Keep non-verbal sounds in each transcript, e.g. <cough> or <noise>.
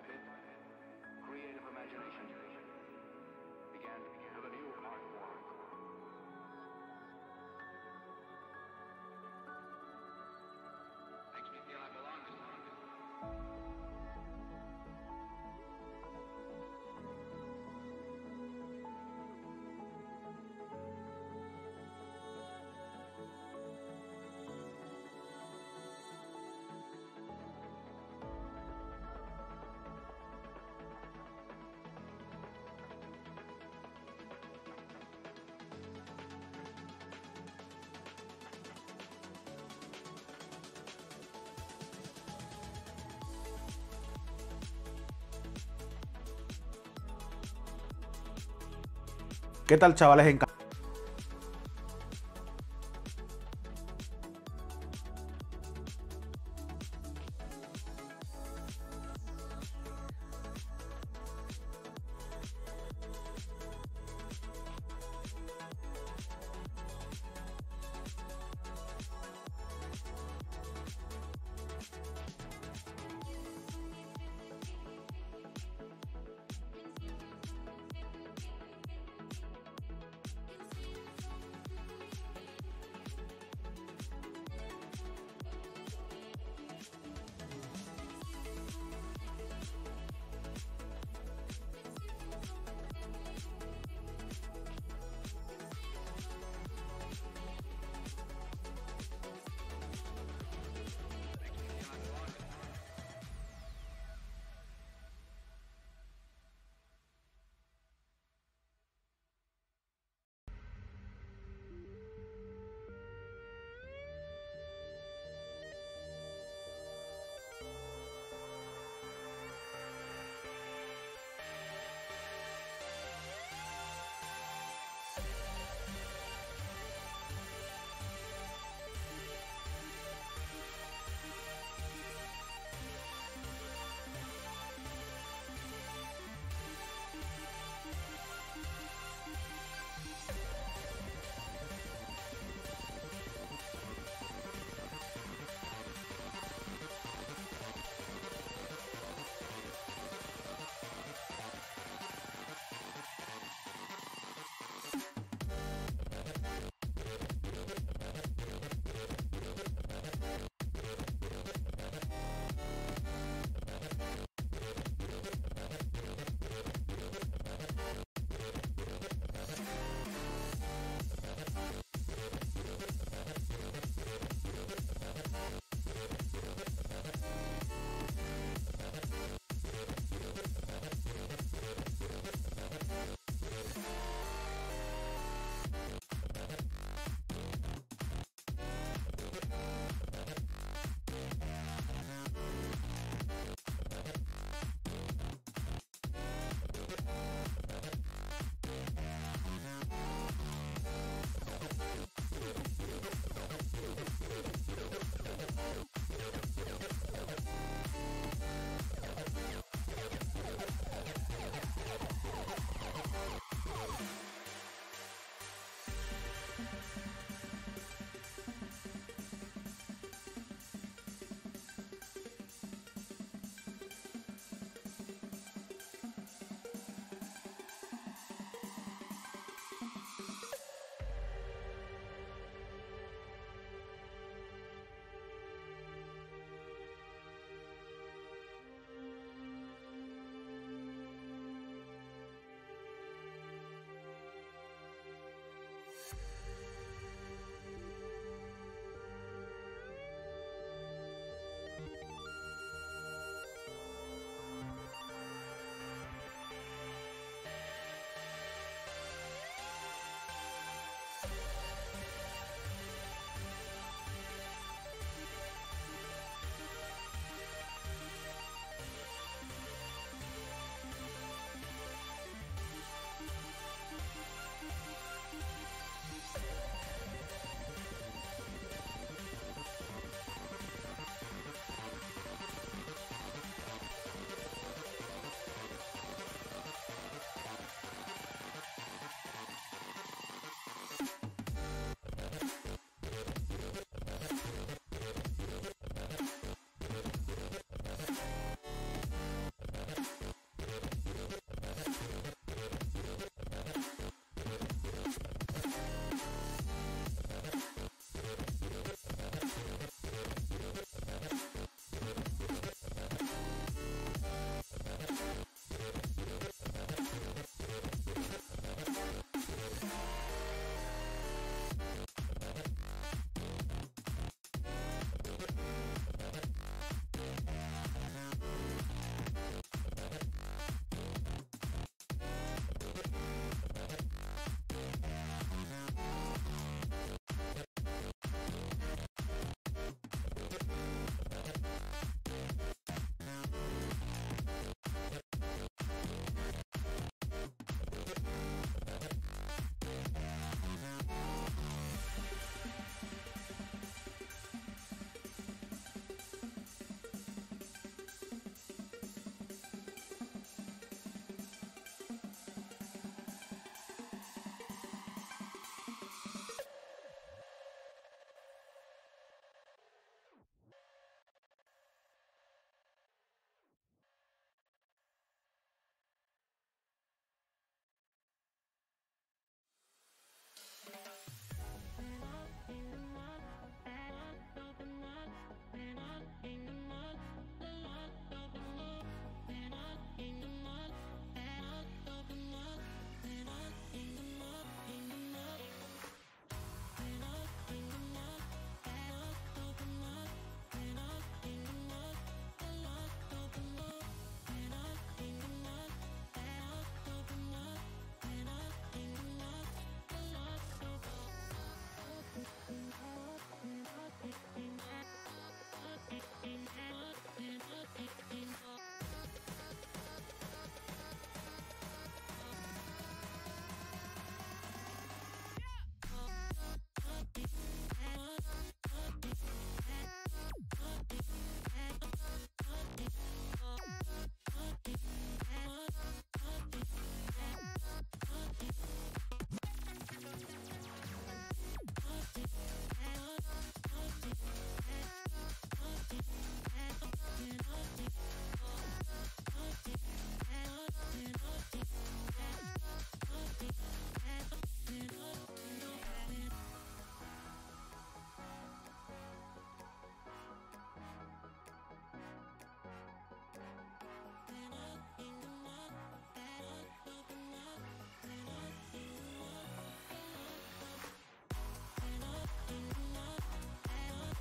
by bit, creative imagination began to begin. ¿Qué tal, chavales?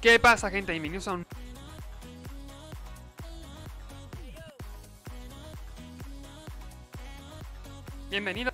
¿Qué pasa, gente? Bienvenidos a un... Bienvenido.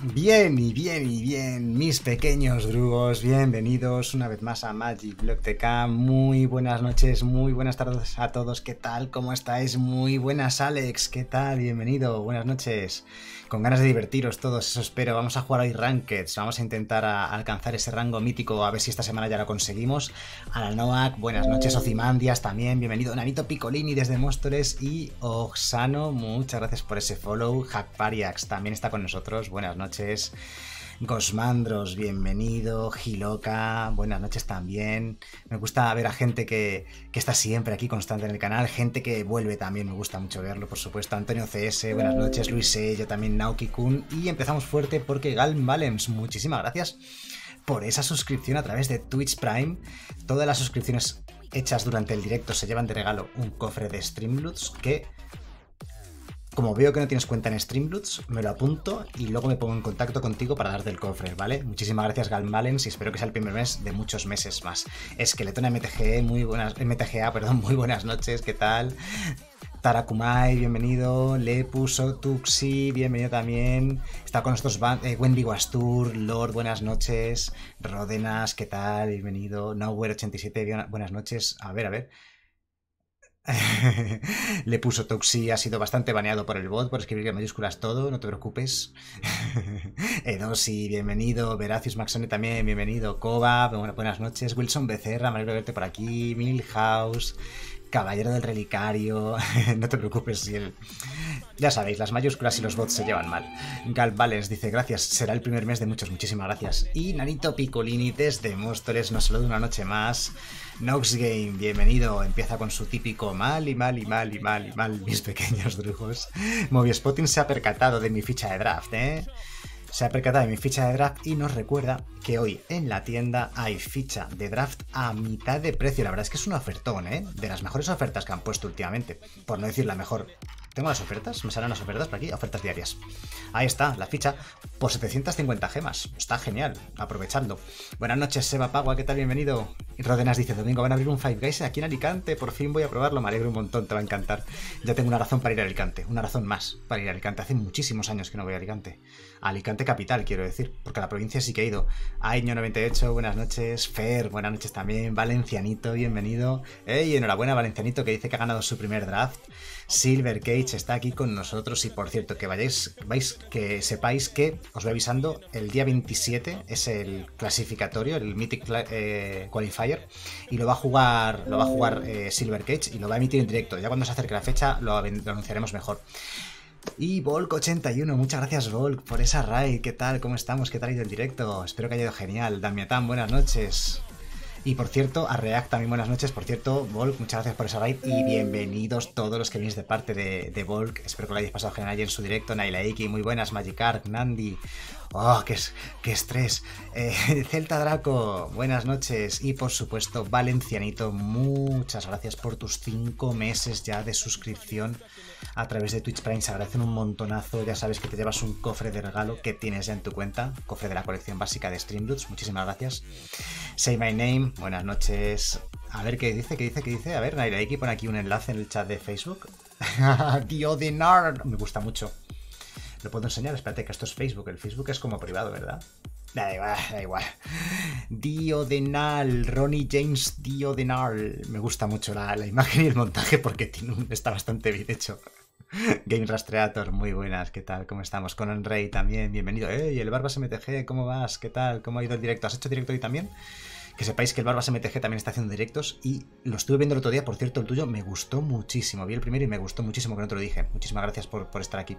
Bien y bien y bien, mis pequeños drugos, bienvenidos una vez más a Magic Block TK. Muy buenas noches, muy buenas tardes a todos. ¿Qué tal? ¿Cómo estáis? Muy buenas, Alex. ¿Qué tal? Bienvenido. Buenas noches. Con ganas de divertiros todos, eso espero. Vamos a jugar hoy Rankeds. Vamos a intentar alcanzar ese rango mítico, a ver si esta semana ya lo conseguimos. A la Noac, buenas noches. Ocimandias también, bienvenido. Nanito Picolini desde Móstoles y Oxano, muchas gracias por ese follow. Hackpariax también está con nosotros, buenas noches. Gosmandros, bienvenido. Giloca, buenas noches también. Me gusta ver a gente que, que, está siempre aquí constante en el canal, gente que vuelve también, me gusta mucho verlo, por supuesto. Antonio CS, buenas noches. Luis E, yo también, Nauki Kun. Y empezamos fuerte porque Gal Valens, muchísimas gracias por esa suscripción a través de Twitch Prime. Todas las suscripciones hechas durante el directo se llevan de regalo un cofre de Streamloots que como veo que no tienes cuenta en Streamloots, me lo apunto y luego me pongo en contacto contigo para darte el cofre, ¿vale? Muchísimas gracias, Galmalens, y espero que sea el primer mes de muchos meses más. Esqueletona MTG, muy buenas, MTGA, <laughs> perdón, muy buenas noches, ¿qué tal? Tarakumai, bienvenido. Lepuso Tuxi, bienvenido también. Está con nosotros eh, Wendy Guastur, Lord, buenas noches. Rodenas, ¿qué tal? Bienvenido. Nowhere87, buenas noches. A ver, a ver. <laughs> Le puso Toxi, ha sido bastante baneado por el bot por escribir en mayúsculas todo, no te preocupes. <laughs> Edosi, bienvenido. Veracius Maxone también, bienvenido. Koba, buenas noches. Wilson Becerra, me de verte por aquí. Milhouse. Caballero del Relicario, <laughs> no te preocupes si el... Ya sabéis, las mayúsculas y los bots se llevan mal. Gal Valens dice, gracias, será el primer mes de muchos, muchísimas gracias. Y Nanito Piccolini desde Móstoles nos saluda una noche más. Nox Game, bienvenido, empieza con su típico mal y mal y mal y mal y mal, mis <laughs> pequeños drujos. Moviespotting se ha percatado de mi ficha de draft, ¿eh? se ha percatado de mi ficha de draft y nos recuerda que hoy en la tienda hay ficha de draft a mitad de precio. La verdad es que es un ofertón, ¿eh? De las mejores ofertas que han puesto últimamente. Por no decir la mejor. ¿Tengo las ofertas? ¿Me salen las ofertas por aquí? Ofertas diarias. Ahí está, la ficha por 750 gemas. Está genial, aprovechando. Buenas noches, Seba Pagua, ¿qué tal? Bienvenido. Rodenas dice, Domingo, van a abrir un Five Guys aquí en Alicante. Por fin voy a probarlo, me alegro un montón, te va a encantar. Ya tengo una razón para ir a Alicante. Una razón más para ir a Alicante. Hace muchísimos años que no voy a Alicante. Alicante capital, quiero decir, porque la provincia sí que he ido. Año98, buenas noches. Fer, buenas noches también. Valencianito, bienvenido. Ey, enhorabuena, Valencianito, que dice que ha ganado su primer draft. Silver Cage está aquí con nosotros y por cierto, que vayáis, vais, que sepáis que os voy avisando, el día 27 es el clasificatorio, el Mythic eh, Qualifier, y lo va a jugar, lo va a jugar eh, Silver Cage y lo va a emitir en directo. Ya cuando se acerque la fecha lo, lo anunciaremos mejor. Y Volk81, muchas gracias Volk por esa raid. ¿Qué tal? ¿Cómo estamos? ¿Qué tal ha ido el directo? Espero que haya ido genial. Damiatán, buenas noches. Y por cierto, a React también buenas noches. Por cierto, Volk, muchas gracias por esa raid y bienvenidos todos los que venís de parte de, Volk. Espero que lo hayáis pasado genial en su directo. Naila Iki, muy buenas. Magikarp, Nandi. Oh, qué, estrés. Eh, <laughs> Celta Draco, buenas noches. Y por supuesto, Valencianito, muchas gracias por tus cinco meses ya de suscripción a través de Twitch Prime. Se agradecen un montonazo. Ya sabes que te llevas un cofre de regalo que tienes ya en tu cuenta. Cofre de la colección básica de Streamloots. Muchísimas gracias. Say My Name, buenas noches. A ver qué dice, qué dice, qué dice. A ver, Nairaiki pone aquí un enlace en el chat de Facebook. <laughs> Diodinar. Me gusta mucho. ¿Lo puedo enseñar? Espérate, que esto es Facebook. El Facebook es como privado, ¿verdad? Da igual, da igual. Diodenal, Ronnie James Diodenal. Me gusta mucho la, la imagen y el montaje porque tiene un, está bastante bien hecho. Game Rastreator, muy buenas, ¿qué tal? ¿Cómo estamos? Con Rey también, bienvenido. ¡Ey, el Barbas MTG! ¿Cómo vas? ¿Qué tal? ¿Cómo ha ido el directo? ¿Has hecho directo hoy también? Que sepáis que el Barbas MTG también está haciendo directos y lo estuve viendo el otro día, por cierto, el tuyo me gustó muchísimo. Vi el primero y me gustó muchísimo, que no te lo dije. Muchísimas gracias por, por estar aquí.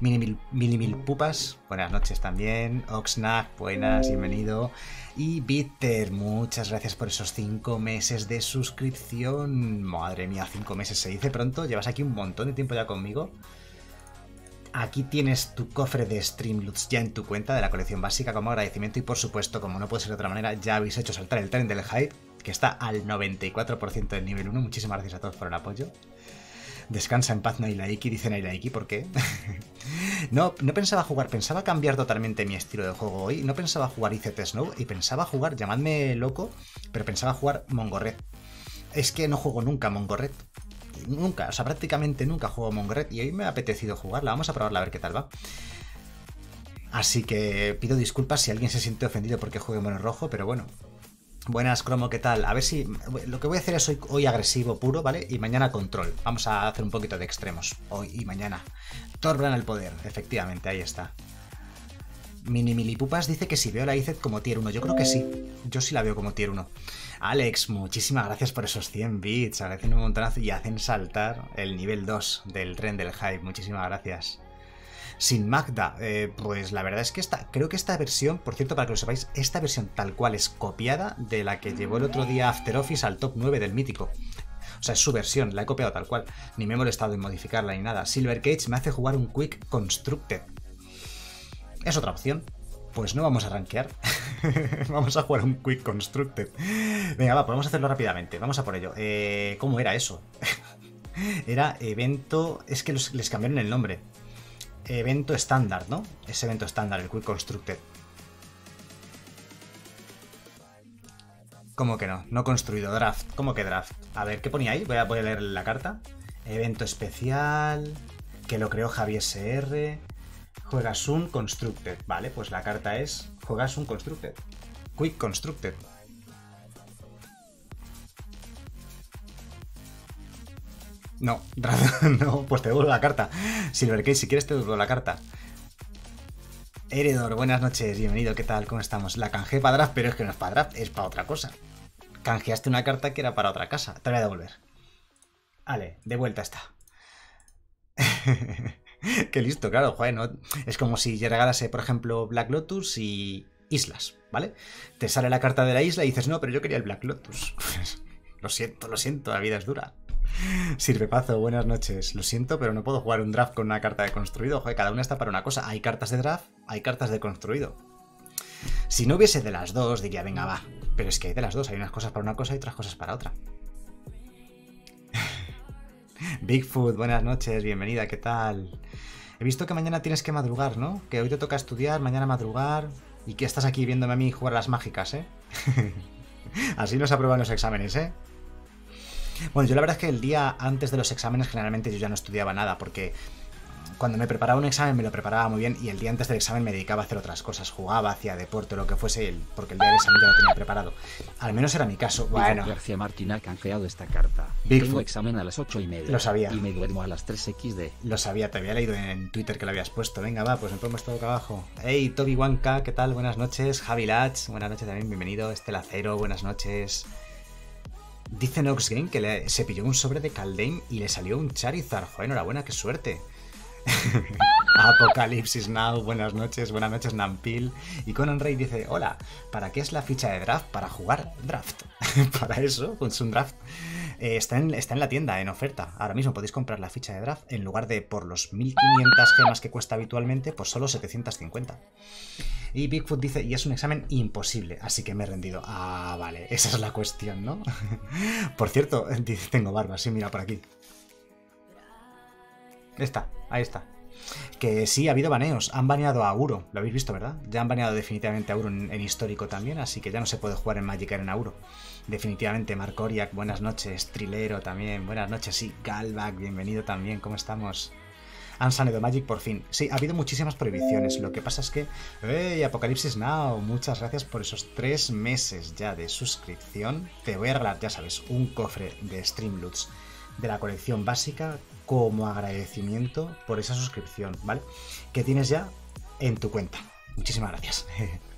Mini Mil, Pupas, buenas noches también. Oxnack, buenas, bienvenido. Y Bitter, muchas gracias por esos cinco meses de suscripción. Madre mía, cinco meses se dice pronto. Llevas aquí un montón de tiempo ya conmigo. Aquí tienes tu cofre de Streamloots ya en tu cuenta de la colección básica como agradecimiento y por supuesto, como no puede ser de otra manera, ya habéis hecho saltar el tren del hype, que está al 94% del nivel 1. Muchísimas gracias a todos por el apoyo. Descansa en paz Nailaiki, dice Nailaiki, ¿por qué? <laughs> no, no pensaba jugar, pensaba cambiar totalmente mi estilo de juego hoy. No pensaba jugar ICT Snow y pensaba jugar, llamadme loco, pero pensaba jugar Mongored. Es que no juego nunca Mongored nunca, o sea, prácticamente nunca juego Mongret y hoy me ha apetecido jugarla. Vamos a probarla a ver qué tal va. Así que pido disculpas si alguien se siente ofendido porque juegue mono rojo, pero bueno. Buenas, Cromo, ¿qué tal? A ver si. Lo que voy a hacer es hoy, hoy agresivo puro, ¿vale? Y mañana control. Vamos a hacer un poquito de extremos. Hoy y mañana. Torbran el poder, efectivamente, ahí está. Mini Milipupas dice que si veo la ICET como tier 1. Yo creo que sí. Yo sí la veo como tier 1. Alex, muchísimas gracias por esos 100 bits. Agradecen un montonazo y hacen saltar el nivel 2 del tren del hype. Muchísimas gracias. Sin Magda, eh, pues la verdad es que esta, creo que esta versión, por cierto, para que lo sepáis, esta versión tal cual es copiada de la que llevó el otro día After Office al top 9 del mítico. O sea, es su versión, la he copiado tal cual. Ni me he molestado en modificarla ni nada. Silver Cage me hace jugar un Quick Constructed. Es otra opción. Pues no vamos a rankear. <laughs> vamos a jugar un Quick Constructed. Venga, va, podemos hacerlo rápidamente. Vamos a por ello. Eh, ¿Cómo era eso? <laughs> era evento... Es que les cambiaron el nombre. Evento estándar, ¿no? Es evento estándar, el Quick Constructed. ¿Cómo que no? No construido, draft. ¿Cómo que draft? A ver, ¿qué ponía ahí? Voy a, voy a leer la carta. Evento especial. Que lo creó Javier SR. Juegas un Constructed. Vale, pues la carta es. Juegas un Constructed. Quick Constructed. No, <laughs> no, pues te devuelvo la carta. Silvercase, si quieres te devuelvo la carta. Heredor, buenas noches, bienvenido, ¿qué tal? ¿Cómo estamos? La canjeé para draft, pero es que no es para draft, es para otra cosa. Canjeaste una carta que era para otra casa. Te voy a devolver. Vale, de vuelta está. <laughs> <laughs> Qué listo, claro, joder, ¿no? Es como si yo regalase, por ejemplo, Black Lotus y islas, ¿vale? Te sale la carta de la isla y dices, no, pero yo quería el Black Lotus. <laughs> lo siento, lo siento, la vida es dura. Sirvepazo, buenas noches. Lo siento, pero no puedo jugar un draft con una carta de construido. Joder, cada una está para una cosa. Hay cartas de draft, hay cartas de construido. Si no hubiese de las dos, diría, venga, va. Pero es que hay de las dos. Hay unas cosas para una cosa y otras cosas para otra. <laughs> Bigfoot, buenas noches, bienvenida, ¿qué tal? He visto que mañana tienes que madrugar, ¿no? Que hoy te toca estudiar, mañana madrugar. Y que estás aquí viéndome a mí jugar las mágicas, ¿eh? <laughs> Así nos aprueban los exámenes, ¿eh? Bueno, yo la verdad es que el día antes de los exámenes generalmente yo ya no estudiaba nada porque cuando me preparaba un examen me lo preparaba muy bien y el día antes del examen me dedicaba a hacer otras cosas, jugaba, hacía deporte, lo que fuese, porque el día del examen ya lo tenía preparado. Al menos era mi caso. Bueno. García Martín ha canjeado esta carta. Bigfoot. Tengo examen a las 8 y media. Lo sabía. Y me duermo a las 3 XD. Lo sabía, te había leído en Twitter que lo habías puesto. Venga, va, pues me pongo esto acá abajo. Hey, Toby Wanka, ¿qué tal? Buenas noches. Javi Latch, buenas noches también, bienvenido. Estela Cero, buenas noches. Dice Nox Game que le- se pilló un sobre de Kaldheim y le salió un Charizard. Joder, enhorabuena, qué suerte. <laughs> Apocalipsis Now, buenas noches, buenas noches Nampil. Y Conan Rey dice, hola, ¿para qué es la ficha de draft? Para jugar draft. <laughs> Para eso, pues un draft. Eh, está, en, está en la tienda, en oferta. Ahora mismo podéis comprar la ficha de draft en lugar de por los 1500 gemas que cuesta habitualmente, por solo 750. Y Bigfoot dice, y es un examen imposible, así que me he rendido. Ah, vale, esa es la cuestión, ¿no? <laughs> por cierto, tengo barba, sí, mira por aquí. Está, ahí está. Que sí, ha habido baneos. Han baneado a Auro. Lo habéis visto, ¿verdad? Ya han baneado definitivamente a Auro en, histórico también, así que ya no se puede jugar en Magic en Auro. Definitivamente, Marcoriac, buenas noches. Trilero también, buenas noches. Sí, Galvac, bienvenido también. ¿Cómo estamos? Han saneado Magic por fin. Sí, ha habido muchísimas prohibiciones. Lo que pasa es que. ¡Ey, Apocalipsis Now! Muchas gracias por esos tres meses ya de suscripción. Te voy a regalar, ya sabes, un cofre de Streamloots de la colección básica como agradecimiento por esa suscripción, ¿vale? Que tienes ya en tu cuenta. Muchísimas gracias. <laughs>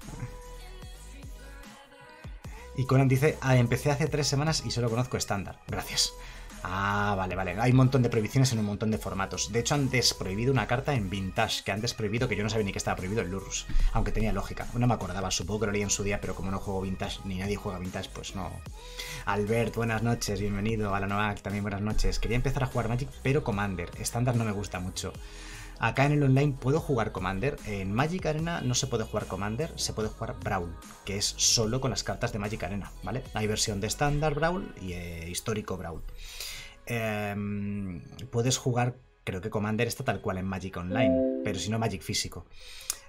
Y Conan dice, ah, empecé hace tres semanas y solo conozco estándar. Gracias. Ah, vale, vale. Hay un montón de prohibiciones en un montón de formatos. De hecho, han desprohibido una carta en Vintage, que han desprohibido, que yo no sabía ni que estaba prohibido el Lurrus. Aunque tenía lógica. No me acordaba, supongo que lo leí en su día, pero como no juego Vintage, ni nadie juega Vintage, pues no. Albert, buenas noches, bienvenido. A la Noac, también buenas noches. Quería empezar a jugar Magic, pero Commander. Estándar no me gusta mucho. Acá en el online puedo jugar Commander. En Magic Arena no se puede jugar Commander, se puede jugar Brawl, que es solo con las cartas de Magic Arena, ¿vale? Hay versión de estándar Brawl y eh, histórico Brawl. Em, puedes jugar, creo que Commander está tal cual en Magic Online, pero si no Magic físico.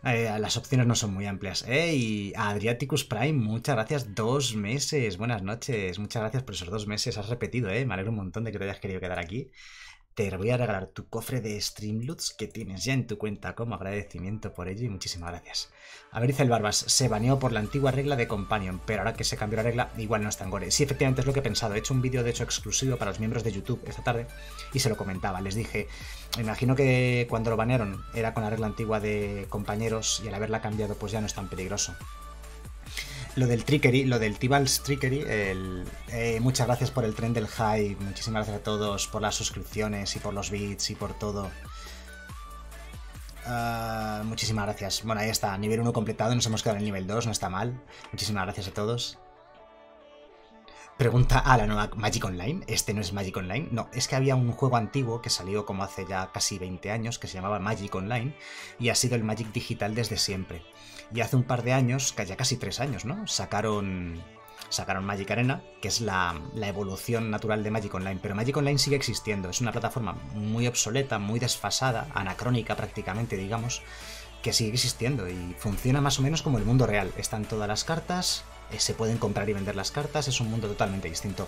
Eh, las opciones no son muy amplias. ¡Ey! Adriaticus Prime, muchas gracias. Dos meses. Buenas noches. Muchas gracias por esos dos meses. Has repetido, ¿eh? Me alegro un montón de que te hayas querido quedar aquí. Te voy a regalar tu cofre de Streamloots que tienes ya en tu cuenta como agradecimiento por ello y muchísimas gracias. A ver, dice el Barbas, se baneó por la antigua regla de Companion, pero ahora que se cambió la regla, igual no está en gore. Sí, efectivamente es lo que he pensado. He hecho un vídeo, de hecho, exclusivo para los miembros de YouTube esta tarde y se lo comentaba. Les dije, imagino que cuando lo banearon era con la regla antigua de compañeros y al haberla cambiado pues ya no es tan peligroso. Lo del trickery, lo del Tibals trickery, el, eh, muchas gracias por el tren del hype, muchísimas gracias a todos por las suscripciones y por los bits y por todo. Ah, muchísimas gracias. Bueno, ahí está, nivel 1 completado, nos hemos quedado en el nivel 2, no está mal. Muchísimas gracias a todos. Pregunta a la nueva Magic Online. Este no es Magic Online. No, es que había un juego antiguo que salió como hace ya casi 20 años que se llamaba Magic Online y ha sido el Magic digital desde siempre. Y hace un par de años, ya casi tres años, ¿no? Sacaron, sacaron Magic Arena, que es la, evolución natural de Magic Online. Pero Magic Online sigue existiendo. Es una plataforma muy obsoleta, muy desfasada, anacrónica prácticamente, digamos, que sigue existiendo y funciona más o menos como el mundo real. Están todas las cartas, eh, se pueden comprar y vender las cartas, es un mundo totalmente distinto.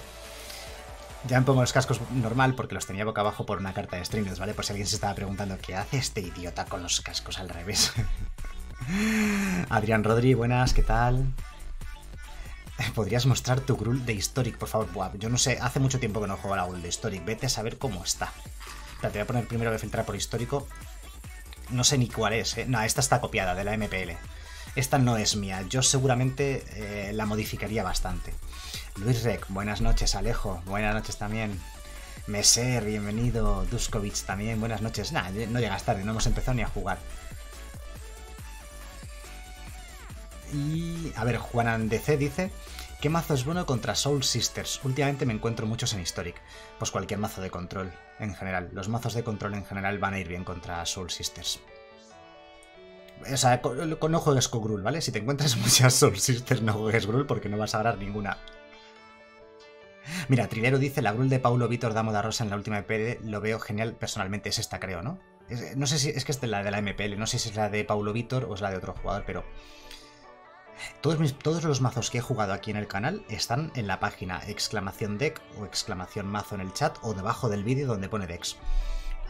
Ya me pongo los cascos normal porque los tenía boca abajo por una carta de Streamlabs, ¿vale? Por si alguien se estaba preguntando qué hace este idiota con los cascos al revés. <laughs> Adrián Rodri, buenas, ¿qué tal? ¿Podrías mostrar tu Grul de Historic, por favor? Buah, yo no sé, hace mucho tiempo que no juego a la Grul de Historic. Vete a saber cómo está. Te voy a poner primero de filtrar por histórico. No sé ni cuál es, ¿eh? No, esta está copiada de la MPL. Esta no es mía, yo seguramente eh, la modificaría bastante. Luis Rec, buenas noches, Alejo, buenas noches también. Meser, bienvenido. Duskovic también, buenas noches. Nah, no llegas tarde, no hemos empezado ni a jugar. Y. A ver, Juanan DC dice. ¿Qué mazo es bueno contra Soul Sisters? Últimamente me encuentro muchos en Historic. Pues cualquier mazo de control, en general. Los mazos de control en general van a ir bien contra Soul Sisters. O sea, con, no juegues con Grul, ¿vale? Si te encuentras <laughs> muchas Soul Sisters, no juegues Grul porque no vas a agarrar ninguna. Mira, Trilero dice, la Grul de Paulo Vítor Damo da Rosa en la última MPL lo veo genial personalmente. Es esta, creo, ¿no? No sé si es que es la de la MPL, no sé si es la de Paulo Vítor o es la de otro jugador, pero... Todos, todos los mazos que he jugado aquí en el canal están en la página exclamación deck o exclamación mazo en el chat o debajo del vídeo donde pone decks.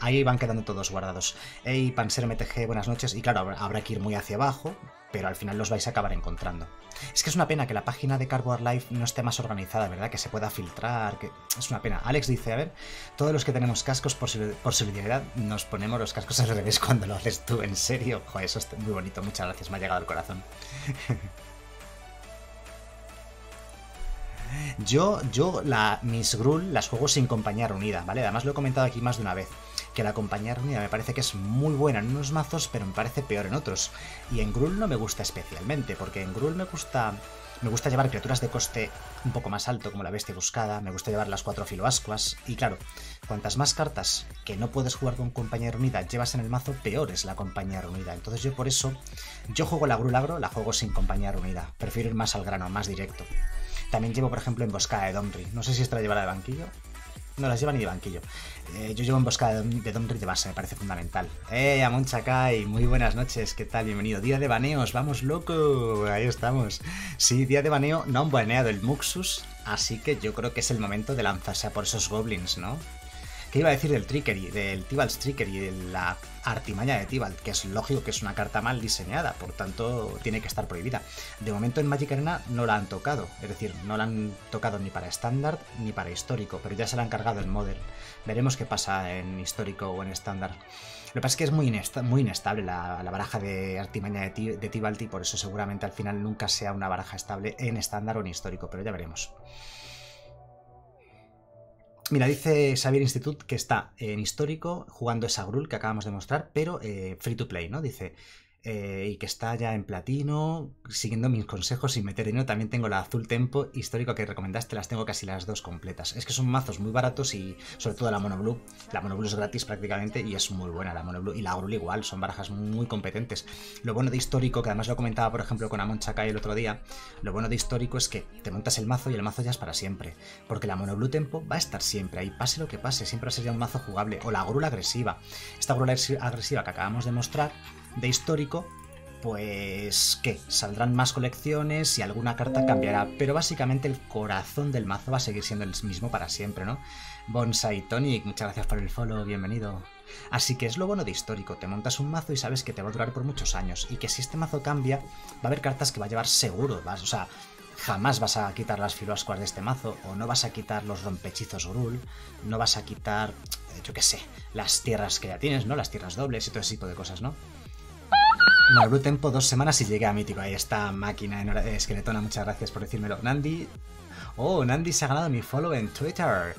Ahí van quedando todos guardados. Hey, Panzer MTG, buenas noches. Y claro, habrá que ir muy hacia abajo, pero al final los vais a acabar encontrando. Es que es una pena que la página de Cardboard Life no esté más organizada, ¿verdad? Que se pueda filtrar, que es una pena. Alex dice, a ver, todos los que tenemos cascos por, solidaridad nos ponemos los cascos al revés cuando lo haces tú, ¿en serio? Joder, eso es muy bonito, muchas gracias, me ha llegado al corazón. <laughs> Yo, yo, la, mis Grul las juego sin compañía reunida, ¿vale? Además lo he comentado aquí más de una vez que la compañía reunida me parece que es muy buena en unos mazos, pero me parece peor en otros. Y en Grul no me gusta especialmente, porque en Grul me gusta me gusta llevar criaturas de coste un poco más alto, como la bestia buscada, me gusta llevar las cuatro filoascuas, y claro, cuantas más cartas que no puedes jugar con compañía reunida llevas en el mazo, peor es la compañía reunida. Entonces yo por eso, yo juego la Grul agro, la juego sin compañía reunida, prefiero ir más al grano, más directo. También llevo, por ejemplo, emboscada de Domri. No sé si esta la llevará de banquillo. No las lleva ni de banquillo. Eh, yo llevo emboscada de Domri de base, me parece fundamental. ¡Eh, Amon Chakai! Muy buenas noches, ¿qué tal? Bienvenido. Día de baneos, vamos loco. Ahí estamos. Sí, día de baneo, no han baneado el Muxus, así que yo creo que es el momento de lanzarse a por esos goblins, ¿no? ¿Qué iba a decir del Trickery, del Tibalt's Trickery, de la artimaña de Tibalt? Que es lógico que es una carta mal diseñada, por tanto tiene que estar prohibida. De momento en Magic Arena no la han tocado, es decir, no la han tocado ni para estándar ni para histórico, pero ya se la han cargado en Modern. Veremos qué pasa en histórico o en estándar. Lo que pasa es que es muy, muy inestable la, baraja de artimaña de, de Tibalt y por eso seguramente al final nunca sea una baraja estable en estándar o en histórico, pero ya veremos. Mira, dice Xavier Institute que está en histórico jugando esa Grul que acabamos de mostrar, pero eh, free to play, ¿no? Dice, eh, y que está ya en platino, siguiendo mis consejos sin meter dinero. También tengo la azul tempo histórico que recomendaste, las tengo casi las dos completas. Es que son mazos muy baratos y sobre todo la mono blue. La mono blue es gratis prácticamente y es muy buena la mono blue. Y la grul igual, son barajas muy competentes. Lo bueno de histórico, que además lo comentaba por ejemplo con Amon Chakai el otro día, lo bueno de histórico es que te montas el mazo y el mazo ya es para siempre. Porque la mono blue tempo va a estar siempre ahí, pase lo que pase, siempre va a ser ya un mazo jugable. O la grul agresiva. Esta grul agresiva que acabamos de mostrar de histórico pues ¿qué? Saldrán más colecciones y alguna carta cambiará, pero básicamente el corazón del mazo va a seguir siendo el mismo para siempre, ¿no? Bonsai Tonic, muchas gracias por el follow, bienvenido. Así que es lo bueno de histórico, te montas un mazo y sabes que te va a durar por muchos años, y que si este mazo cambia, va a haber cartas que va a llevar seguro, vas, o sea, jamás vas a quitar las filoascuas de este mazo, o no vas a quitar los rompechizos Grul, no vas a quitar, yo qué sé, las tierras que ya tienes, ¿no? Las tierras dobles y todo ese tipo de cosas, ¿no? Blue Tempo, dos semanas y llegué a mítico. Ahí está, máquina esqueletona, muchas gracias por decírmelo. Nandi. Oh, Nandi se ha ganado mi follow en Twitter.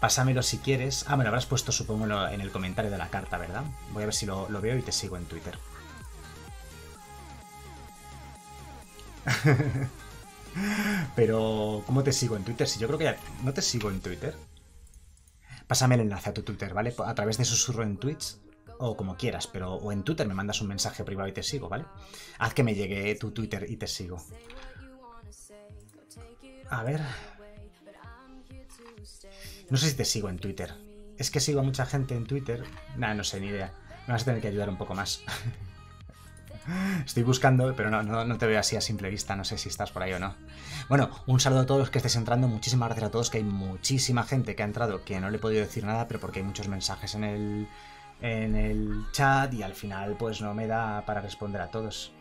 Pásamelo si quieres. Ah, me lo habrás puesto, supongo, en el comentario de la carta, ¿verdad? Voy a ver si lo, lo veo y te sigo en Twitter. <laughs> Pero, ¿cómo te sigo en Twitter? Si yo creo que ya... ¿No te sigo en Twitter? Pásame el enlace a tu Twitter, ¿vale? A través de susurro en Twitch o como quieras, pero o en Twitter me mandas un mensaje privado y te sigo, ¿vale? Haz que me llegue tu Twitter y te sigo. A ver. No sé si te sigo en Twitter. Es que sigo a mucha gente en Twitter. Nah, no sé, ni idea. Me vas a tener que ayudar un poco más. <laughs> Estoy buscando, pero no, no, no, te veo así a simple vista, no sé si estás por ahí o no. Bueno, un saludo a todos los que estés entrando, muchísimas gracias a todos, que hay muchísima gente que ha entrado, que no le he podido decir nada, pero porque hay muchos mensajes en el, en el chat y al final pues no me da para responder a todos.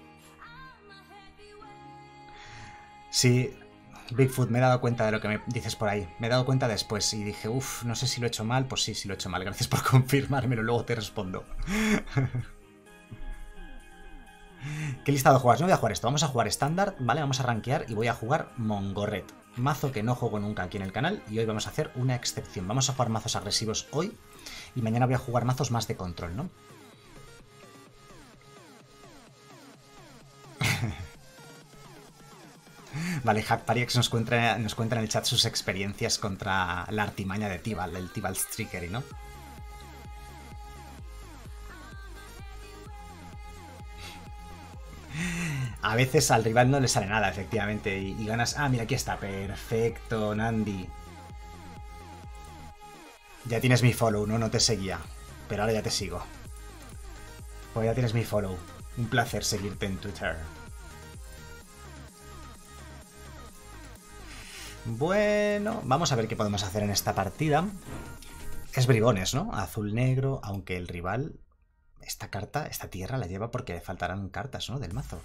Sí, Bigfoot, me he dado cuenta de lo que me dices por ahí. Me he dado cuenta después y dije, uff, no sé si lo he hecho mal. Pues sí, sí lo he hecho mal. Gracias por <laughs> confirmármelo, luego te respondo. <laughs> ¿Qué listado juegas? No voy a jugar esto, vamos a jugar estándar, ¿vale? Vamos a rankear y voy a jugar Mongorret. Mazo que no juego nunca aquí en el canal y hoy vamos a hacer una excepción. Vamos a jugar mazos agresivos hoy y mañana voy a jugar mazos más de control, ¿no? <laughs> Vale, Hackpariex nos cuenta, nos cuenta en el chat sus experiencias contra la artimaña de Tibal, el Tibal Trickery, ¿no? A veces al rival no le sale nada, efectivamente, y, y ganas... Ah, mira, aquí está, perfecto, Nandi. Ya tienes mi follow, ¿no? No te seguía. Pero ahora ya te sigo. Pues ya tienes mi follow. Un placer seguirte en Twitter. Bueno, vamos a ver qué podemos hacer en esta partida. Es bribones, ¿no? Azul-negro, aunque el rival... Esta carta, esta tierra la lleva porque le faltarán cartas, ¿no? Del mazo.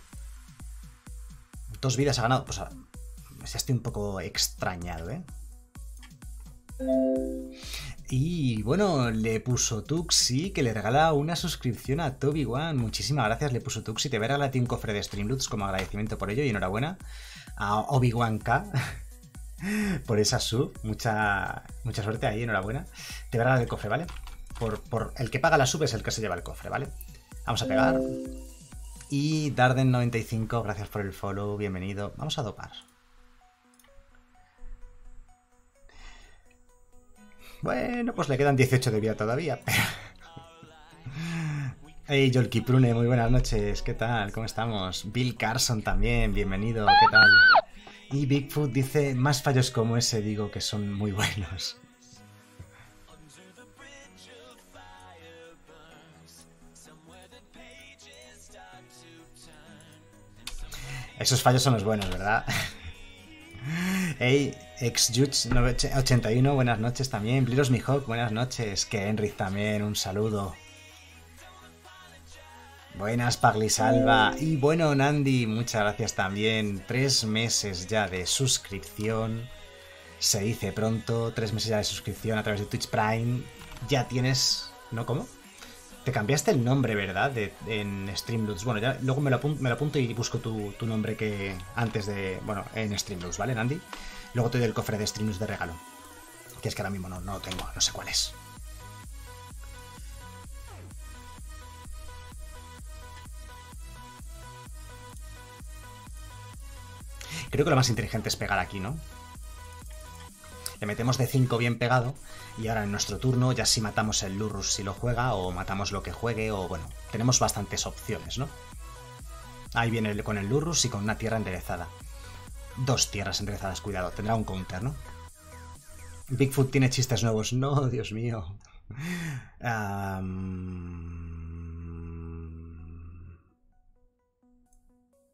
Dos vidas ha ganado. Pues ya estoy un poco extrañado, ¿eh? Y bueno, le puso Tuxi que le regala una suscripción a Toby One. Muchísimas gracias, le puso Tuxi. Te voy a regalar un cofre de Streamloots como agradecimiento por ello y enhorabuena a Obi-Wan K <laughs> por esa sub. Mucha, mucha suerte ahí, enhorabuena. Te voy a regalar el cofre, ¿vale? Por, por el que paga la sub es el que se lleva el cofre, ¿vale? Vamos a pegar. Y Darden95, gracias por el follow, bienvenido. Vamos a dopar. Bueno, pues le quedan 18 de vida todavía. hey, Jolky Prune, muy buenas noches. ¿Qué tal? ¿Cómo estamos? Bill Carson también, bienvenido. ¿Qué tal? Y Bigfoot dice, más fallos como ese digo que son muy buenos. Esos fallos son los buenos, ¿verdad? Hey, exjuts81, buenas noches también. Bliros Mihawk, buenas noches. Que Enric también, un saludo. Buenas, Paglisalva. Y bueno, Nandi, muchas gracias también. Tres meses ya de suscripción. Se dice pronto, tres meses ya de suscripción a través de Twitch Prime. Ya tienes... ¿No? ¿Cómo? Te cambiaste el nombre, ¿verdad? En Streamloots. Bueno, ya luego me lo, apunto, y busco tu, nombre que antes de... Bueno, en Streamloots, ¿vale, Nandi? Luego te doy el cofre de Streamloots de regalo. Que es que ahora mismo no, no lo tengo, no sé cuál es. Creo que lo más inteligente es pegar aquí, ¿no? Le metemos de 5 bien pegado y ahora en nuestro turno ya si matamos el Lurrus si lo juega o matamos lo que juegue o bueno, tenemos bastantes opciones, ¿no? Ahí viene con el Lurrus y con una tierra enderezada. Dos tierras enderezadas, cuidado, tendrá un counter, ¿no? Bigfoot tiene chistes nuevos. No, Dios mío. <laughs>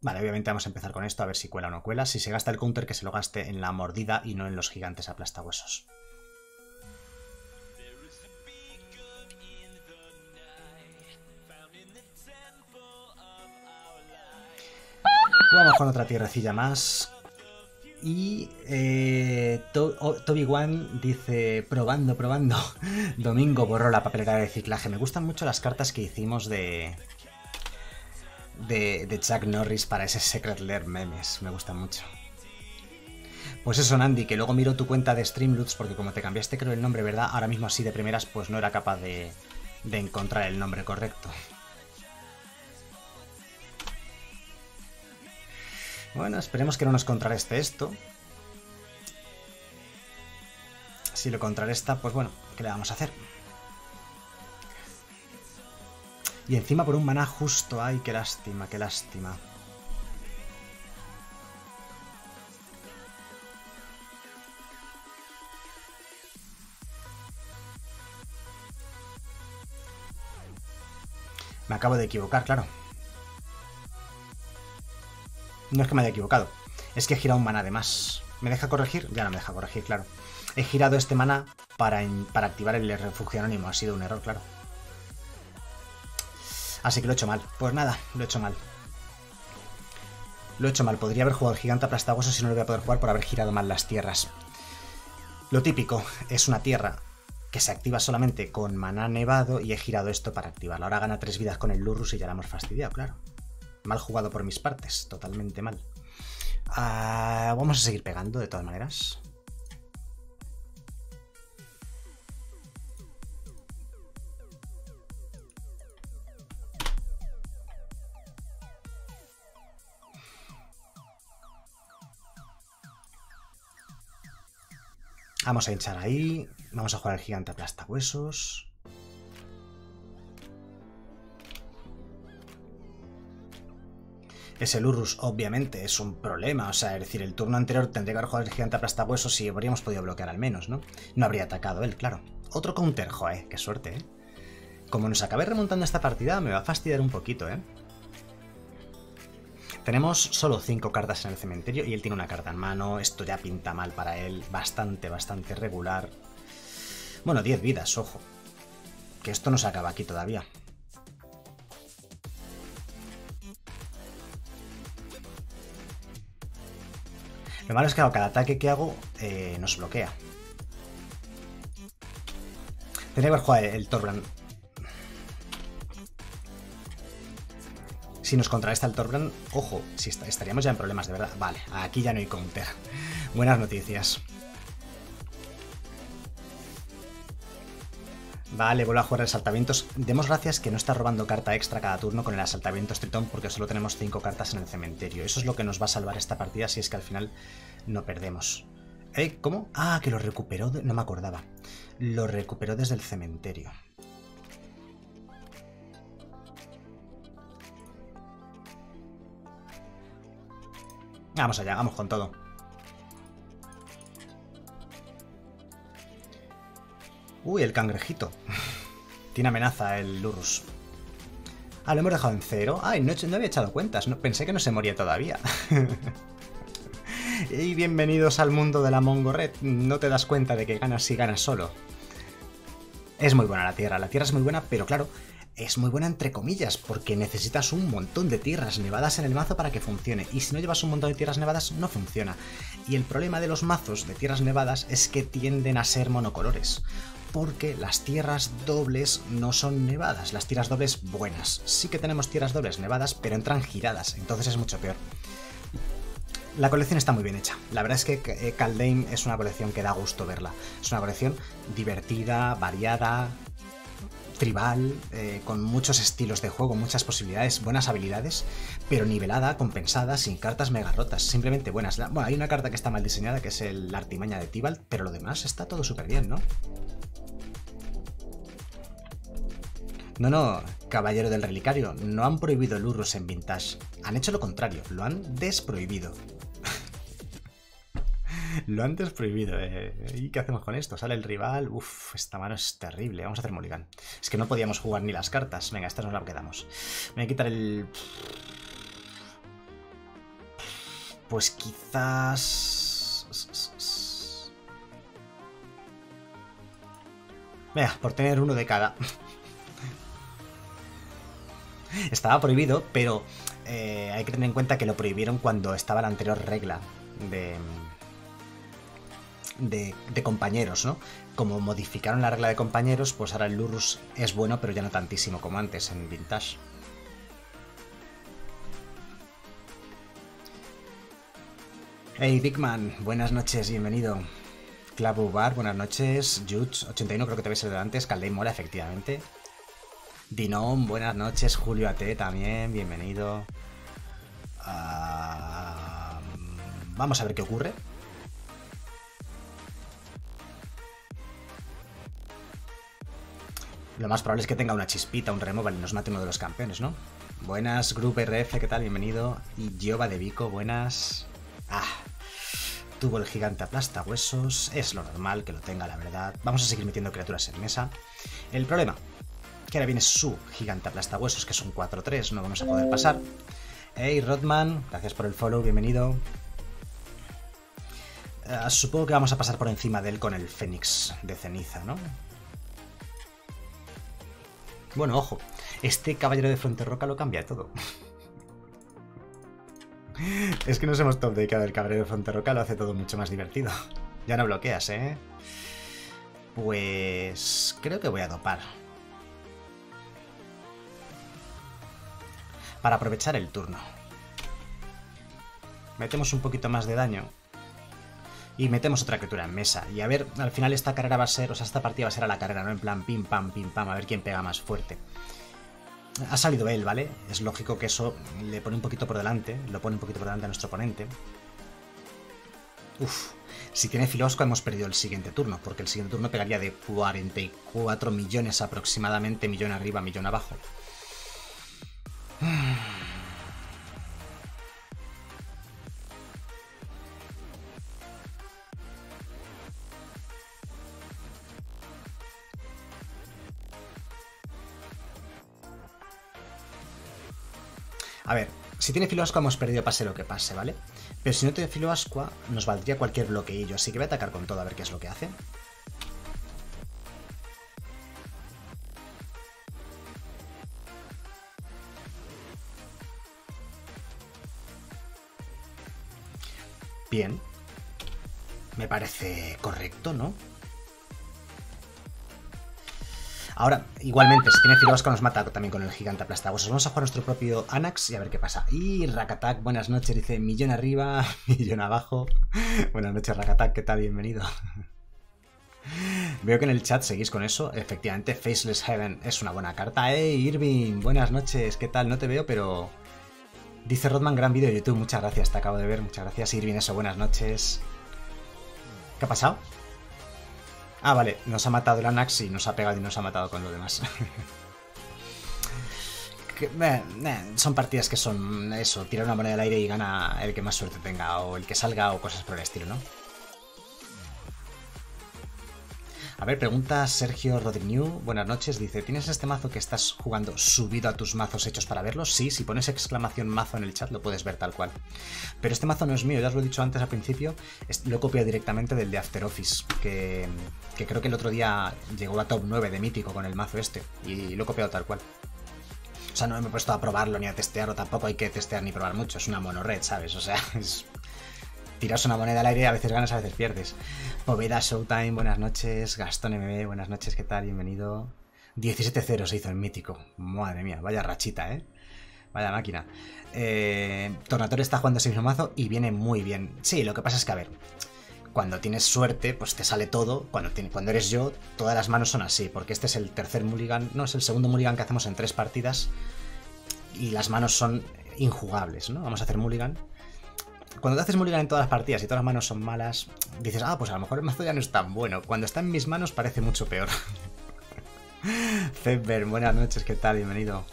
Vale, obviamente vamos a empezar con esto, a ver si cuela o no cuela. Si se gasta el counter, que se lo gaste en la mordida y no en los gigantes aplastahuesos. Vamos con otra tierrecilla más. Y eh, Toby One dice, probando, probando. <laughs> Domingo borró la papelera de reciclaje. Me gustan mucho las cartas que hicimos de, de, de Chuck Norris para ese Secret Lair memes. Me gustan mucho. Pues eso, Nandi, que luego miro tu cuenta de Streamloots porque como te cambiaste creo el nombre, ¿verdad? Ahora mismo así de primeras pues no era capaz de, de encontrar el nombre correcto. Bueno, esperemos que no nos contrarreste esto. Si lo contrarresta, pues bueno, ¿qué le vamos a hacer? Y encima por un maná justo, ay, qué lástima, qué lástima. Me acabo de equivocar, claro. No es que me haya equivocado, es que he girado un maná de más. ¿Me deja corregir? Ya no me deja corregir, claro. He girado este maná para, para activar el refugio anónimo. Ha sido un error, claro. Así que lo he hecho mal. Pues nada, lo he hecho mal. Lo he hecho mal. Podría haber jugado el gigante aplastahuesos si no lo voy a poder jugar por haber girado mal las tierras. Lo típico es una tierra que se activa solamente con maná nevado y he girado esto para activarla. Ahora gana tres vidas con el Lurrus y ya la hemos fastidiado, claro. Mal jugado por mis partes, totalmente mal. Ah, vamos a seguir pegando de todas maneras. Vamos a hinchar ahí. Vamos a jugar al gigante aplastahuesos. Ese Lurrus, obviamente, es un problema. O sea, es decir, el turno anterior tendría que haber jugado el gigante aplastahuesos y habríamos podido bloquear al menos, ¿no? No habría atacado él, claro. Otro counter, joe, qué suerte, ¿eh? Como nos acabe remontando esta partida, me va a fastidiar un poquito, ¿eh? Tenemos solo 5 cartas en el cementerio y él tiene una carta en mano. Esto ya pinta mal para él. Bastante, bastante regular. Bueno, 10 vidas, ojo. Que esto no se acaba aquí todavía. Lo malo es que cada ataque que hago eh, nos bloquea. Tendría que haber jugado el Torbrand. Si nos contrarresta el Torbrand, ojo, si est- estaríamos ya en problemas de verdad. Vale, aquí ya no hay counter. Buenas noticias. Vale, vuelvo a jugar asaltamientos. Demos gracias que no está robando carta extra cada turno con el asaltamientos tritón porque solo tenemos 5 cartas en el cementerio. Eso es lo que nos va a salvar esta partida si es que al final no perdemos. ¿Eh? ¿Cómo? Ah, que lo recuperó. No me acordaba. Lo recuperó desde el cementerio. Vamos allá, vamos con todo. Uy, el cangrejito. <laughs> Tiene amenaza el Lurus. Ah, lo hemos dejado en cero. Ay, no, no había echado cuentas. No, pensé que no se moría todavía. <laughs> y bienvenidos al mundo de la Mongo Red. No te das cuenta de que ganas si ganas solo. Es muy buena la tierra. La tierra es muy buena, pero claro, es muy buena entre comillas, porque necesitas un montón de tierras nevadas en el mazo para que funcione. Y si no llevas un montón de tierras nevadas, no funciona. Y el problema de los mazos de tierras nevadas es que tienden a ser monocolores. Porque las tierras dobles no son nevadas, las tierras dobles buenas. Sí que tenemos tierras dobles nevadas, pero entran giradas, entonces es mucho peor. La colección está muy bien hecha. La verdad es que eh, Kaldheim es una colección que da gusto verla. Es una colección divertida, variada, tribal, eh, con muchos estilos de juego, muchas posibilidades, buenas habilidades, pero nivelada, compensada, sin cartas mega rotas, simplemente buenas. Bueno, hay una carta que está mal diseñada, que es el artimaña de Tibalt, pero lo demás está todo súper bien, ¿no? No, no, caballero del relicario, no han prohibido el Urrus en Vintage. Han hecho lo contrario, lo han desprohibido. Lo han desprohibido. Eh. ¿Y qué hacemos con esto? Sale el rival. Uf, esta mano es terrible. Vamos a hacer mulligan. Es que no podíamos jugar ni las cartas. Venga, esta nos la quedamos. Me voy a quitar el. Pues quizás... Venga, por tener uno de cada. Estaba prohibido, pero eh, hay que tener en cuenta que lo prohibieron cuando estaba la anterior regla de, de, compañeros, ¿no? Como modificaron la regla de compañeros, pues ahora el Lurus es bueno, pero ya no tantísimo como antes en Vintage. Hey Bigman, buenas noches, bienvenido. Clavo Bar, buenas noches. Juts81, creo que te ves el antes. Caldey Mora, efectivamente. Dinom, buenas noches. Julio AT también, bienvenido. Ah, vamos a ver qué ocurre. Lo más probable es que tenga una chispita, un removal y nos mate uno de los campeones, ¿no? Buenas, Group RF, ¿qué tal? Bienvenido. Y Giova de Vico, buenas. Ah, tuvo el gigante aplasta huesos. Es lo normal que lo tenga, la verdad. Vamos a seguir metiendo criaturas en mesa. El problema, que ahora viene su gigante aplasta huesos, que son 4-3, no vamos a poder pasar. Hey, Rodman, gracias por el follow, bienvenido. Uh, supongo que vamos a pasar por encima de él con el Fénix de ceniza, ¿no? Bueno, ojo, este caballero de Fronte Roca lo cambia todo. <laughs> es que nos hemos top deckado el caballero de Fronte Roca, lo hace todo mucho más divertido. Ya no bloqueas, ¿eh? Pues... creo que voy a dopar. Para aprovechar el turno. Metemos un poquito más de daño. Y metemos otra criatura en mesa. Y a ver, al final esta carrera va a ser, o sea, esta partida va a ser a la carrera, ¿no? En plan pim pam, pim pam, a ver quién pega más fuerte. Ha salido él, ¿vale? Es lógico que eso le pone un poquito por delante, lo pone un poquito por delante a nuestro oponente. Uf, si tiene Filosco hemos perdido el siguiente turno, porque el siguiente turno pegaría de 44 millones aproximadamente, millón arriba, millón abajo. A ver, si tiene filo ascua hemos perdido pase lo que pase, ¿vale? Pero si no tiene filo ascua, nos valdría cualquier bloqueillo, así que voy a atacar con todo a ver qué es lo que hace. Bien. Me parece correcto, ¿no? Ahora, igualmente, si tiene Filobasco nos mata también con el gigante aplastahuesos. Vamos a jugar nuestro propio Anax y a ver qué pasa. Y Rakatak, buenas noches, dice millón arriba, <laughs> millón abajo. buenas noches, Rakatak, ¿qué tal? Bienvenido. Veo que en el chat seguís con eso. Efectivamente, Faceless Heaven es una buena carta. ¡Hey, Irving! Buenas noches, ¿qué tal? No te veo, pero... Dice Rodman, gran vídeo de YouTube. Muchas gracias, te acabo de ver. Muchas gracias, Irving. Eso, buenas noches. ¿Qué ha pasado? Ah, vale, nos ha matado el Anax y nos ha pegado y nos ha matado con lo demás. <laughs> son partidas que son eso, tirar una moneda al aire y gana el que más suerte tenga, o el que salga, o cosas por el estilo, ¿no? A ver, pregunta Sergio Rodrignew, buenas noches, dice, ¿tienes este mazo que estás jugando subido a tus mazos hechos para verlos? Sí, si pones exclamación mazo en el chat lo puedes ver tal cual. Pero este mazo no es mío, ya os lo he dicho antes al principio, lo he copiado directamente del de After Office, que, que creo que el otro día llegó a top 9 de mítico con el mazo este, y lo he copiado tal cual. O sea, no me he puesto a probarlo ni a testearlo, tampoco hay que testear ni probar mucho, es una monored, ¿sabes? O sea, <laughs> es tiras una moneda al aire a veces ganas, a veces pierdes. Poveda Showtime, buenas noches. Gastón MB, buenas noches, ¿qué tal? Bienvenido. 17-0 se hizo en mítico. Madre mía, vaya rachita, ¿eh? Vaya máquina. Eh, Tornator está jugando ese mismo mazo y viene muy bien. Sí, lo que pasa es que, a ver, cuando tienes suerte, pues te sale todo. Cuando, cuando eres yo, todas las manos son así, porque este es el tercer mulligan, no, es el segundo mulligan que hacemos en tres partidas y las manos son injugables, ¿no? Vamos a hacer mulligan cuando te haces mulligan en todas las partidas y todas las manos son malas, dices, ah, pues a lo mejor el mazo ya no es tan bueno. Cuando está en mis manos parece mucho peor. <laughs> Zebber, buenas noches, ¿qué tal? Bienvenido.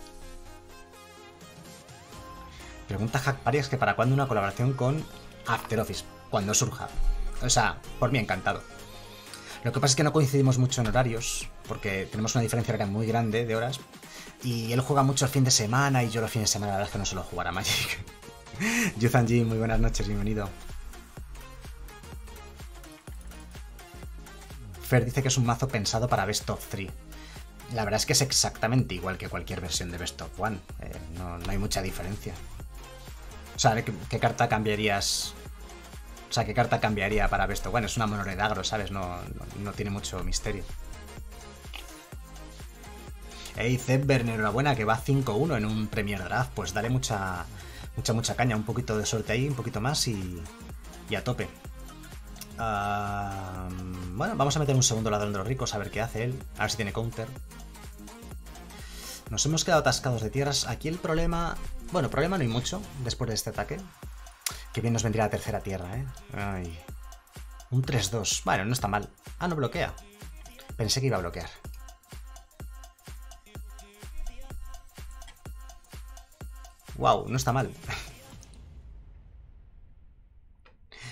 Pregunta Hack Parias que para cuándo una colaboración con After Office, cuando surja. O sea, por mí encantado. Lo que pasa es que no coincidimos mucho en horarios, porque tenemos una diferencia horaria muy grande de horas. Y él juega mucho el fin de semana y yo los fines de semana la verdad es que no suelo jugar a Magic. <laughs> Yuzanji, muy buenas noches, bienvenido. Fer dice que es un mazo pensado para Best of 3. La verdad es que es exactamente igual que cualquier versión de Best of 1. Eh, no, hay mucha diferencia. O sea, ¿qué, qué carta cambiarías? O sea, ¿qué carta cambiaría para Best of 1? Es una monoredagro, ¿sabes? No, no, tiene mucho misterio. Hey, Zebber, enhorabuena, que va 5-1 en un Premier Draft. Pues dale mucha, mucha, mucha caña. Un poquito de suerte ahí, un poquito más y, y a tope. Bueno, vamos a meter un segundo ladrón de los ricos a ver qué hace él. A ver si tiene counter. Nos hemos quedado atascados de tierras. Aquí el problema... Bueno, problema no hay mucho después de este ataque. Que bien nos vendría la tercera tierra, ¿eh? Un 3-2. Bueno, no está mal. Ah, no bloquea. Pensé que iba a bloquear. Wow, no está mal.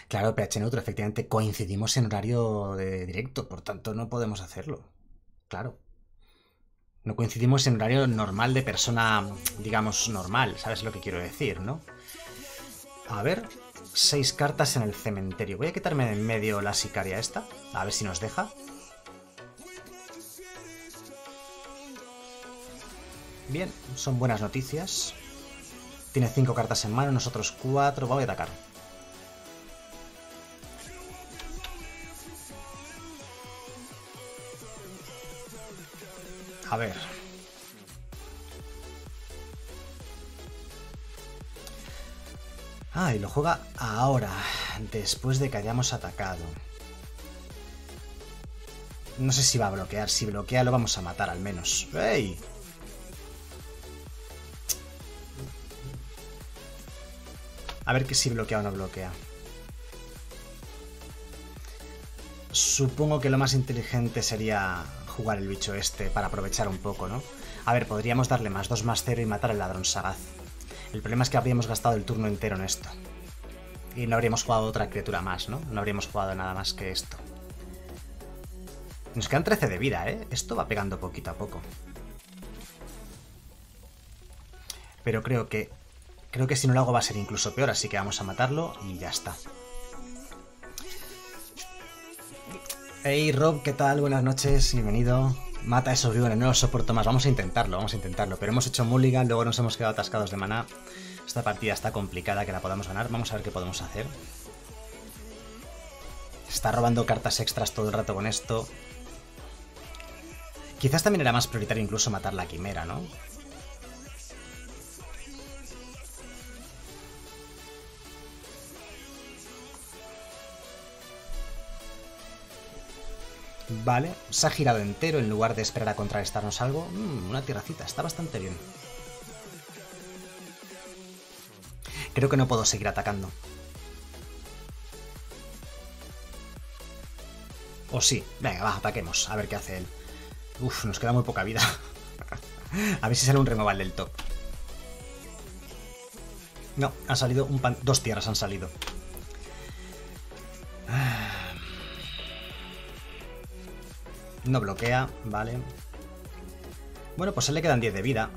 Claro, PH neutro, efectivamente coincidimos en horario de directo, por tanto no podemos hacerlo. Claro. No coincidimos en horario normal de persona, digamos, normal, ¿sabes lo que quiero decir, no? A ver, seis cartas en el cementerio. Voy a quitarme de en medio la sicaria esta, a ver si nos deja. Bien, son buenas noticias. Tiene cinco cartas en mano, nosotros cuatro. Voy a atacar. A ver. Ah, y lo juega ahora, después de que hayamos atacado. No sé si va a bloquear. Si bloquea lo vamos a matar al menos. ¡Ey! A ver que si bloquea o no bloquea. Supongo que lo más inteligente sería jugar el bicho este para aprovechar un poco, ¿no? A ver, podríamos darle más 2 más 0 y matar al ladrón sagaz. El problema es que habríamos gastado el turno entero en esto. Y no habríamos jugado otra criatura más, ¿no? No habríamos jugado nada más que esto. Nos quedan 13 de vida, ¿eh? Esto va pegando poquito a poco. Pero creo que... Creo que si no lo hago va a ser incluso peor, así que vamos a matarlo y ya está. Hey Rob, ¿qué tal? Buenas noches, bienvenido. Mata a esos Riven, no lo soporto más. Vamos a intentarlo, vamos a intentarlo. Pero hemos hecho mulligan, luego nos hemos quedado atascados de maná. Esta partida está complicada, que la podamos ganar. Vamos a ver qué podemos hacer. Está robando cartas extras todo el rato con esto. Quizás también era más prioritario incluso matar la quimera, ¿no? Vale, se ha girado entero en lugar de esperar a contrarrestarnos algo. Mm, una tierracita, está bastante bien. Creo que no puedo seguir atacando. O sí, venga, va, ataquemos, a ver qué hace él. Uf, nos queda muy poca vida. <laughs> a ver si sale un removal del top. No, ha salido un pan... Dos tierras han salido. No bloquea, vale. Bueno, pues a él le quedan 10 de vida.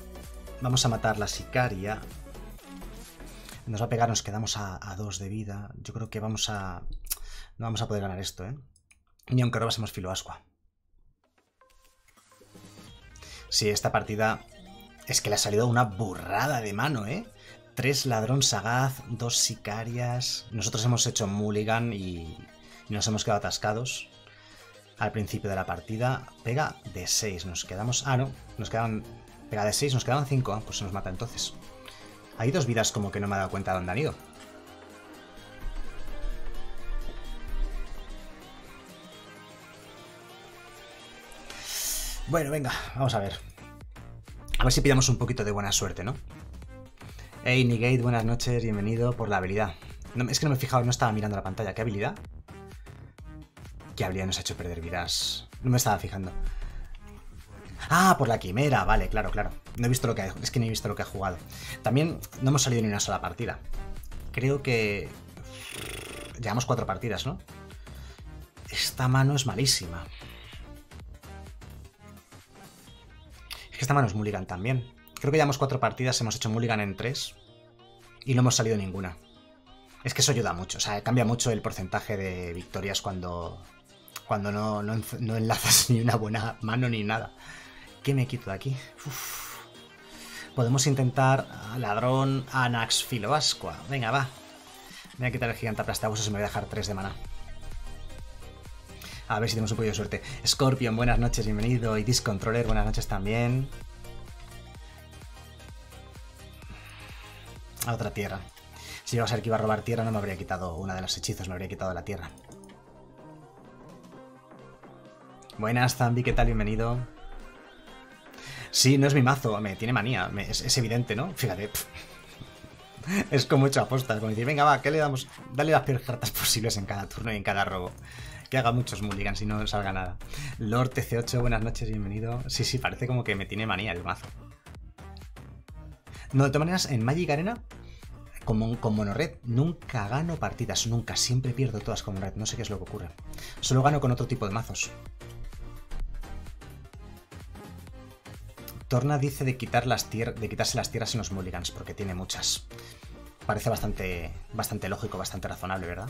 Vamos a matar la sicaria. Nos va a pegar, nos quedamos a, 2 de vida. Yo creo que vamos a... No vamos a poder ganar esto, ¿eh? Ni aunque robásemos filo ascua. Sí, esta partida es que le ha salido una burrada de mano, ¿eh? Tres ladrón sagaz, dos sicarias. Nosotros hemos hecho mulligan y, y nos hemos quedado atascados al principio de la partida. Pega de 6. Nos quedamos... Ah, no. Nos quedan... Pega de 6. Nos quedan 5. Ah, pues se nos mata entonces. Hay dos vidas como que no me he dado cuenta de dónde han ido. Bueno, venga. Vamos a ver. A ver si pillamos un poquito de buena suerte, ¿no? Hey, Nigate, buenas noches. Bienvenido por la habilidad. No, es que no me he fijado, no estaba mirando la pantalla. ¿Qué habilidad? ¿Qué habilidad nos ha hecho perder vidas? No me estaba fijando. Ah, por la quimera, vale, claro, claro. No he visto lo que es que no he visto lo que ha jugado. También no hemos salido ni una sola partida. Creo que llevamos cuatro partidas, ¿no? Esta mano es malísima. Es que esta mano es mulligan también. Creo que llevamos cuatro partidas, hemos hecho mulligan en tres. Y no hemos salido ninguna. Es que eso ayuda mucho, o sea, cambia mucho el porcentaje de victorias cuando, cuando no, no, no enlazas <laughs> ni una buena mano ni nada. ¿Qué me quito de aquí? Podemos intentar ladrón Anax Filoasqua. Venga, va. Voy a quitar el gigante aplastabuesos y me voy a dejar 3 de mana. A ver si tenemos un poquito de suerte. Scorpion, buenas noches, bienvenido. Y Discontroller, buenas noches también. A otra tierra. Si iba a ser que iba a robar tierra, no me habría quitado una de los hechizos, me habría quitado la tierra. Buenas, Zambi, ¿qué tal? Bienvenido. Sí, no es mi mazo, me tiene manía, es, evidente, ¿no? Fíjate. Es como hecho aposta, como decir, venga, va, ¿qué le damos? Dale las peores cartas posibles en cada turno y en cada robo. Que haga muchos mulligans y no salga nada. Lord TC8, buenas noches, bienvenido. Sí, sí, parece como que me tiene manía el mazo. No, de todas maneras, en Magic Arena, como, con Monored, nunca gano partidas, nunca. Siempre pierdo todas con Monored, no sé qué es lo que ocurre. Solo gano con otro tipo de mazos. Torna dice de, quitar las de quitarse las tierras en los mulligans, porque tiene muchas. Parece bastante, bastante lógico, bastante razonable, ¿verdad?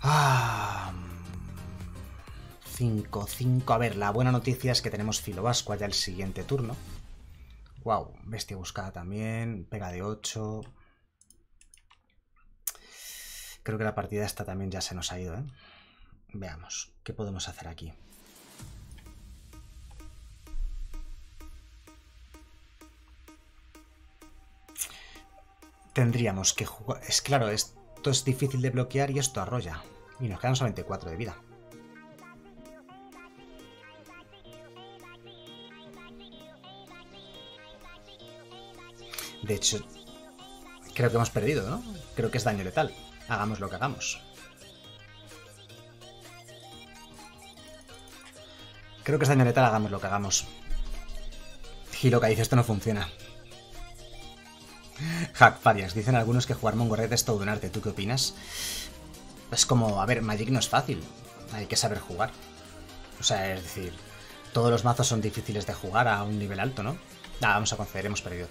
Ah, 5, 5. A ver, la buena noticia es que tenemos Filobascua ya el siguiente turno. Wow, bestia buscada también. Pega de 8. Creo que la partida esta también ya se nos ha ido, ¿eh? Veamos, ¿qué podemos hacer aquí? Tendríamos que jugar... Es claro, esto es difícil de bloquear y esto arrolla. Y nos quedan solamente 4 de vida. De hecho, creo que hemos perdido, ¿no? Creo que es daño letal. Hagamos lo que hagamos. Creo que es daño letal, hagamos lo que hagamos. Hiroka dice, esto no funciona. <laughs> Hack Farias, dicen algunos que jugar Mongored es todo un arte. ¿Tú qué opinas? Es como, a ver, Magic no es fácil. Hay que saber jugar. O sea, es decir, todos los mazos son difíciles de jugar a un nivel alto, ¿no? Ah, vamos a conceder, hemos perdido.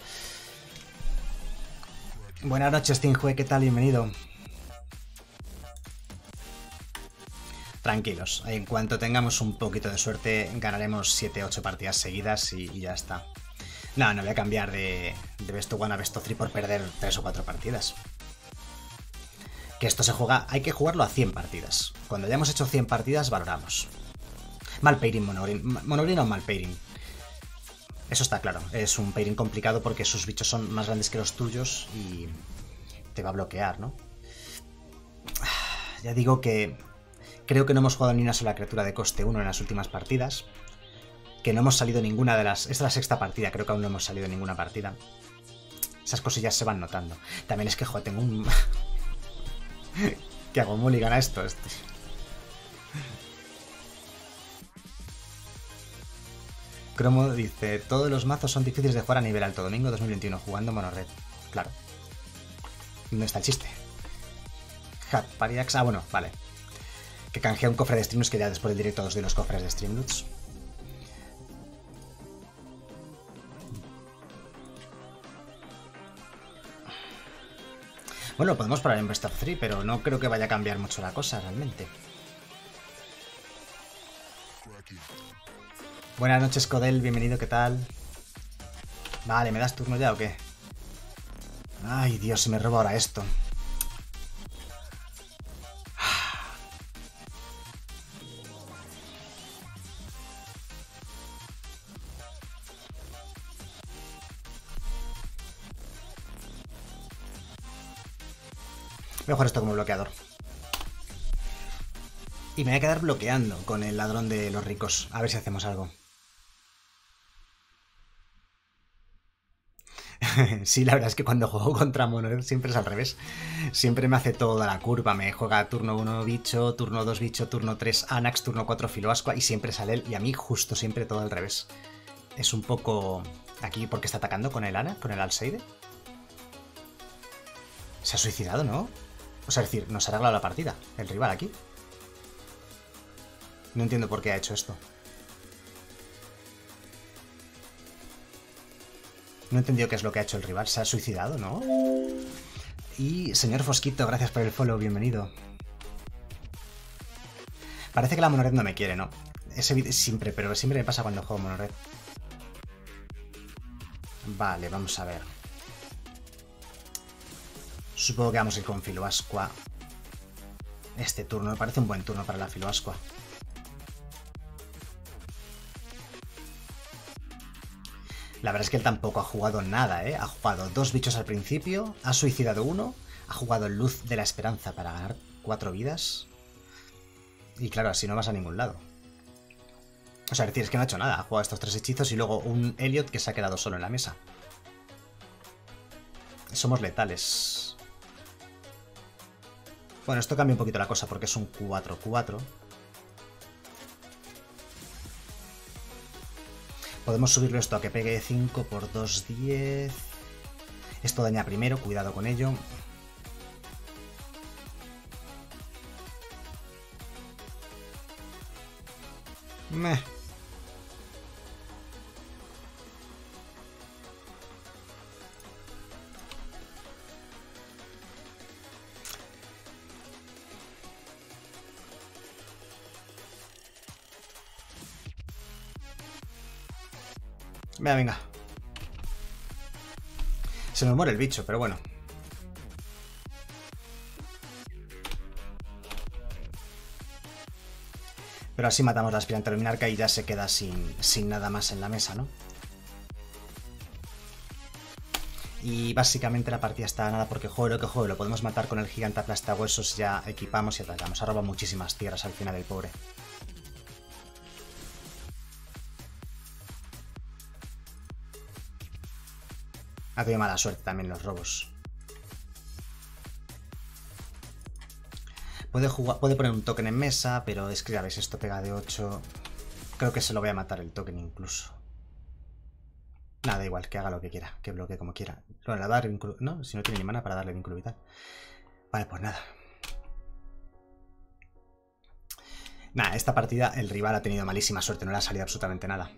Buenas noches, Tinjue, ¿qué tal? Bienvenido. Tranquilos, en cuanto tengamos un poquito de suerte, ganaremos 7-8 partidas seguidas y, ya está. No, no voy a cambiar de, de Best One a Best of 3 por perder 3 o 4 partidas. Que esto se juega, hay que jugarlo a 100 partidas. Cuando hayamos hecho 100 partidas, valoramos. Mal pairing, monogreen. Ma- Monogreen o mal pairing. Eso está claro. Es un pairing complicado porque sus bichos son más grandes que los tuyos y te va a bloquear, ¿no? Ya digo que creo que no hemos jugado ni una sola criatura de coste 1 en las últimas partidas. Que no hemos salido ninguna de las... Esta es la sexta partida, creo que aún no hemos salido ninguna partida. Esas cosillas se van notando. También es que, joder, tengo un... <laughs> ¿Qué hago? Mulligan a esto. esto. Cromo dice, todos los mazos son difíciles de jugar a nivel alto. Domingo 2021, jugando monored. Claro. ¿Dónde está el chiste? Hat Pariax. Ah, bueno, vale. Que canjea un cofre de Streamloots que ya después del directo os doy los cofres de Streamloots. Bueno, podemos parar en Best of 3, pero no creo que vaya a cambiar mucho la cosa realmente. Buenas noches, Codel, bienvenido, ¿qué tal? Vale, ¿me das turno ya o qué? Ay, Dios, se me roba ahora esto. Voy a esto como bloqueador. Y me voy a quedar bloqueando con el ladrón de los ricos. A ver si hacemos algo. <laughs> sí, la verdad es que cuando juego contra Monored siempre es al revés. Siempre me hace toda la curva. Me juega turno 1 bicho, turno 2 bicho, turno 3 Anax, turno 4 Filoasqua y siempre sale él. Y a mí justo siempre todo al revés. Es un poco... Aquí porque está atacando con el Ana, con el Alseide. Se ha suicidado, ¿no? O sea, es decir, nos ha arreglado la partida. El rival aquí. No entiendo por qué ha hecho esto. No he entendido qué es lo que ha hecho el rival. Se ha suicidado, ¿no? Y señor Fosquito, gracias por el follow. Bienvenido. Parece que la monored no me quiere, ¿no? Es siempre, pero siempre me pasa cuando juego monored. Vale, vamos a ver. Supongo que vamos a ir con Filoasqua. Este turno me parece un buen turno para la Filoasqua. La verdad es que él tampoco ha jugado nada, ¿eh? Ha jugado dos bichos al principio, ha suicidado uno, ha jugado Luz de la Esperanza para ganar cuatro vidas. Y claro, así no vas a ningún lado. O sea, es decir, es que no ha hecho nada. Ha jugado estos tres hechizos y luego un Elliot que se ha quedado solo en la mesa. Somos letales. Bueno, esto cambia un poquito la cosa porque es un 4-4. Podemos subirlo esto a que pegue 5 por 2, 10. Esto daña primero, cuidado con ello. Meh. Venga, venga. Se nos muere el bicho, pero bueno. Pero así matamos la aspirante luminarca y ya se queda sin, sin nada más en la mesa, ¿no? Y básicamente la partida está nada porque juego lo que juego, lo podemos matar con el gigante aplastahuesos, ya equipamos y atacamos. Ha robado muchísimas tierras al final el pobre. Ha tenido mala suerte también los robos. Puede, jugar, puede poner un token en mesa, pero es que ya veis, esto pega de 8. Creo que se lo voy a matar el token incluso. Nada, igual, que haga lo que quiera, que bloquee como quiera. Bueno, la dar No, si no tiene ni mana para darle vínculo vital. Vale, pues nada. Nada, esta partida el rival ha tenido malísima suerte, no le ha salido absolutamente nada.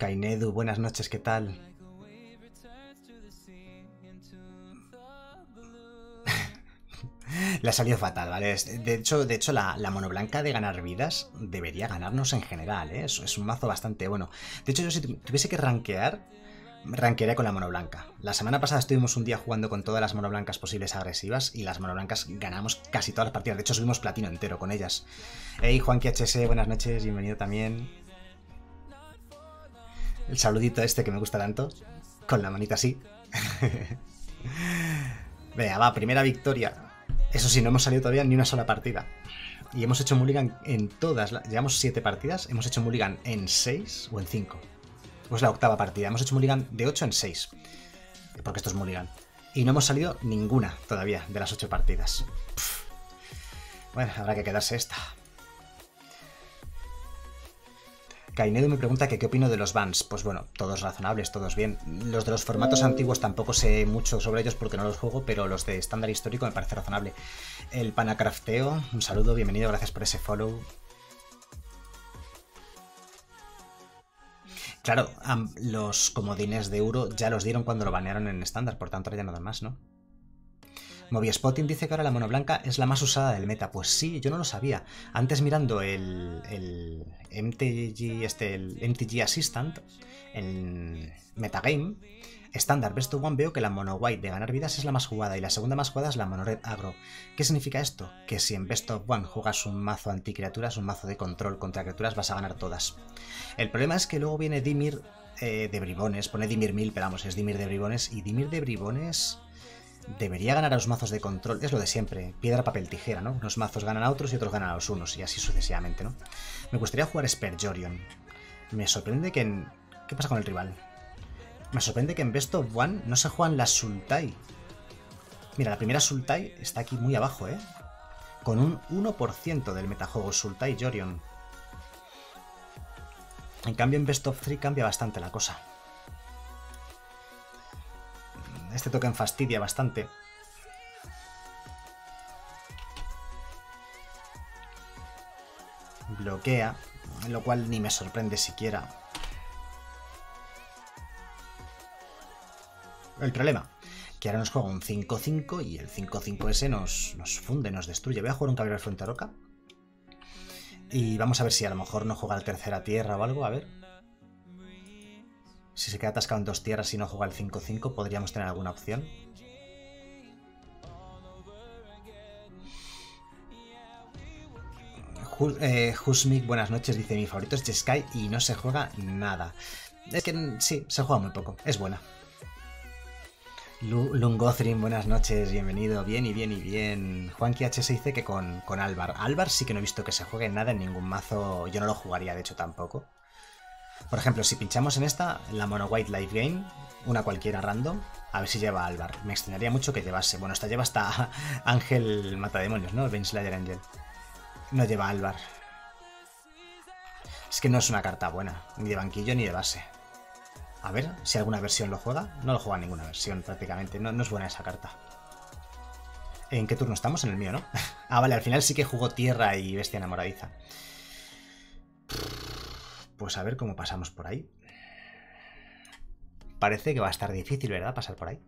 Kainedu, buenas noches, ¿qué tal? <laughs> Le ha salido fatal, ¿vale? De hecho, de hecho la, la mono blanca de ganar vidas debería ganarnos en general, ¿eh? Es, un mazo bastante bueno. De hecho, yo si tu- tuviese que rankear, rankearía con la mono blanca. La semana pasada estuvimos un día jugando con todas las mono blancas posibles agresivas y las mono blancas ganamos casi todas las partidas. De hecho, subimos platino entero con ellas. Hey, Juanqui HS, buenas noches, bienvenido también. El saludito este que me gusta tanto. Con la manita así. <laughs> Venga, va, primera victoria. Eso sí, no hemos salido todavía ni una sola partida. Y hemos hecho mulligan en todas. Llevamos siete partidas. Hemos hecho mulligan en seis o en cinco. O es la octava partida. Hemos hecho mulligan de 8 en 6. Porque esto es mulligan. Y no hemos salido ninguna todavía de las ocho partidas. Bueno, habrá que quedarse esta. Kainedo me pregunta que qué opino de los bans. Pues bueno, todos razonables, todos bien. Los de los formatos antiguos tampoco sé mucho sobre ellos porque no los juego, pero los de estándar histórico me parece razonable. El Panacrafteo, un saludo, bienvenido, gracias por ese follow. Claro, los comodines de euro ya los dieron cuando lo banearon en estándar, por tanto ahora ya no dan más, ¿no? Moviespotting dice que ahora la mono blanca es la más usada del meta. Pues sí, yo no lo sabía. Antes mirando el, el MTG, este, el MTG Assistant en Metagame, estándar Best of One, veo que la mono white de ganar vidas es la más jugada y la segunda más jugada es la mono red agro. ¿Qué significa esto? Que si en Best of One juegas un mazo anti-criaturas, un mazo de control contra criaturas, vas a ganar todas. El problema es que luego viene Dimir eh, de Bribones, pone Dimir 1000, pero vamos, es Dimir de Bribones, y Dimir de Bribones debería ganar a los mazos de control. Es lo de siempre, piedra, papel, tijera, ¿no? Unos mazos ganan a otros y otros ganan a los unos, y así sucesivamente, ¿no? Me gustaría jugar Sperjorion. Me sorprende que en... ¿Qué pasa con el rival? Me sorprende que en Best of One no se juegan las Sultai. Mira, la primera Sultai está aquí muy abajo, ¿eh? Con un 1% del metajuego Sultai Jorion. En cambio, en Best of 3 cambia bastante la cosa. Este token fastidia bastante. Bloquea, lo cual ni me sorprende siquiera. El problema, que ahora nos juega un 5-5 y el 5-5S nos, nos funde, nos destruye. Voy a jugar un caballero de frente roca. Y vamos a ver si a lo mejor no juega la tercera tierra o algo, a ver. Si se queda atascado en dos tierras y no juega el 5-5, podríamos tener alguna opción. Eh, buenas noches, dice mi favorito es Jeskai y no se juega nada. Es que sí, se juega muy poco, es buena. Lu- Lungothrin, buenas noches, bienvenido, bien y bien y bien. Juanqui H se dice que con, con Álvar. Álvar sí que no he visto que se juegue nada en ningún mazo, yo no lo jugaría de hecho tampoco. Por ejemplo, si pinchamos en esta, la Mono White Life Game, una cualquiera random, a ver si lleva a Álvar. Me extrañaría mucho que llevase. Bueno, esta lleva hasta <laughs> Ángel Matademonios, ¿no? El Baneslayer Angel. No lleva a Álvar. Es que no es una carta buena, ni de banquillo ni de base. A ver si alguna versión lo juega. No lo juega ninguna versión prácticamente. No, no es buena esa carta. ¿En qué turno estamos? En el mío, ¿no? <laughs> ah, vale, al final sí que jugó tierra y bestia enamoradiza. Pues a ver cómo pasamos por ahí. Parece que va a estar difícil, ¿verdad? Pasar por ahí.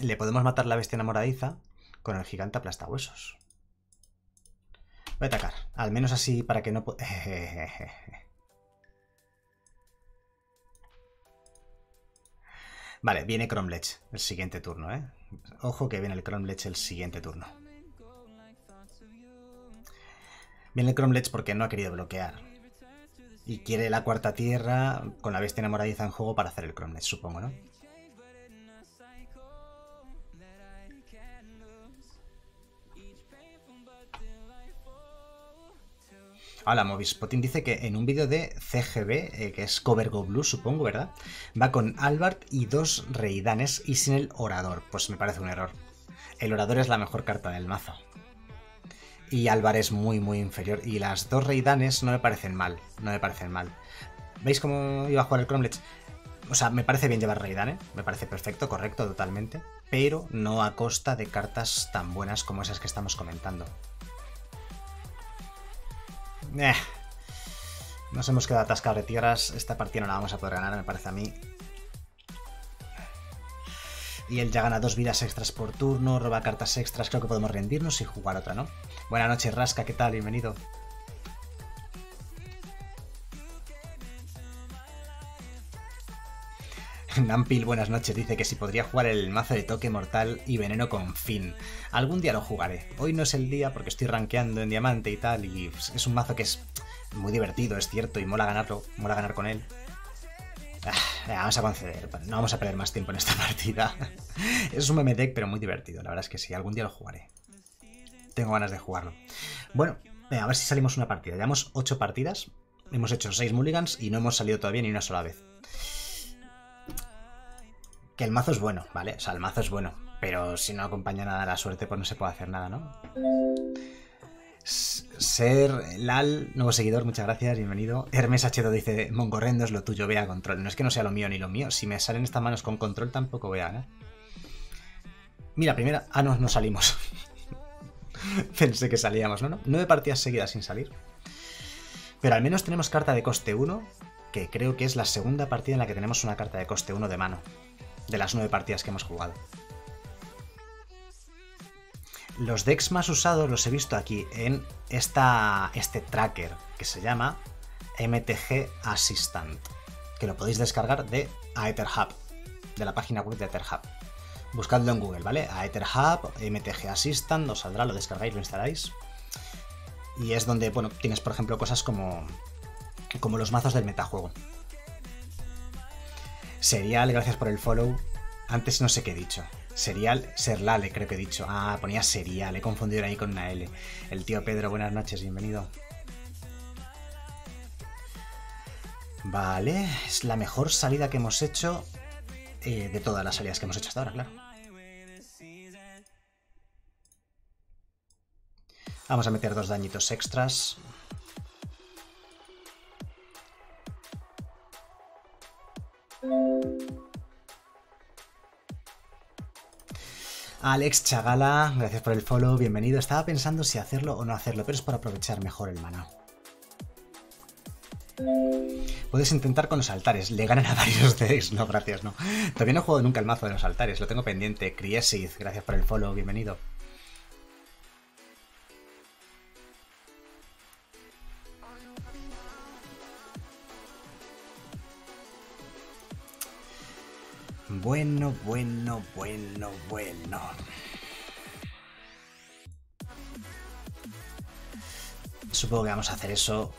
Le podemos matar la bestia enamoradiza con el gigante aplastahuesos. Voy a atacar. Al menos así para que no... <laughs> Vale, viene Cromlech el siguiente turno, ¿eh? Ojo que viene el Cromlech el siguiente turno. Viene el Cromlech porque no ha querido bloquear. Y quiere la cuarta tierra con la bestia enamoradiza en juego para hacer el Cromlech, supongo, ¿no? Hola, Movispotin dice que en un vídeo de CGB, eh, que es Cover Go Blue, supongo, ¿verdad? Va con Albert y dos Reidanes y sin el Orador. Pues me parece un error. El Orador es la mejor carta del mazo. Y Álvar es muy, muy inferior. Y las dos Reidanes no me parecen mal. No me parecen mal. ¿Veis cómo iba a jugar el Cromlech? O sea, me parece bien llevar Reidane. Me parece perfecto, correcto, totalmente. Pero no a costa de cartas tan buenas como esas que estamos comentando. Eh. Nos hemos quedado atascados de tierras. Esta partida no la vamos a poder ganar, me parece a mí. Y él ya gana dos vidas extras por turno, roba cartas extras. Creo que podemos rendirnos y jugar otra, ¿no? Buenas noches, Rasca, ¿qué tal? Bienvenido. <laughs> Nampil, buenas noches, dice que si podría jugar el mazo de toque mortal y veneno con fin. Algún día lo jugaré. Hoy no es el día porque estoy rankeando en diamante y tal, y es un mazo que es muy divertido, es cierto, y mola ganarlo, mola ganar con él. Ah, vamos a conceder, no vamos a perder más tiempo en esta <laughs> partida. es un meme deck, pero muy divertido, la verdad es que sí, algún día lo jugaré. Tengo ganas de jugarlo. Bueno, a ver si salimos una partida. Llevamos 8 partidas, hemos hecho 6 mulligans y no hemos salido todavía ni una sola vez. Que el mazo es bueno, ¿vale? O sea, el mazo es bueno. Pero si no acompaña nada a la suerte, pues no se puede hacer nada, ¿no? Ser Lal, nuevo seguidor, muchas gracias, bienvenido. Hermes H2 dice, Mongorrendo es lo tuyo, vea control. No es que no sea lo mío ni lo mío. Si me salen estas manos con control, tampoco voy a. Mira, primera... Ah, no, no salimos. <laughs> Pensé que salíamos, ¿no? ¿no? Partidas seguidas sin salir. Pero al menos tenemos carta de coste 1, que creo que es la segunda partida en la que tenemos una carta de coste 1 de mano. De las nueve partidas que hemos jugado. Los decks más usados los he visto aquí en esta, este tracker que se llama MTG Assistant, que lo podéis descargar de AetherHub, de la página web de AetherHub. Buscadlo en Google, ¿vale? AetherHub, MTG Assistant, os saldrá, lo descargáis, lo instaláis. Y es donde, bueno, tienes por ejemplo cosas como, como los mazos del metajuego. Serial, gracias por el follow. Antes no sé qué he dicho. Serial, Serlale, creo que he dicho. Ah, ponía serial, he confundido ahí con una L. El tío Pedro, buenas noches, bienvenido. Vale, es la mejor salida que hemos hecho eh, de todas las salidas que hemos hecho hasta ahora, claro. Vamos a meter dos dañitos extras. Alex Chagala, gracias por el follow, bienvenido. Estaba pensando si hacerlo o no hacerlo, pero es para aprovechar mejor el mana. Puedes intentar con los altares. Le ganan a varios de ellos. No, gracias, no. Todavía no he jugado nunca el mazo de los altares. Lo tengo pendiente. Criesid, gracias por el follow. Bienvenido. Bueno, bueno, bueno, bueno. Supongo que vamos a hacer eso.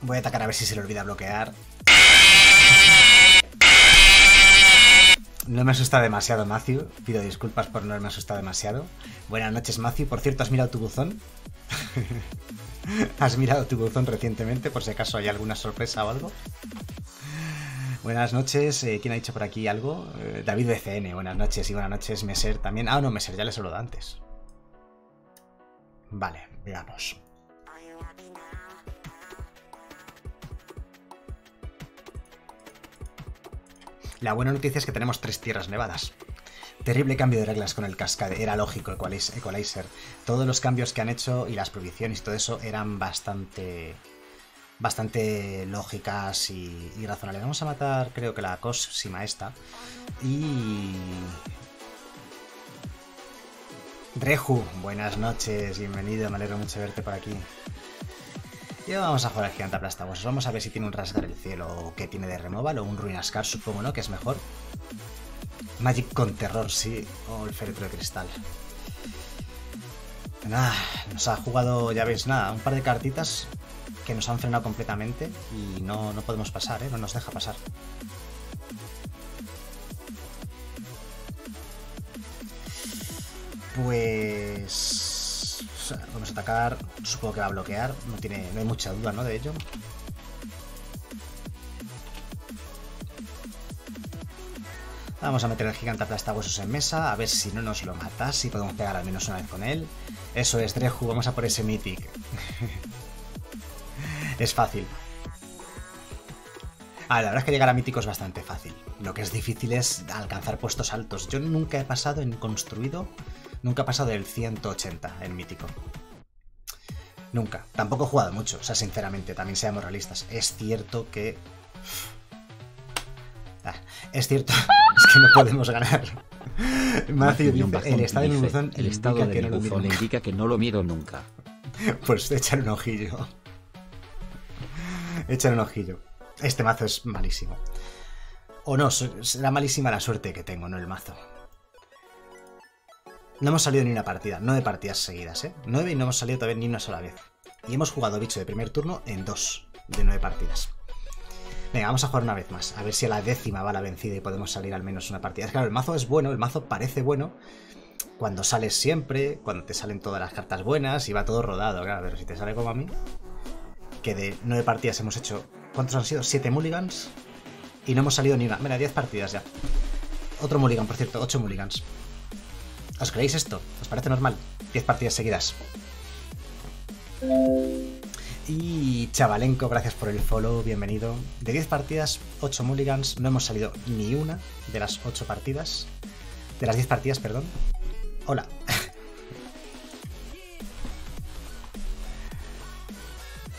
Voy a atacar a ver si se le olvida bloquear. No me asusta demasiado, Matthew. Pido disculpas por no haberme asustado demasiado. Buenas noches, Matthew. Por cierto, ¿has mirado tu buzón? <laughs> ¿Has mirado tu buzón recientemente por si acaso hay alguna sorpresa o algo? Buenas noches. eh, ¿Quién ha dicho por aquí algo? Eh, David BCN. Buenas noches y buenas noches, Meser también. Ah, no, Meser, ya les he hablado antes. Vale, veamos. La buena noticia es que tenemos tres tierras nevadas. Terrible cambio de reglas con el cascade. Era lógico Equaliz- Equalizer. Todos los cambios que han hecho y las prohibiciones y todo eso eran bastante. Bastante lógicas y, y razonables. Vamos a matar, creo que la cosima esta. Y. Reju, buenas noches, bienvenido, me alegro mucho verte por aquí. Y vamos a jugar al gigante aplastahuesos. Vamos a ver si tiene un rasgar el cielo o qué tiene de removal o un ruinascar, supongo, ¿no? Que es mejor. Magic con terror, sí. O el féretro de cristal. Nada, nos ha jugado, ya veis, nada, un par de cartitas que nos han frenado completamente y no, no podemos pasar, ¿eh? No nos deja pasar. Pues... Vamos a atacar, supongo que va a bloquear, no, tiene, no hay mucha duda, ¿no? De ello. Vamos a meter el gigante aplastahuesos en mesa, a ver si no nos lo mata, si podemos pegar al menos una vez con él. Eso es, Dreju, vamos a por ese Mythic. <laughs> es fácil. Ah, la verdad es que llegar a mítico es bastante fácil. Lo que es difícil es alcanzar puestos altos. Yo nunca he pasado en construido, nunca he pasado del 180 en mítico. Nunca. Tampoco he jugado mucho, o sea, sinceramente, también seamos realistas. Es cierto que... Ah, es cierto, <laughs> es que no podemos ganar. <laughs> Matthew dice, bajón el estado de dice, buzón el indica estado que de no mi lo miro buzón nunca". indica que no lo miro nunca. <laughs> Pues echar un ojillo. Echar un ojillo. Este mazo es malísimo. O no, será malísima la suerte que tengo, no el mazo. No hemos salido ni una partida, nueve partidas seguidas, ¿eh? Nueve y no hemos salido todavía ni una sola vez. Y hemos jugado bicho de primer turno en dos de nueve partidas. Venga, vamos a jugar una vez más. A ver si a la décima va la vencida y podemos salir al menos una partida. Es Claro, el mazo es bueno, el mazo parece bueno. Cuando sales siempre, cuando te salen todas las cartas buenas y va todo rodado, claro. Pero si te sale como a mí, que de nueve partidas hemos hecho. ¿Cuántos han sido? ¿Siete mulligans? Y no hemos salido ni una. Mira, diez partidas ya. Otro mulligan, por cierto, ocho mulligans. ¿Os creéis esto? ¿Os parece normal? Diez partidas seguidas. Y Chavalenko, gracias por el follow, bienvenido. De 10 partidas, 8 mulligans, no hemos salido ni una de las 8 partidas. De las 10 partidas, perdón. Hola. <laughs>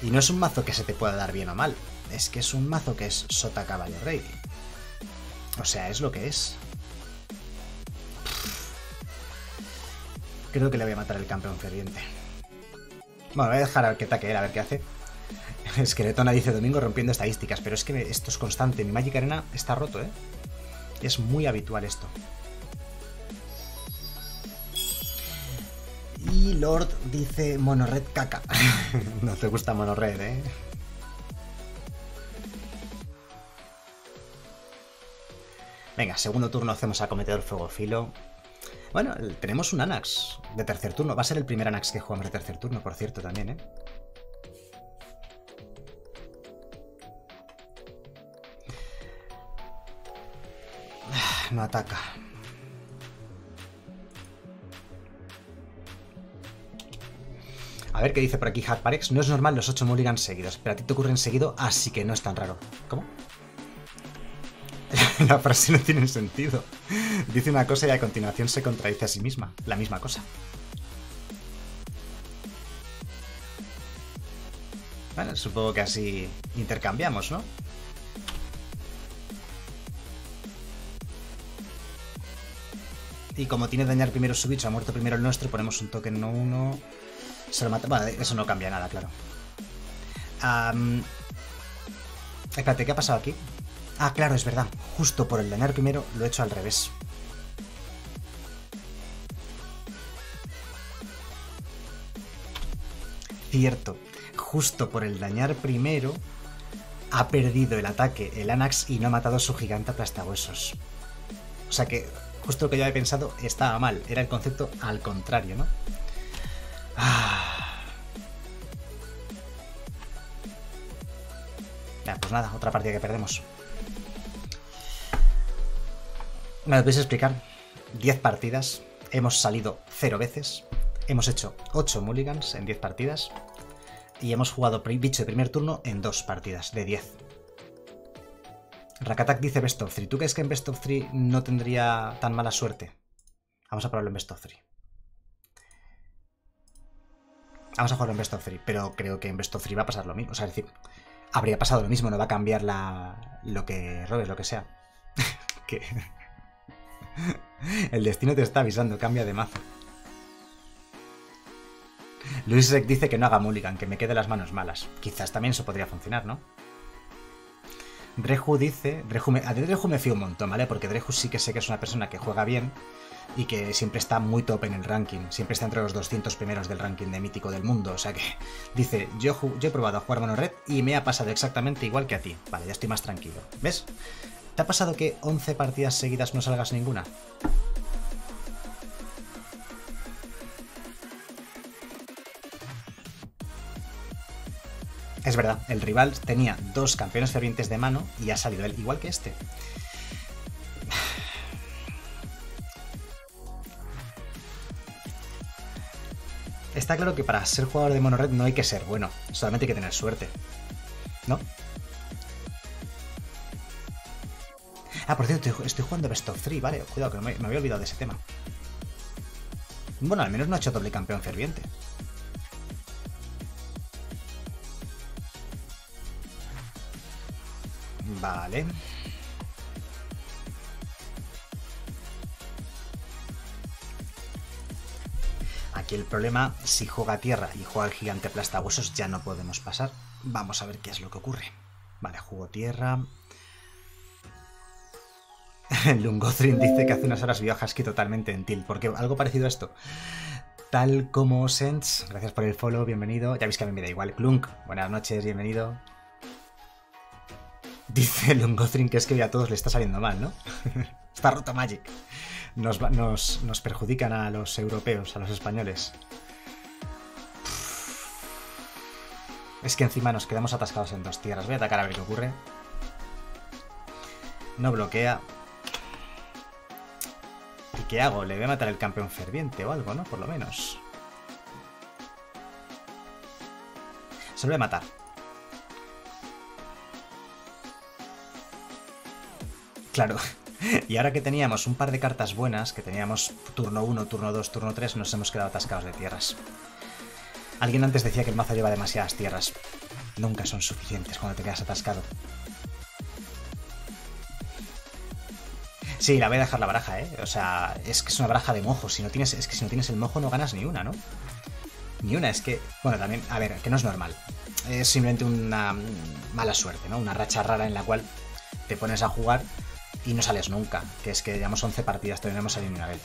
y no es un mazo que se te pueda dar bien o mal, es que es un mazo que es Sota Caballo Rey. O sea, es lo que es. Creo que le voy a matar el campeón ferviente. Bueno, voy a dejar al que taque él a ver qué hace. <laughs> Esqueletona dice Domingo rompiendo estadísticas, pero es que esto es constante. Mi Magic Arena está roto, ¿eh? Es muy habitual esto. Y Lord dice Monored caca. <laughs> no te gusta Monored, ¿eh? Venga, segundo turno hacemos acometedor fuego filo. Bueno, tenemos un Anax de tercer turno. Va a ser el primer Anax que jugamos de tercer turno, por cierto, también, ¿eh? Ah, No ataca. A ver qué dice por aquí Hatparex. No es normal los 8 mulligans seguidos, pero a ti te ocurren seguido, así que no es tan raro. ¿Cómo? <laughs> La frase no tiene sentido. Dice una cosa y a continuación se contradice a sí misma. La misma cosa. Bueno, supongo que así intercambiamos, ¿no? Y como tiene dañar primero su bicho, ha muerto primero el nuestro, ponemos un token no uno. Se lo mata. Bueno, eso no cambia nada, claro. Am, Espérate, ¿qué ha pasado aquí? Ah, claro, es verdad. Justo por el dañar primero lo he hecho al revés. Cierto. Justo por el dañar primero ha perdido el ataque el Anax y no ha matado a su gigante aplastahuesos. O sea que justo lo que yo había pensado estaba mal. Era el concepto al contrario, ¿no? Ya, pues nada, otra partida que perdemos. ¿Me lo podéis explicar? 10 partidas, hemos salido 0 veces, hemos hecho 8 mulligans en 10 partidas y hemos jugado bicho de primer turno en 2 partidas de 10. Rakatak dice Best of 3. ¿Tú crees que en Best of 3 no tendría tan mala suerte? Vamos a probarlo en Best of 3. Vamos a jugarlo en Best of 3, pero creo que en Best of 3 va a pasar lo mismo. O sea, es decir, habría pasado lo mismo, no va a cambiar la, lo que robes, lo que sea. <laughs> <laughs> El destino te está avisando, cambia de mazo. Luis Rec dice que no haga mulligan, que me quede las manos malas. Quizás también eso podría funcionar, ¿no? Dreju dice. Dreju a Dreju me fío un montón, ¿vale? Porque Dreju sí que sé que es una persona que juega bien y que siempre está muy top en el ranking. Siempre está entre los 200 primeros del ranking de mítico del mundo. O sea que <laughs> dice: Yo, yo he probado a jugar mono red y me ha pasado exactamente igual que a ti. Vale, ya estoy más tranquilo. ¿Ves? ¿Te ha pasado que 11 partidas seguidas no salgas ninguna? Es verdad, el rival tenía dos campeones fervientes de mano y ha salido él igual que este. Está claro que para ser jugador de monored no hay que ser bueno, solamente hay que tener suerte. ¿No? Ah, por cierto, estoy- jugando Best of 3, vale. Cuidado, que me, me había olvidado de ese tema. Bueno, al menos no ha hecho doble campeón ferviente. Vale. Aquí el problema, si juega tierra y juega el gigante aplastahuesos, ya no podemos pasar. Vamos a ver qué es lo que ocurre. Vale, juego tierra. <laughs> Lungothrin dice que hace unas horas vio a Husky totalmente en tilt. Porque algo parecido a esto. Tal como Sens, gracias por el follow, bienvenido. Ya veis que a mí me da igual. Clunk, buenas noches, bienvenido. Dice Lungothrin que es que a todos le está saliendo mal, ¿no? <laughs> está roto Magic. Nos, nos perjudican a los europeos, a los españoles. Es que encima nos quedamos atascados en dos tierras. Voy a atacar a ver qué ocurre. No bloquea. ¿Y qué hago? Le voy a matar el campeón ferviente o algo, ¿no? Por lo menos. Se lo voy a matar. Claro. Y ahora que teníamos un par de cartas buenas, que teníamos turno 1, turno 2, turno 3, nos hemos quedado atascados de tierras. Alguien antes decía que el mazo lleva demasiadas tierras. Nunca son suficientes cuando te quedas atascado. Sí, la voy a dejar la baraja, ¿eh? O sea, es que es una baraja de mojo. Si no tienes, es que si no tienes el mojo no ganas ni una, ¿no? Ni una, es que... Bueno, también, a ver, que no es normal. Es simplemente una mala suerte, ¿no? Una racha rara en la cual te pones a jugar y no sales nunca. Que es que llevamos 11 partidas, hemos salido ni una vez.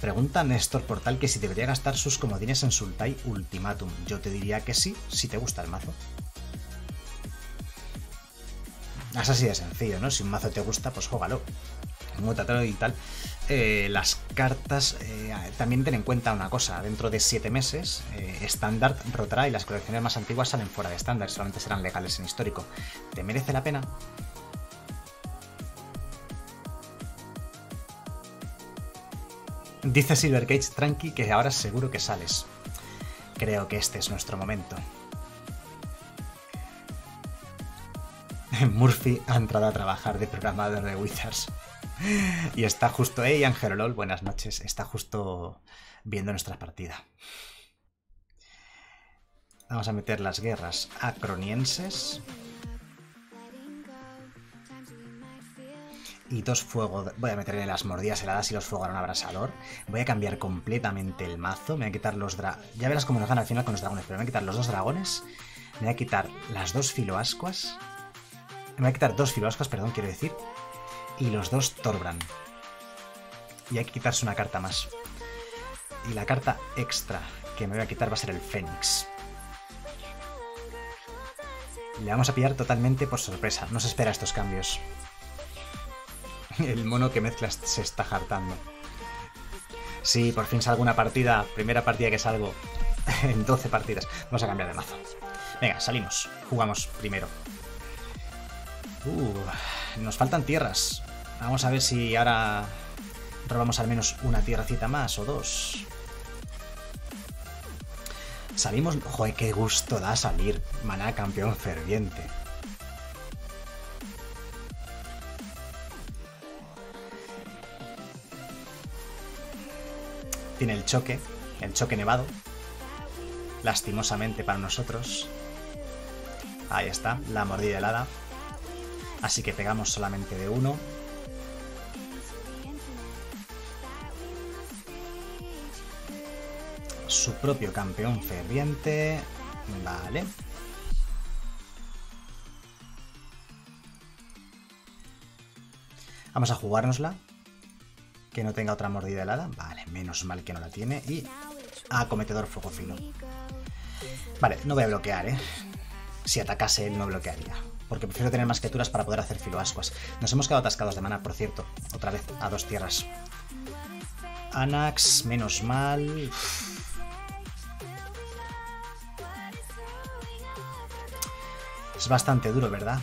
Pregunta Néstor Portal que si debería gastar sus comodines en Sultai Ultimatum. Yo te diría que sí, si te gusta el mazo. Es así de sencillo, ¿no? Si un mazo te gusta, pues jógalo. Mútatelo y tal. Eh, las cartas, eh, también ten en cuenta una cosa, dentro de 7 meses, eh, Standard rotará y las colecciones más antiguas salen fuera de Standard, solamente serán legales en histórico. ¿Te merece la pena? Dice Silver Cage tranqui que ahora seguro que sales. Creo que este es nuestro momento. <laughs> Murphy ha entrado a trabajar de programador de Wizards. <laughs> Y está justo, hey Ángel LOL, buenas noches. Está justo viendo nuestra partida. Vamos a meter las guerras acronienses. Y dos fuego. Voy a meterle las mordidas heladas y los fuego un abrasador. Voy a cambiar completamente el mazo. Me voy a quitar los dra... Ya verás cómo nos gana al final con los dragones. Pero me voy a quitar los dos dragones. Me voy a quitar las dos filoascuas. Me voy a quitar dos filoascuas, perdón, quiero decir. Y los dos Torbran. Y hay que quitarse una carta más. Y la carta extra que me voy a quitar va a ser el Fénix. Le vamos a pillar totalmente por sorpresa. No se espera estos cambios. <laughs> El mono que mezclas se está hartando. Sí, por fin salgo una partida. Primera partida que salgo <laughs> en 12 partidas. Vamos a cambiar de mazo. Venga, salimos. Jugamos primero. Uh, nos faltan tierras. Vamos a ver si ahora robamos al menos una tierracita más o dos. Salimos... Joder, qué gusto da salir. Maná campeón ferviente. Tiene el choque, el choque nevado. Lastimosamente para nosotros. Ahí está, la mordida helada. Así que pegamos solamente de uno. Su propio campeón ferviente. Vale. Vamos a jugárnosla. Que no tenga otra mordida helada. Vale, menos mal que no la tiene. Y acometedor fuego fino. Vale, no voy a bloquear, ¿eh? Si atacase él no bloquearía. Porque prefiero tener más criaturas para poder hacer filoascuas. Nos hemos quedado atascados de mana, por cierto. Otra vez, a dos tierras. Anax, menos mal. Es bastante duro, ¿verdad?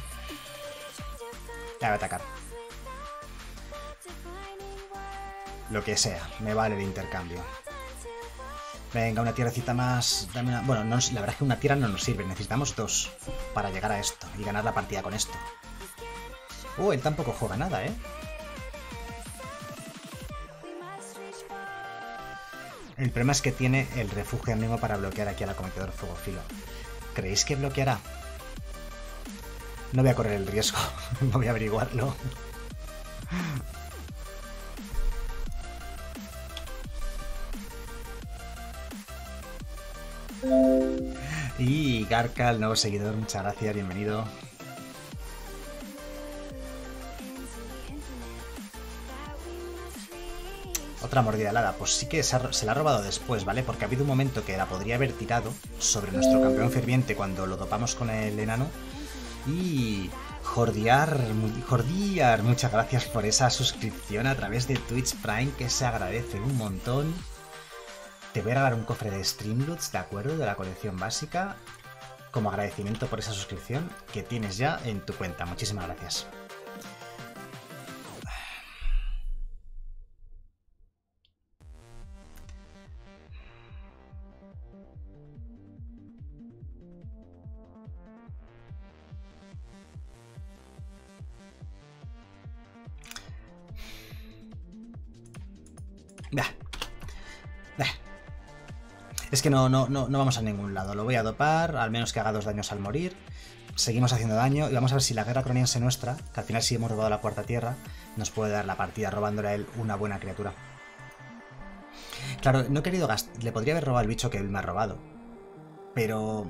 Ya voy a atacar. Lo que sea, me vale el intercambio. Venga, una tierrecita más. Bueno, la verdad es que una tierra no nos sirve. Necesitamos dos para llegar a esto y ganar la partida con esto. Uh, él tampoco juega nada, ¿eh? El problema es que tiene el refugio animo para bloquear aquí al acometedor fuego filo. ¿Creéis que bloqueará? No voy a correr el riesgo. no <laughs> voy a averiguarlo. Y Garca, el nuevo seguidor, muchas gracias, bienvenido. Otra mordida helada, pues sí que se, la ha robado después, ¿vale? Porque ha habido un momento que la podría haber tirado sobre nuestro campeón ferviente cuando lo topamos con el enano. Y Jordiar, Jordiar, muchas gracias por esa suscripción a través de Twitch Prime, que se agradece un montón. Te voy a un cofre de Streamloots, ¿de acuerdo? De la colección básica, como agradecimiento por esa suscripción que tienes ya en tu cuenta. Muchísimas gracias. No, no, no, no vamos a ningún lado. Lo voy a dopar, al menos que haga dos daños al morir. Seguimos haciendo daño y vamos a ver si la guerra croniense nuestra, que al final sí hemos robado la cuarta tierra, nos puede dar la partida robándole a él una buena criatura. Claro, no he querido gastar... Le podría haber robado el bicho que él me ha robado. Pero...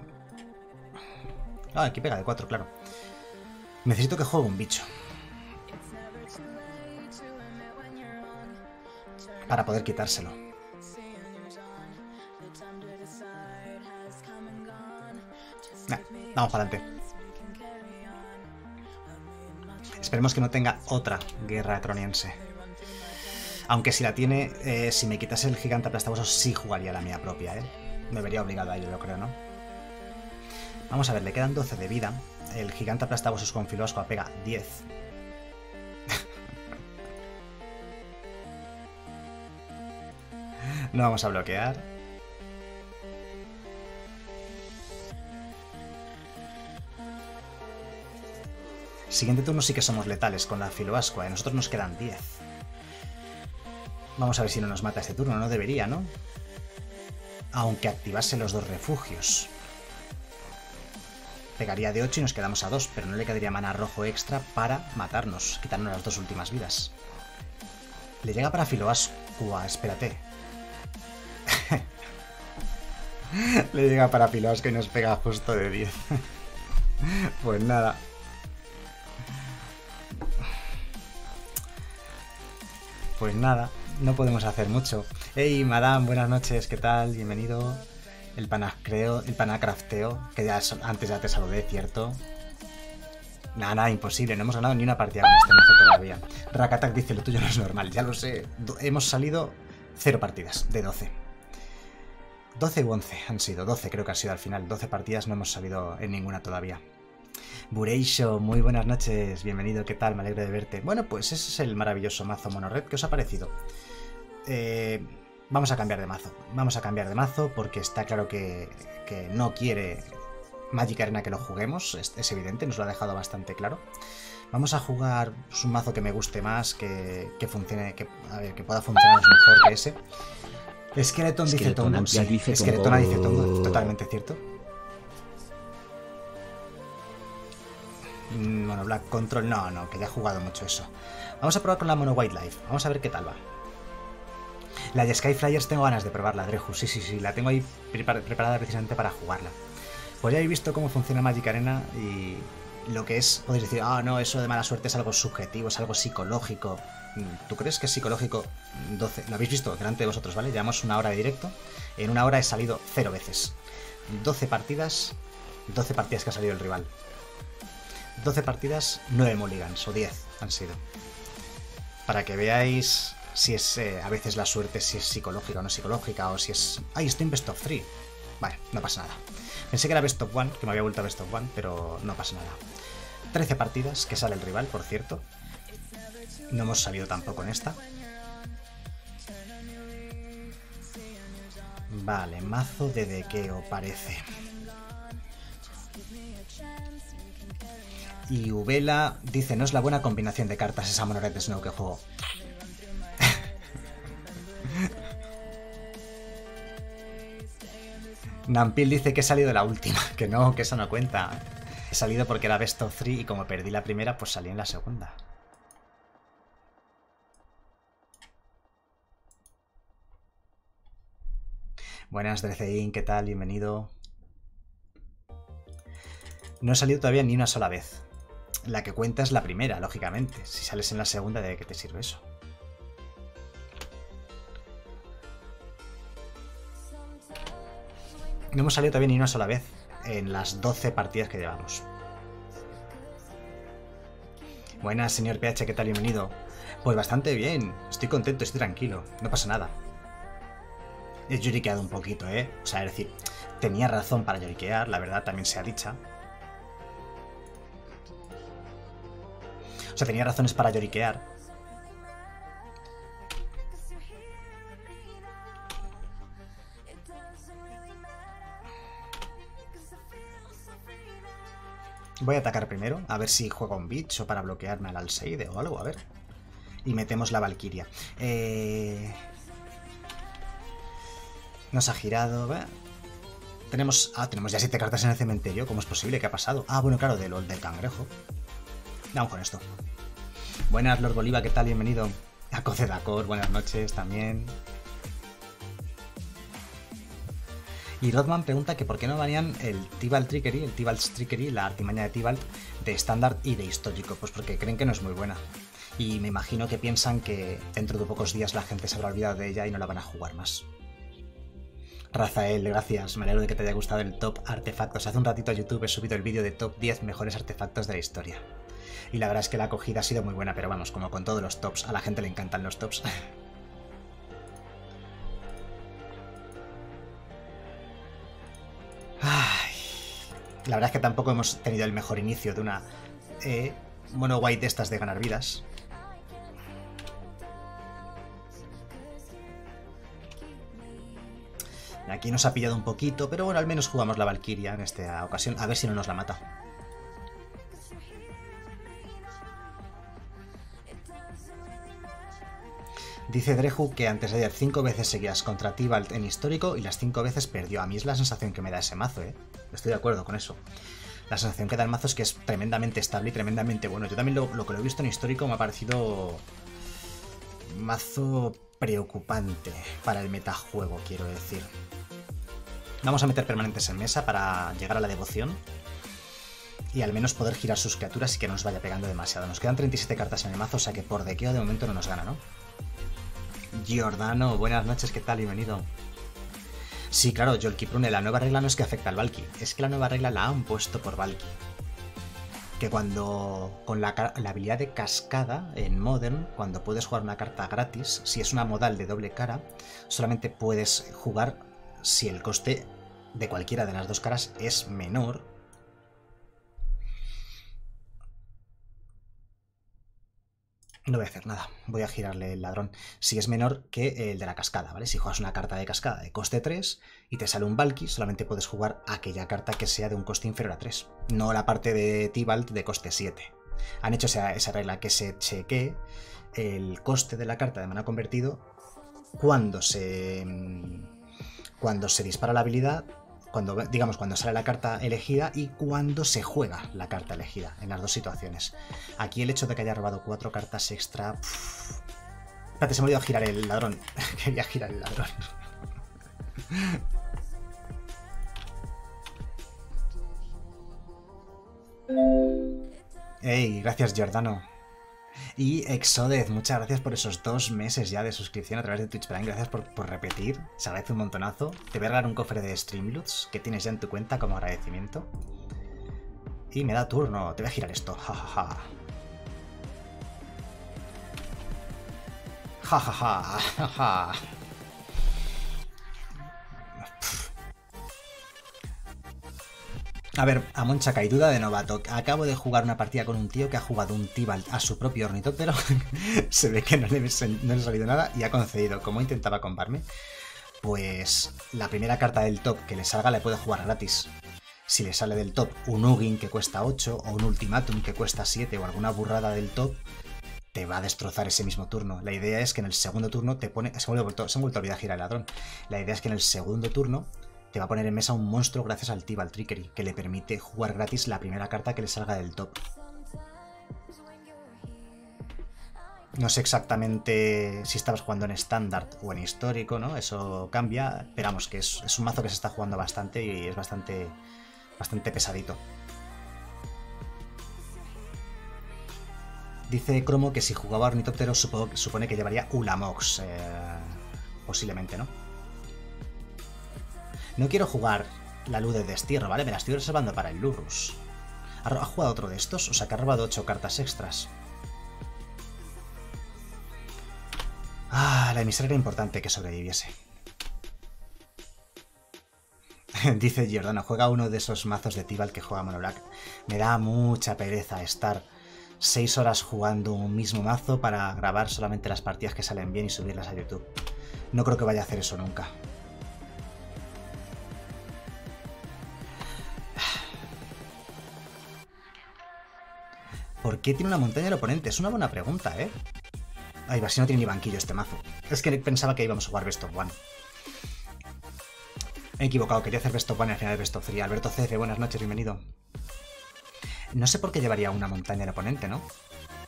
Ah, aquí pega de cuatro, claro. Necesito que juegue un bicho. Para poder quitárselo. Vamos para adelante. Esperemos que no tenga otra guerra croniense. Aunque si la tiene, eh, si me quitase el gigante aplastaboso, sí jugaría la mía propia, ¿eh? Me vería obligado a ello, yo creo, ¿no? Vamos a ver, le quedan 12 de vida. El gigante aplastabosos con filosco pega 10. <laughs> no vamos a bloquear. Siguiente turno sí que somos letales con la filoascua. A nosotros nos quedan 10. Vamos a ver si no nos mata este turno. No debería, ¿no? Aunque activase los dos refugios. Pegaría de 8 y nos quedamos a 2, pero no le quedaría mana rojo extra para matarnos, quitarnos las dos últimas vidas. Le llega para Filoascua, espérate. <laughs> le llega para Filoascua y nos pega justo de 10. <laughs> pues nada. Pues nada, no podemos hacer mucho. Hey, madame, buenas noches, ¿qué tal? Bienvenido. El panacreo, el panacrafteo, que ya antes ya te saludé, ¿cierto? Nada, nada, imposible, no hemos ganado ni una partida con este mazo todavía. Rakatak dice, lo tuyo no es normal, ya lo sé. Hemos salido cero partidas, de 12. 12 u 11 han sido, 12 creo que ha sido al final. 12 partidas no hemos salido en ninguna todavía. Bureisho, muy buenas noches, bienvenido, ¿qué tal? Me alegro de verte. Bueno, pues ese es el maravilloso mazo monored, ¿qué os ha parecido? Eh, vamos a cambiar de mazo, vamos a cambiar de mazo porque está claro que, que no quiere Magic Arena que lo juguemos, es, es evidente, nos lo ha dejado bastante claro. Vamos a jugar pues, un mazo que me guste más, que, que funcione, que, a ver, que pueda funcionar mejor que ese. Skeleton dice Skeleton amplia sí, dice Skeleton dice Tongu, totalmente cierto. Mm, Mono Black Control, no, no, que ya he jugado mucho eso. Vamos a probar con la Mono White Life, vamos a ver qué tal va. La de Sky Flyers tengo ganas de probarla, Dreju, sí, sí, sí, la tengo ahí prepar- preparada precisamente para jugarla. Pues ya habéis visto cómo funciona Magic Arena y lo que es, podéis decir, ah, no, eso de mala suerte es algo subjetivo, es algo psicológico. Mm, ¿Tú crees que es psicológico? 12. Lo habéis visto delante de vosotros, ¿vale? Llevamos una hora de directo. En una hora he salido cero veces. 12 partidas, 12 partidas que ha salido el rival. 12 partidas, 9 mulligans, o 10 han sido. Para que veáis si es eh, a veces la suerte, si es psicológica o no psicológica, o si es... ¡Ay, estoy en Best of 3! Vale, no pasa nada. Pensé que era Best of 1, que me había vuelto a Best of 1, pero no pasa nada. 13 partidas, que sale el rival, por cierto. No hemos salido tampoco en esta. Vale, mazo de dequeo parece. Y Uvela dice, no es la buena combinación de cartas esa Monored de Snow que juego. <laughs> Nampil dice que he salido de la última, que no, que eso no cuenta. He salido porque era Best of 3 y como perdí la primera, pues salí en la segunda. Buenas, Drecein, ¿qué tal? Bienvenido. No he salido todavía ni una sola vez. La que cuenta es la primera, lógicamente. Si sales en la segunda, ¿de qué te sirve eso? No hemos salido todavía ni una sola vez en las 12 partidas que llevamos. Buenas, señor PH, ¿qué tal? Bienvenido. Pues bastante bien, estoy contento, estoy tranquilo, no pasa nada. He lloriqueado un poquito, ¿eh? O sea, es decir, tenía razón para lloriquear, la verdad también sea dicha. Sea, tenía razones para lloriquear. Voy a atacar primero, a ver si juega un bicho para bloquearme al Alseide o algo, a ver. Y metemos la Valkyria. Eh... Nos ha girado... Tenemos... Ah, tenemos ya siete cartas en el cementerio. ¿Cómo es posible? ¿Qué ha pasado? Ah, bueno, claro, del del cangrejo. Vamos con esto. Buenas, Lord Bolívar, ¿qué tal? Bienvenido. A Cocedacor, buenas noches también. Y Rodman pregunta que por qué no varían el Tibalt Trickery, el Tibalt's Trickery, la artimaña de Tibalt, de estándar y de histórico. Pues porque creen que no es muy buena. Y me imagino que piensan que dentro de pocos días la gente se habrá olvidado de ella y no la van a jugar más. Rafael, gracias. Me alegro de que te haya gustado el top artefactos. Hace un ratito a YouTube he subido el vídeo de top 10 mejores artefactos de la historia. Y la verdad es que la acogida ha sido muy buena, pero vamos, como con todos los tops, a la gente le encantan los tops. <laughs> Ay, la verdad es que tampoco hemos tenido el mejor inicio de una eh, mono white de estas de ganar vidas. Aquí nos ha pillado un poquito, pero bueno, al menos jugamos la Valkyria en esta ocasión. A ver si no nos la mata. Dice Dreju que antes de ayer cinco veces seguías contra Tibalt en histórico y las cinco veces perdió. A mí es la sensación que me da ese mazo, ¿eh? Estoy de acuerdo con eso. La sensación que da el mazo es que es tremendamente estable y tremendamente bueno. Yo también lo, lo que lo he visto en histórico me ha parecido mazo preocupante para el metajuego, quiero decir. Vamos a meter permanentes en mesa para llegar a la devoción y al menos poder girar sus criaturas y que no nos vaya pegando demasiado. Nos quedan 37 cartas en el mazo, o sea que por dequeo de momento no nos gana, ¿no? Giordano, buenas noches, ¿qué tal? Bienvenido. Sí, claro, Jolkiprune, la nueva regla no es que afecta al Valky, es que la nueva regla la han puesto por Valky. Que cuando, con la, la habilidad de cascada en Modern, cuando puedes jugar una carta gratis, si es una modal de doble cara, solamente puedes jugar si el coste de cualquiera de las dos caras es menor No voy a hacer nada, voy a girarle el ladrón. Si es menor que el de la cascada, ¿vale? Si juegas una carta de cascada de coste 3 y te sale un Valky, solamente puedes jugar aquella carta que sea de un coste inferior a 3, no la parte de Tibalt de coste 7. Han hecho esa, esa regla que se chequee el coste de la carta de mana convertido cuando se mm, cuando se dispara la habilidad cuando digamos cuando sale la carta elegida y cuando se juega la carta elegida en las dos situaciones. Aquí el hecho de que haya robado cuatro cartas extra espérate se me olvidó girar el ladrón. <laughs> Quería girar el ladrón. <laughs> Ey, gracias Giordano. Y Exodez, muchas gracias por esos dos meses ya de suscripción a través de Twitch Prime. Gracias por, repetir. Se agradece un montonazo. Te voy a regalar un cofre de Streamloots que tienes ya en tu cuenta como agradecimiento. Y me da turno. Te voy a girar esto. Ja, ja, ja. Ja, ja, ja, ja, ja. A ver, Amon Chaka, y duda de novato. Acabo de jugar una partida con un tío que ha jugado un Tibalt a su propio ornitóptero. <laughs> Se ve que no le, ha salido nada y ha concedido. Como intentaba comparme, pues la primera carta del top que le salga le puede jugar gratis. Si le sale del top un Ugin que cuesta 8 o un Ultimatum que cuesta 7 o alguna burrada del top, te va a destrozar ese mismo turno. La idea es que en el segundo turno te pone... Se me ha vuelto, se me ha vuelto a olvidar girar el ladrón. La idea es que en el segundo turno te va a poner en mesa un monstruo gracias al Tibalt Trickery, que le permite jugar gratis la primera carta que le salga del top. No sé exactamente si estabas jugando en estándar o en histórico, ¿no? Eso cambia. Esperamos que es, un mazo que se está jugando bastante y es bastante, bastante pesadito. Dice Cromo que si jugaba Ornitóptero supo, supone que llevaría Ulamox. Eh, posiblemente, ¿no? No quiero jugar la luz de destierro, ¿vale? Me la estoy reservando para el Lurrus. ¿Ha, ¿Ha jugado otro de estos? O sea, que ha robado 8 cartas extras. Ah, la emisora era importante que sobreviviese. <laughs> Dice Giordano, juega uno de esos mazos de Tibal que juega Mono Black. Me da mucha pereza estar 6 horas jugando un mismo mazo para grabar solamente las partidas que salen bien y subirlas a YouTube. No creo que vaya a hacer eso nunca. ¿Por qué tiene una montaña el oponente? Es una buena pregunta, ¿eh? Ay, va, si no tiene ni banquillo este mazo. Es que pensaba que íbamos a jugar Best of One. He equivocado, quería hacer Best of One al final Best of 3. Alberto CF, buenas noches, bienvenido. No sé por qué llevaría una montaña el oponente, ¿no?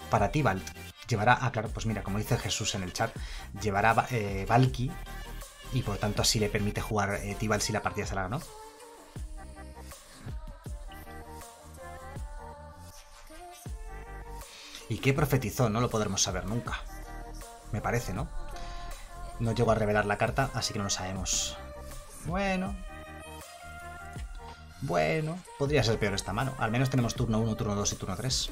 Para Tibalt. Llevará, ah, claro, pues mira, como dice Jesús en el chat, llevará eh, Valky y por tanto así le permite jugar eh, Tibalt si la partida se la ganó. ¿Y qué profetizó? No lo podremos saber nunca. Me parece, ¿no? No llego a revelar la carta, así que no lo sabemos. Bueno. Bueno, podría ser peor esta mano. Al menos tenemos turno 1, turno 2 y turno 3.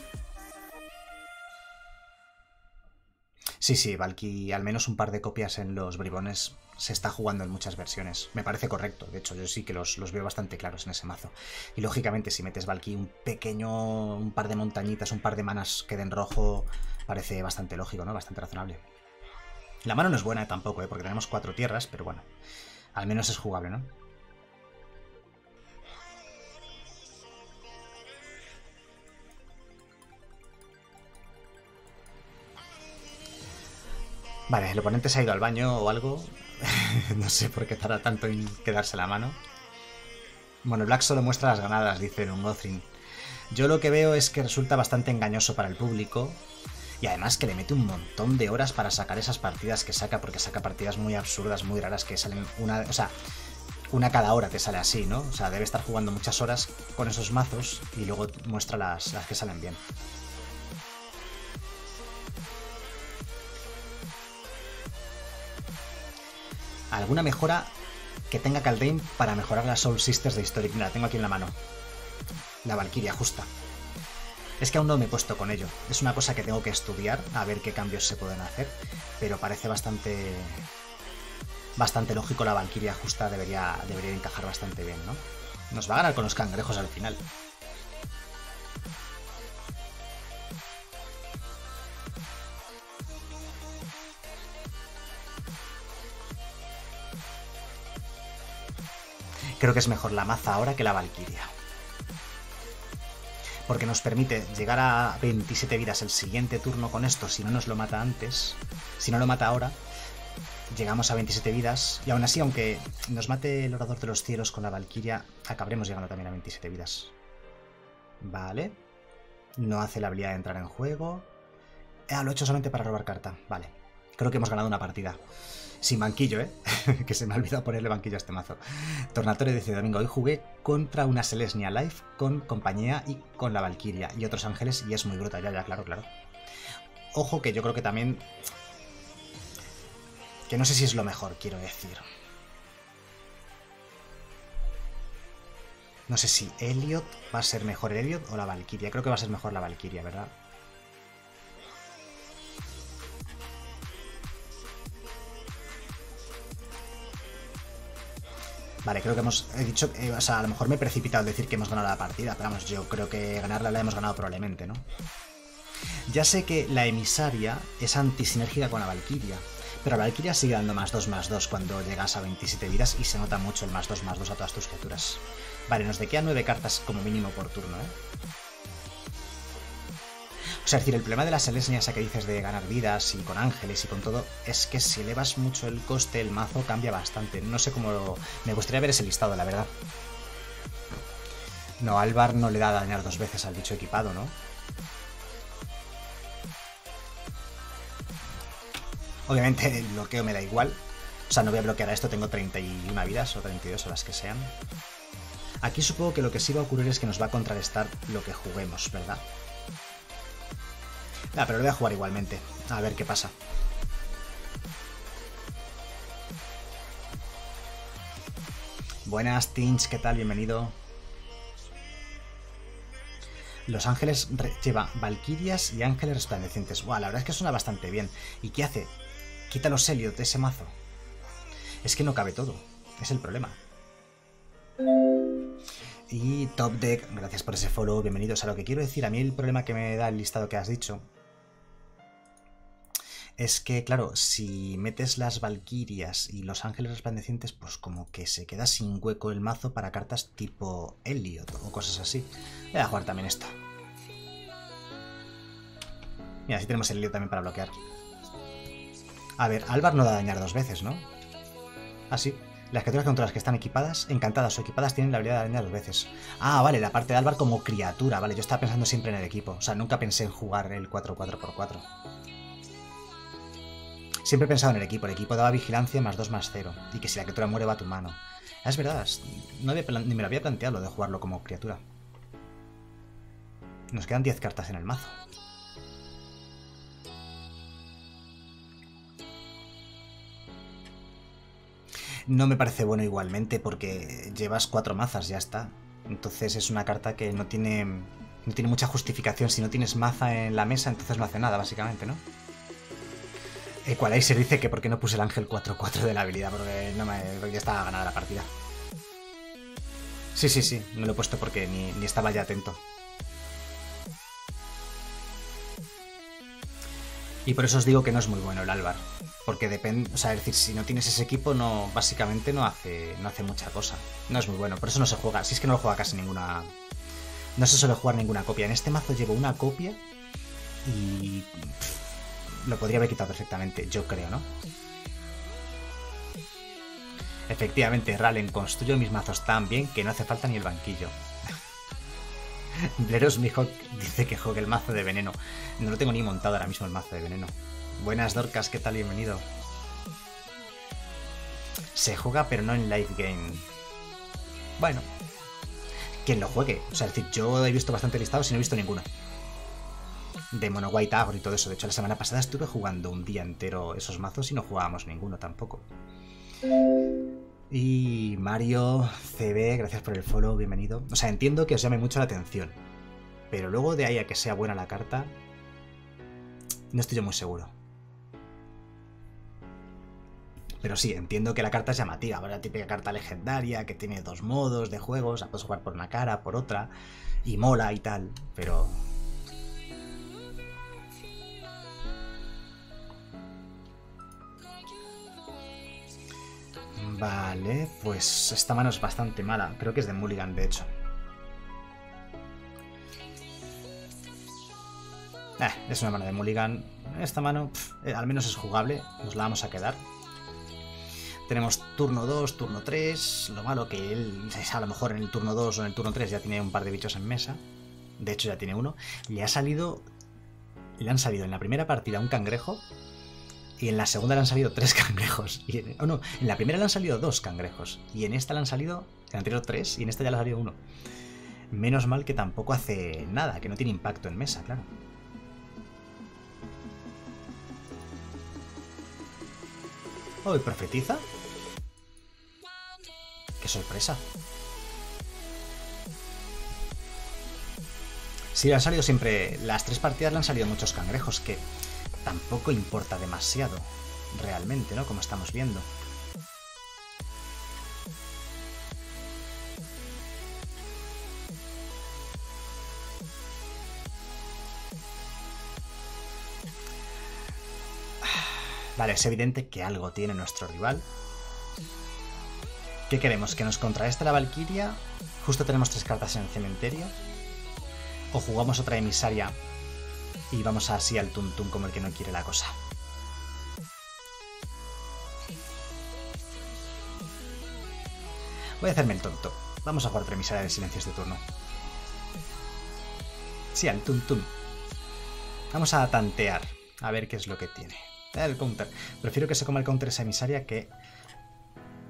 Sí, sí, Valky, al menos un par de copias en los bribones se está jugando en muchas versiones. Me parece correcto, de hecho, yo sí que los, los veo bastante claros en ese mazo. Y lógicamente, si metes Valky un pequeño, un par de montañitas, un par de manas que den rojo, parece bastante lógico, ¿no? Bastante razonable. La mano no es buena tampoco, ¿eh? porque tenemos cuatro tierras, pero bueno, al menos es jugable, ¿no? Vale, el oponente se ha ido al baño o algo. <laughs> no sé por qué tarda tanto en quedarse la mano. Bueno, Black solo muestra las ganadas, dice un Gothrin. Yo lo que veo es que resulta bastante engañoso para el público y además que le mete un montón de horas para sacar esas partidas que saca, porque saca partidas muy absurdas, muy raras, que salen una... O sea, una cada hora te sale así, ¿no? O sea, debe estar jugando muchas horas con esos mazos y luego muestra las, las que salen bien. ¿Alguna mejora que tenga Caldein para mejorar las Soul Sisters de Historic? Mira, la tengo aquí en la mano. La Valkyria justa. Es que aún no me he puesto con ello. Es una cosa que tengo que estudiar, a ver qué cambios se pueden hacer. Pero parece bastante. Bastante lógico la Valkyria justa debería, debería encajar bastante bien, ¿no? Nos va a ganar con los cangrejos al final. Creo que es mejor la maza ahora que la Valkyria. Porque nos permite llegar a 27 vidas el siguiente turno con esto, si no nos lo mata antes. Si no lo mata ahora, llegamos a 27 vidas. Y aún así, aunque nos mate el Orador de los Cielos con la Valkyria, acabaremos llegando también a 27 vidas. Vale. No hace la habilidad de entrar en juego. Ah, lo he hecho solamente para robar carta. Vale. Creo que hemos ganado una partida. Sin banquillo, ¿eh? <laughs> que se me ha olvidado ponerle banquillo a este mazo. Tornatorio dice Domingo, hoy jugué contra una Selesnia Life con compañía y con la Valkyria y otros ángeles y es muy bruta, ya, ya, claro, claro. Ojo que yo creo que también... Que no sé si es lo mejor, quiero decir. No sé si Elliot va a ser mejor el Elliot o la Valkyria. Creo que va a ser mejor la Valkyria, ¿verdad? Vale, creo que hemos he dicho, eh, o sea, a lo mejor me he precipitado al decir que hemos ganado la partida, pero vamos, yo creo que ganarla la hemos ganado probablemente, ¿no? Ya sé que la emisaria es antisinérgica con la Valkyria, pero la Valkyria sigue dando más 2 más 2 cuando llegas a 27 vidas y se nota mucho el más 2 más 2 a todas tus criaturas. Vale, nos quedan 9 cartas como mínimo por turno, ¿eh? Sea, es decir, el problema de las Selesnia esa que dices de ganar vidas y con ángeles y con todo, es que si elevas mucho el coste, el mazo cambia bastante. No sé cómo. Me gustaría ver ese listado, la verdad. No, Alvar no le da a dañar dos veces al bicho equipado, ¿no? Obviamente el bloqueo me da igual. O sea, no voy a bloquear a esto, tengo 31 vidas o 32 o las que sean. Aquí supongo que lo que sí va a ocurrir es que nos va a contrarrestar lo que juguemos, ¿verdad? Ah, pero lo voy a jugar igualmente. A ver qué pasa. Buenas, Tinch, ¿qué tal? Bienvenido. Los ángeles lleva valquirias y ángeles resplandecientes. Buah, la verdad es que suena bastante bien. ¿Y qué hace? Quita los Helios de ese mazo. Es que no cabe todo. Es el problema. Y Top Deck, gracias por ese follow, bienvenidos a lo que quiero decir. A mí el problema que me da el listado que has dicho es que, claro, si metes las Valquirias y los Ángeles Resplandecientes, pues como que se queda sin hueco el mazo para cartas tipo Elliot o cosas así. Voy a jugar también esto. Mira, así tenemos el Elliot también para bloquear. A ver, Álvar no da dañar dos veces, ¿no? Ah, sí. Las criaturas contra las que están equipadas, encantadas o equipadas, tienen la habilidad de dañar dos veces. Ah, vale, la parte de Álvar como criatura, vale. Yo estaba pensando siempre en el equipo. O sea, nunca pensé en jugar el 4-4x4. Siempre he pensado en el equipo. El equipo daba vigilancia más 2 más 0. Y que si la criatura muere va a tu mano. Es verdad, no ni me lo había planteado lo de jugarlo como criatura. Nos quedan 10 cartas en el mazo. No me parece bueno igualmente porque llevas cuatro mazas, ya está. Entonces es una carta que no tiene, no tiene mucha justificación. Si no tienes maza en la mesa, entonces no hace nada, básicamente, ¿no? Equalizer dice que por qué no puse el ángel 4-4 de la habilidad, porque, no me, ya estaba ganada la partida. Sí, sí, sí, no lo he puesto porque ni, ni estaba ya atento. Y por eso os digo que no es muy bueno el Álvar. Porque depende, o sea, es decir, si no tienes ese equipo, no, básicamente no hace, no hace mucha cosa. No es muy bueno, por eso no se juega. Si es que no lo juega casi ninguna. No se suele jugar ninguna copia. En este mazo llevo una copia y. lo podría haber quitado perfectamente, yo creo, ¿no? Efectivamente, Ralen construyo mis mazos tan bien que no hace falta ni el banquillo. <laughs> Bleros Mijo dice que juegue el mazo de veneno. No lo tengo ni montado ahora mismo el mazo de veneno. Buenas Dorcas, ¿qué tal? Bienvenido. Se juega pero no en live game. Bueno. Quien lo juegue. O sea, es decir, yo he visto bastante listados y no he visto ninguno. De Mono White y todo eso. De hecho, la semana pasada estuve jugando un día entero esos mazos y no jugábamos ninguno tampoco. Y Mario CB, gracias por el follow, bienvenido. O sea, entiendo que os llame mucho la atención. Pero luego de ahí a que sea buena la carta, no estoy yo muy seguro. Pero sí, entiendo que la carta es llamativa, la típica carta legendaria que tiene dos modos de juegos, la puedes jugar por una cara, por otra, y mola y tal, pero... Vale, pues esta mano es bastante mala, creo que es de Mulligan de hecho. Eh, es una mano de Mulligan. Esta mano, eh, al menos es jugable, nos la vamos a quedar. Tenemos turno 2, turno 3. Lo malo que él, a lo mejor en el turno 2 o en el turno 3 ya tiene un par de bichos en mesa. De hecho, ya tiene uno. Le ha salido. Le han salido en la primera partida un cangrejo. Y en la segunda le han salido tres <laughs> cangrejos. Y en, oh no, en la primera le han salido dos cangrejos. Y en esta le han salido. En la anterior tres. Y en esta ya le ha salido uno. Menos mal que tampoco hace nada, que no tiene impacto en mesa, claro. Oh, ¿y profetiza? ¡Qué sorpresa! Sí, le han salido siempre. Las tres partidas le han salido muchos cangrejos, que tampoco importa demasiado, realmente, ¿no? Como estamos viendo. Vale, es evidente que algo tiene nuestro rival. ¿Qué queremos? ¿Que nos contraeste la Valkyria? Justo tenemos tres cartas en el cementerio. O jugamos otra emisaria y vamos así al tuntún como el que no quiere la cosa. Voy a hacerme el tonto. Vamos a jugar otra emisaria de silencio este turno. Sí, al tuntún. Vamos a tantear. A ver qué es lo que tiene. El counter. Prefiero que se coma el counter esa emisaria que.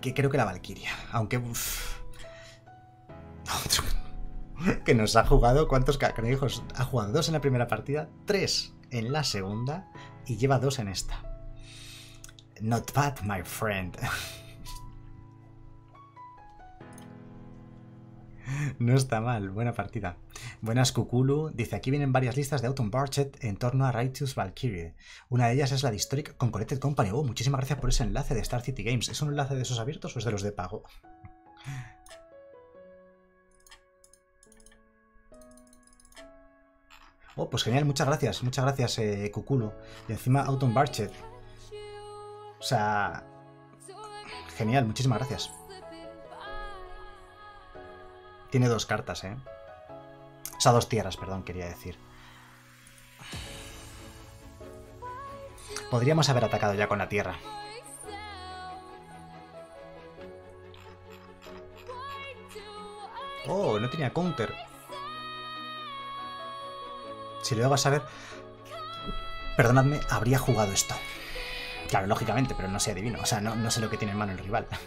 que creo que la Valkyria. Aunque. uf. <laughs> <laughs> que nos ha jugado. ¿Cuántos cangrejos? Ha jugado dos en la primera partida, tres en la segunda y lleva dos en esta. Not bad, my friend. <laughs> No está mal, buena partida. Buenas Kukulu, dice aquí vienen varias listas de Autumn Barchet en torno a Righteous Valkyrie. Una de ellas es la de Historic con Collected Company. Oh, muchísimas gracias por ese enlace de Star City Games. ¿Es un enlace de esos abiertos o es de los de pago? Oh, pues genial, muchas gracias, muchas gracias, eh, Kukulu. Y encima Autumn Barchet. O sea, genial, muchísimas gracias. Tiene dos cartas, ¿eh? O sea, dos tierras, perdón, quería decir. Podríamos haber atacado ya con la tierra. Oh, no tenía counter. Si lo ibas a ver... Perdonadme, habría jugado esto. Claro, lógicamente, pero no sé adivino. O sea, no, no sé lo que tiene en mano el rival. <laughs>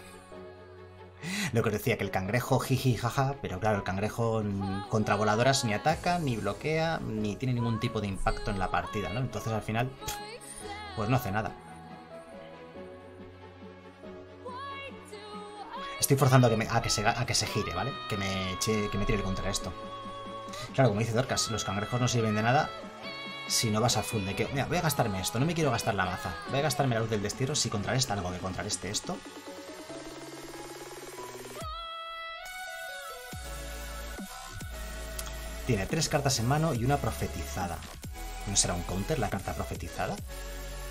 Lo que os decía, que el cangrejo jiji jaja, pero claro, el cangrejo contra voladoras ni ataca, ni bloquea, ni tiene ningún tipo de impacto en la partida, ¿no? Entonces al final, pues no hace nada. Estoy forzando a que, se, a que se gire, ¿vale? Que me, eche- que me tire contra esto. Claro, como dice Dorcas, los cangrejos no sirven de nada si no vas a full de que, mira, voy a gastarme esto, no me quiero gastar la maza, voy a gastarme la luz del destierro si contrarresta algo que contrarreste esto. Tiene tres cartas en mano y una profetizada. ¿No será un counter la carta profetizada?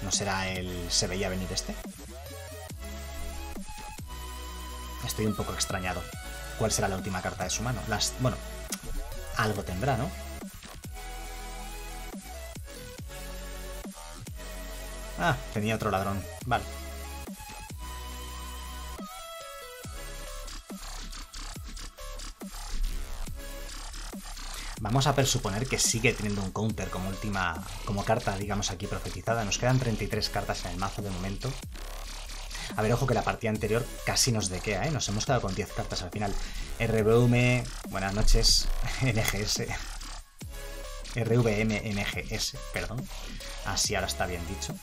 ¿No será el se veía venir este? Estoy un poco extrañado. ¿Cuál será la última carta de su mano? Las, bueno, algo tendrá, ¿no? Ah, tenía otro ladrón. Vale. Vamos a presuponer que sigue teniendo un counter como última, como carta, digamos, aquí profetizada. Nos quedan 33 cartas en el mazo de momento. A ver, ojo que la partida anterior casi nos dequea, ¿eh? Nos hemos quedado con 10 cartas al final. RVM, buenas noches, <laughs> NGS. RVM, NGS, perdón. Así ahora está bien dicho.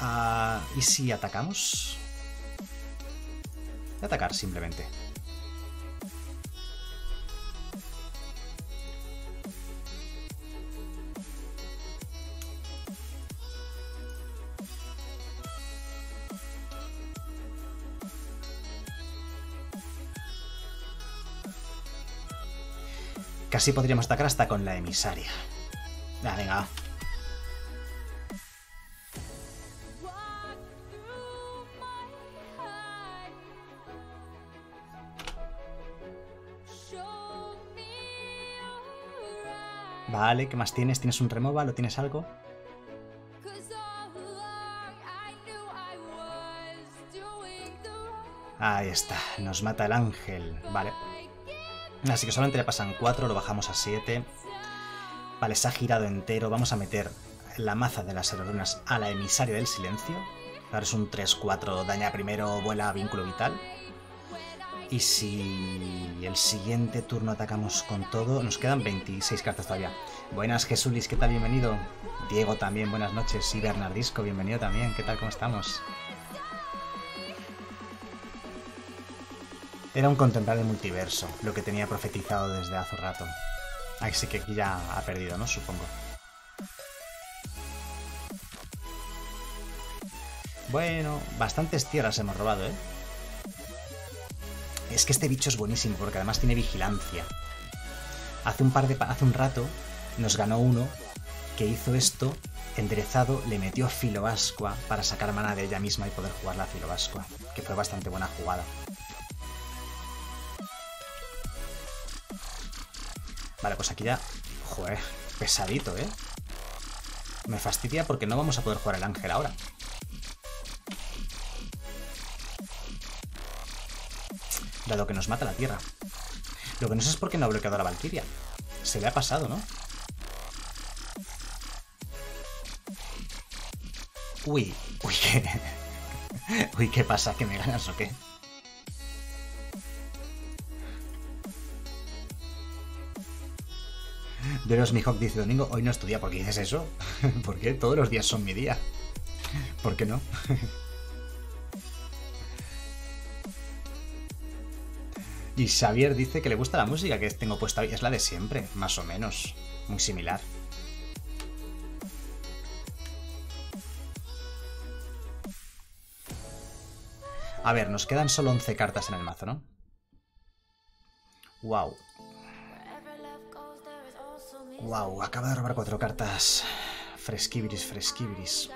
Ah, ¿Y si atacamos? Atacar simplemente. Casi podríamos atacar hasta con la emisaria. Ah, venga, va. Vale, ¿qué más tienes? ¿Tienes un removal o tienes algo? Ahí está, nos mata el ángel. Vale. Así que solamente le pasan 4, lo bajamos a 7. Vale, se ha girado entero. Vamos a meter la maza de las aerorunas a la emisaria del silencio. Ahora es un 3-4, daña primero, vuela vínculo vital. Y si el siguiente turno atacamos con todo, nos quedan 26 cartas todavía. Buenas, Jesulis, ¿qué tal? Bienvenido. Diego también, buenas noches. Y Bernardisco, bienvenido también. ¿Qué tal? ¿Cómo estamos? Era un contemplar el multiverso, lo que tenía profetizado desde hace rato. Así que aquí ya ha perdido, ¿no? Supongo. Bueno, bastantes tierras hemos robado, ¿eh? Es que este bicho es buenísimo porque además tiene vigilancia. Hace un par de hace un rato nos ganó uno que hizo esto enderezado, le metió Filobascua para sacar mana de ella misma y poder jugar la Filobascua, que fue bastante buena jugada. Vale, pues aquí ya... Joder, pesadito, ¿eh? Me fastidia porque no vamos a poder jugar el ángel ahora. Dado que nos mata la tierra. Lo que no sé es por qué no ha bloqueado a la Valkyria. Se le ha pasado, ¿no? Uy, uy, ¿qué? <laughs> Uy, ¿qué pasa? ¿Que me ganas o qué? De los Mihawk dice Domingo, hoy no estudia. ¿Por qué dices eso? <laughs> ¿Por qué? Todos los días son mi día. ¿Por qué no? <laughs> y Xavier dice que le gusta la música que tengo puesta hoy. Es la de siempre, más o menos. Muy similar. A ver, nos quedan solo 11 cartas en el mazo, ¿no? Wow. Wow, acaba de robar cuatro cartas. Fresquibiris, fresquibiris.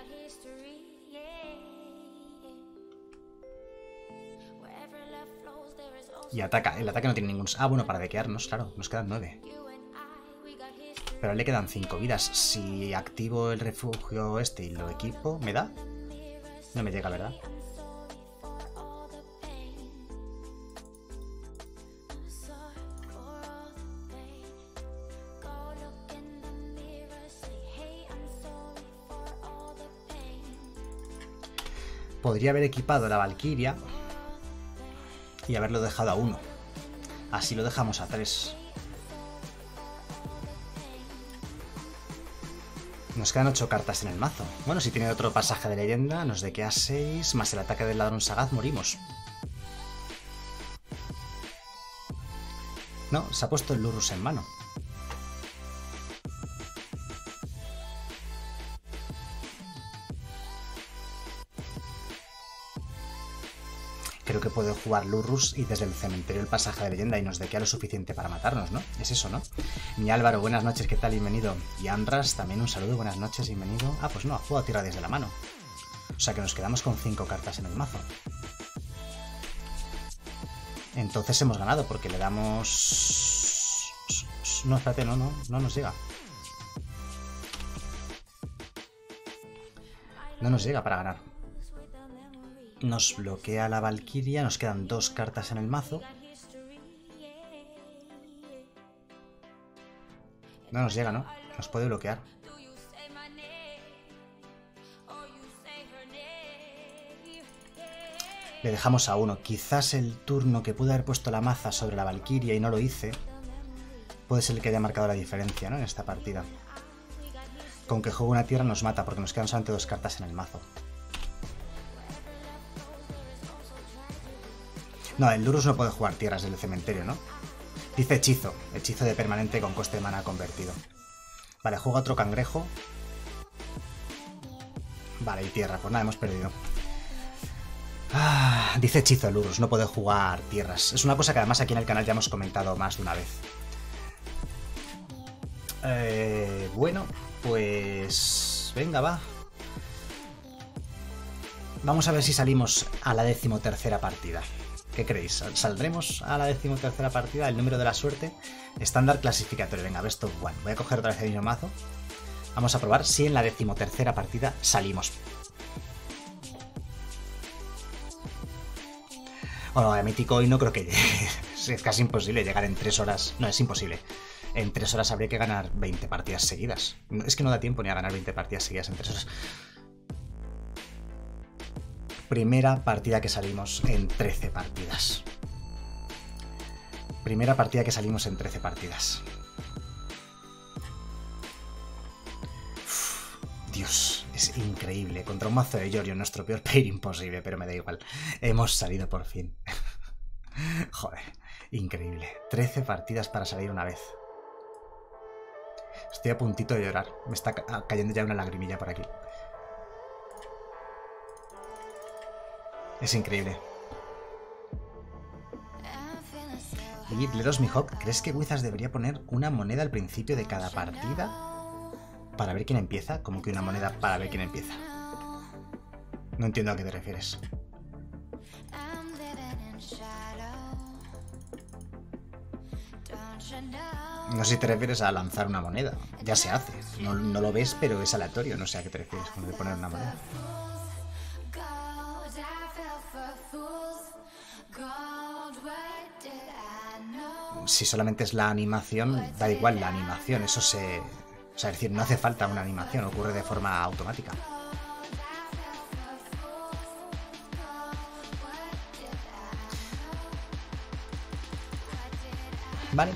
Y ataca. El ataque no tiene ningún... Ah, bueno, para dequearnos, claro. Nos quedan nueve. Pero le quedan cinco vidas. Si activo el refugio este y lo equipo, ¿me da? No me llega, ¿verdad? Podría haber equipado la Valkyria y haberlo dejado a uno. Así lo dejamos a tres. Nos quedan ocho cartas en el mazo. Bueno, si tiene otro pasaje de leyenda, nos dequea 6, más el ataque del ladrón sagaz, morimos. No, se ha puesto el Lurrus en mano. Puede jugar Lurrus y desde el cementerio el pasaje de leyenda y nos dequea lo suficiente para matarnos, ¿no? Es eso, ¿no? Mi Álvaro, buenas noches, ¿qué tal? Bienvenido. Y Andras, también un saludo, buenas noches, bienvenido. Ah, pues no, ha jugado tierra desde la mano. O sea que nos quedamos con cinco cartas en el mazo. Entonces hemos ganado porque le damos... No, espérate, no, no, no nos llega. No nos llega para ganar. Nos bloquea la Valkyria, nos quedan dos cartas en el mazo. No nos llega, ¿no? Nos puede bloquear. Le dejamos a uno. Quizás el turno que pude haber puesto la maza sobre la Valkyria y no lo hice, puede ser el que haya marcado la diferencia, ¿no? En esta partida. Con que juegue una tierra nos mata, porque nos quedan solamente dos cartas en el mazo. No, el Lurus no puede jugar tierras del cementerio, ¿no? Dice hechizo. Hechizo de permanente con coste de mana convertido. Vale, juega otro cangrejo. Vale, y tierra. Pues nada, hemos perdido. Ah, dice hechizo el Urus, no puede jugar tierras. Es una cosa que además aquí en el canal ya hemos comentado más de una vez. Eh, bueno, pues... Venga, va. Vamos a ver si salimos a la decimotercera partida. ¿Qué creéis? ¿Saldremos a la decimotercera partida? El número de la suerte. Estándar clasificatorio. Venga, best of one. Voy a coger otra vez el mismo mazo. Vamos a probar si en la decimotercera partida salimos. Bueno, a Mítico hoy no creo que llegue. <laughs> Es casi imposible llegar en 3 horas. No, es imposible. En 3 horas habría que ganar 20 partidas seguidas. Es que no da tiempo ni a ganar 20 partidas seguidas en 3 horas. Primera partida que salimos en 13 partidas. Primera partida que salimos en 13 partidas. Dios, es increíble. Contra un mazo de Yorio, nuestro peor pair <laughs> imposible, pero me da igual. Hemos salido por fin. <laughs> Joder, increíble. 13 partidas para salir una vez. Estoy a puntito de llorar. Me está ca- cayendo ya una lagrimilla por aquí. Es increíble. Oye, Bleros Mihawk, ¿crees que Wizards debería poner una moneda al principio de cada partida? Para ver quién empieza, como que una moneda para ver quién empieza. No entiendo a qué te refieres. No sé si te refieres a lanzar una moneda. Ya se hace. No, no lo ves, pero es aleatorio. No sé a qué te refieres con poner una moneda. Si solamente es la animación, da igual la animación. Eso se... O sea, es decir, no hace falta una animación. Ocurre de forma automática. Vale.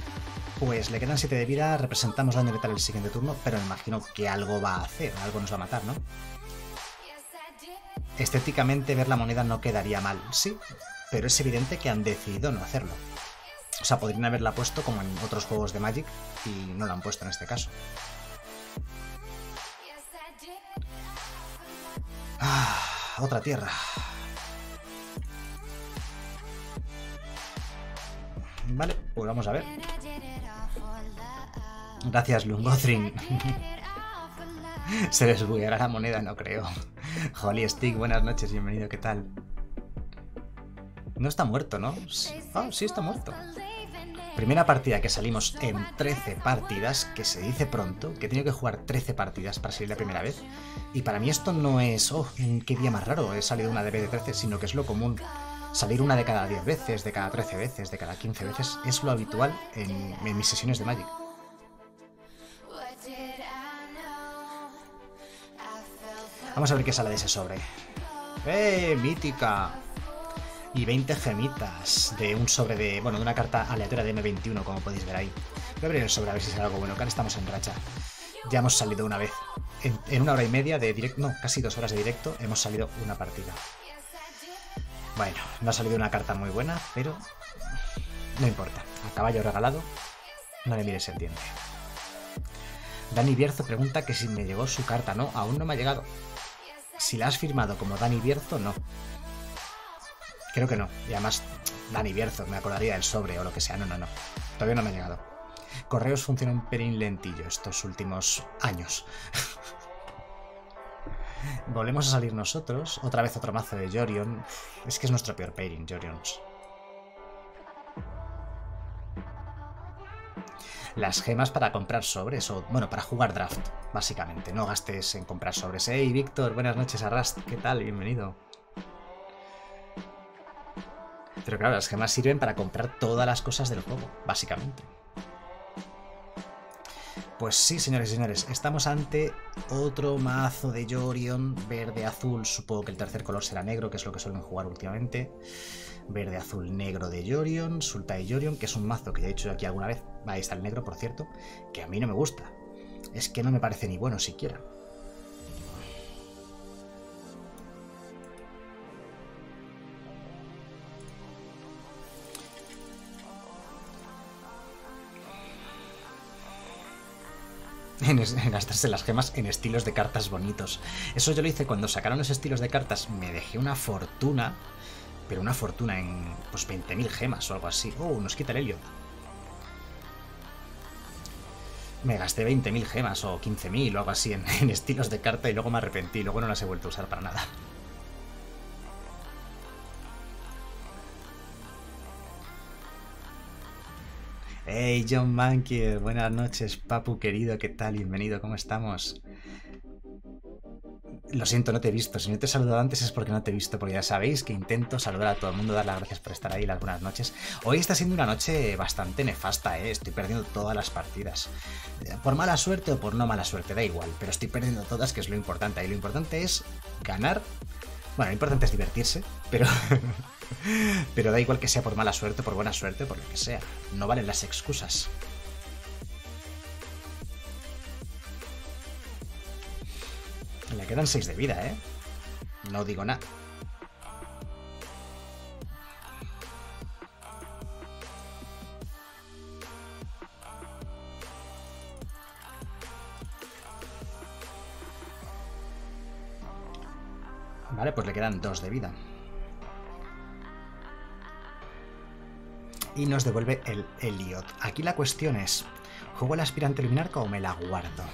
Pues le quedan 7 de vida, representamos daño letal el siguiente turno, pero me imagino que algo va a hacer, algo nos va a matar, ¿no? Estéticamente ver la moneda no quedaría mal, sí, pero es evidente que han decidido no hacerlo. O sea, podrían haberla puesto como en otros juegos de Magic y no la han puesto en este caso. Ah, otra tierra. Vale, pues vamos a ver. Gracias, Lungothrin. <laughs> Se les bugueará la moneda, no creo. Holly Stick, buenas noches, bienvenido, ¿qué tal? No está muerto, ¿no? Ah, sí está muerto. Primera partida que salimos en 13 partidas, que se dice pronto, que he tenido que jugar 13 partidas para salir la primera vez. Y para mí esto no es, oh, qué día más raro, he salido una de vez de 13, sino que es lo común. Salir una de cada 10 veces, de cada 13 veces, de cada 15 veces, es lo habitual en, mis sesiones de Magic. Vamos a ver qué sale de ese sobre. ¡Eh, mítica! Y 20 gemitas de un sobre de. Bueno, de una carta aleatoria de M21, como podéis ver ahí. Voy a abrir el sobre a ver si sale algo bueno, que ahora estamos en racha. Ya hemos salido una vez. En, una hora y media de directo. No, casi dos horas de directo, hemos salido una partida. Bueno, no ha salido una carta muy buena, pero. No importa. A caballo regalado, no le mires el diente. Dani Bierzo pregunta que si me llegó su carta. No, aún no me ha llegado. Si la has firmado como Dani Bierzo, no. Creo que no. Y además, Dani Bierzo, me acordaría del sobre o lo que sea. No, no, no. Todavía no me ha llegado. Correos funciona un pelín lentillo estos últimos años. <laughs> Volvemos a salir nosotros. Otra vez otro mazo de Jorion. Es que es nuestro peor pairing, Jorions. Las gemas para comprar sobres, o bueno, para jugar draft, básicamente. No gastes en comprar sobres. Hey, Víctor, buenas noches a Rust. ¿Qué tal? Bienvenido. Pero claro, las gemas sirven para comprar todas las cosas del juego, básicamente. Pues sí, señores y señores, estamos ante otro mazo de Yorion, verde, azul, supongo que el tercer color será negro, que es lo que suelen jugar últimamente. Verde, azul, negro de Yorion, Sultai Yorion, que es un mazo que ya he dicho aquí alguna vez, ahí está el negro, por cierto, que a mí no me gusta. Es que no me parece ni bueno siquiera. <laughs> en, gastarse las gemas en estilos de cartas bonitos. Eso yo lo hice cuando sacaron los estilos de cartas, me dejé una fortuna, pero una fortuna en pues 20.000 gemas o algo así. Oh, nos quita el helio. Me gasté 20.000 gemas o 15.000 o algo así en, <laughs> en estilos de carta y luego me arrepentí, luego no las he vuelto a usar para nada. Hey John Mankier, buenas noches, Papu querido, ¿qué tal? Bienvenido, ¿cómo estamos? Lo siento, no te he visto. Si no te he saludado antes es porque no te he visto, porque ya sabéis que intento saludar a todo el mundo, dar las gracias por estar ahí, las buenas noches. Hoy está siendo una noche bastante nefasta, ¿eh? Estoy perdiendo todas las partidas. Eh, Por mala suerte o por no mala suerte, da igual, pero estoy perdiendo todas, que es lo importante. Y lo importante es ganar. Bueno, lo importante es divertirse, pero. <laughs> pero da igual que sea por mala suerte, por buena suerte, por lo que sea. No valen las excusas. Le quedan 6 de vida, ¿eh? No digo nada. Vale, pues le quedan 2 de vida. Y nos devuelve el Elliot. Aquí la cuestión es, ¿juego el aspirante luminarca o me la guardo?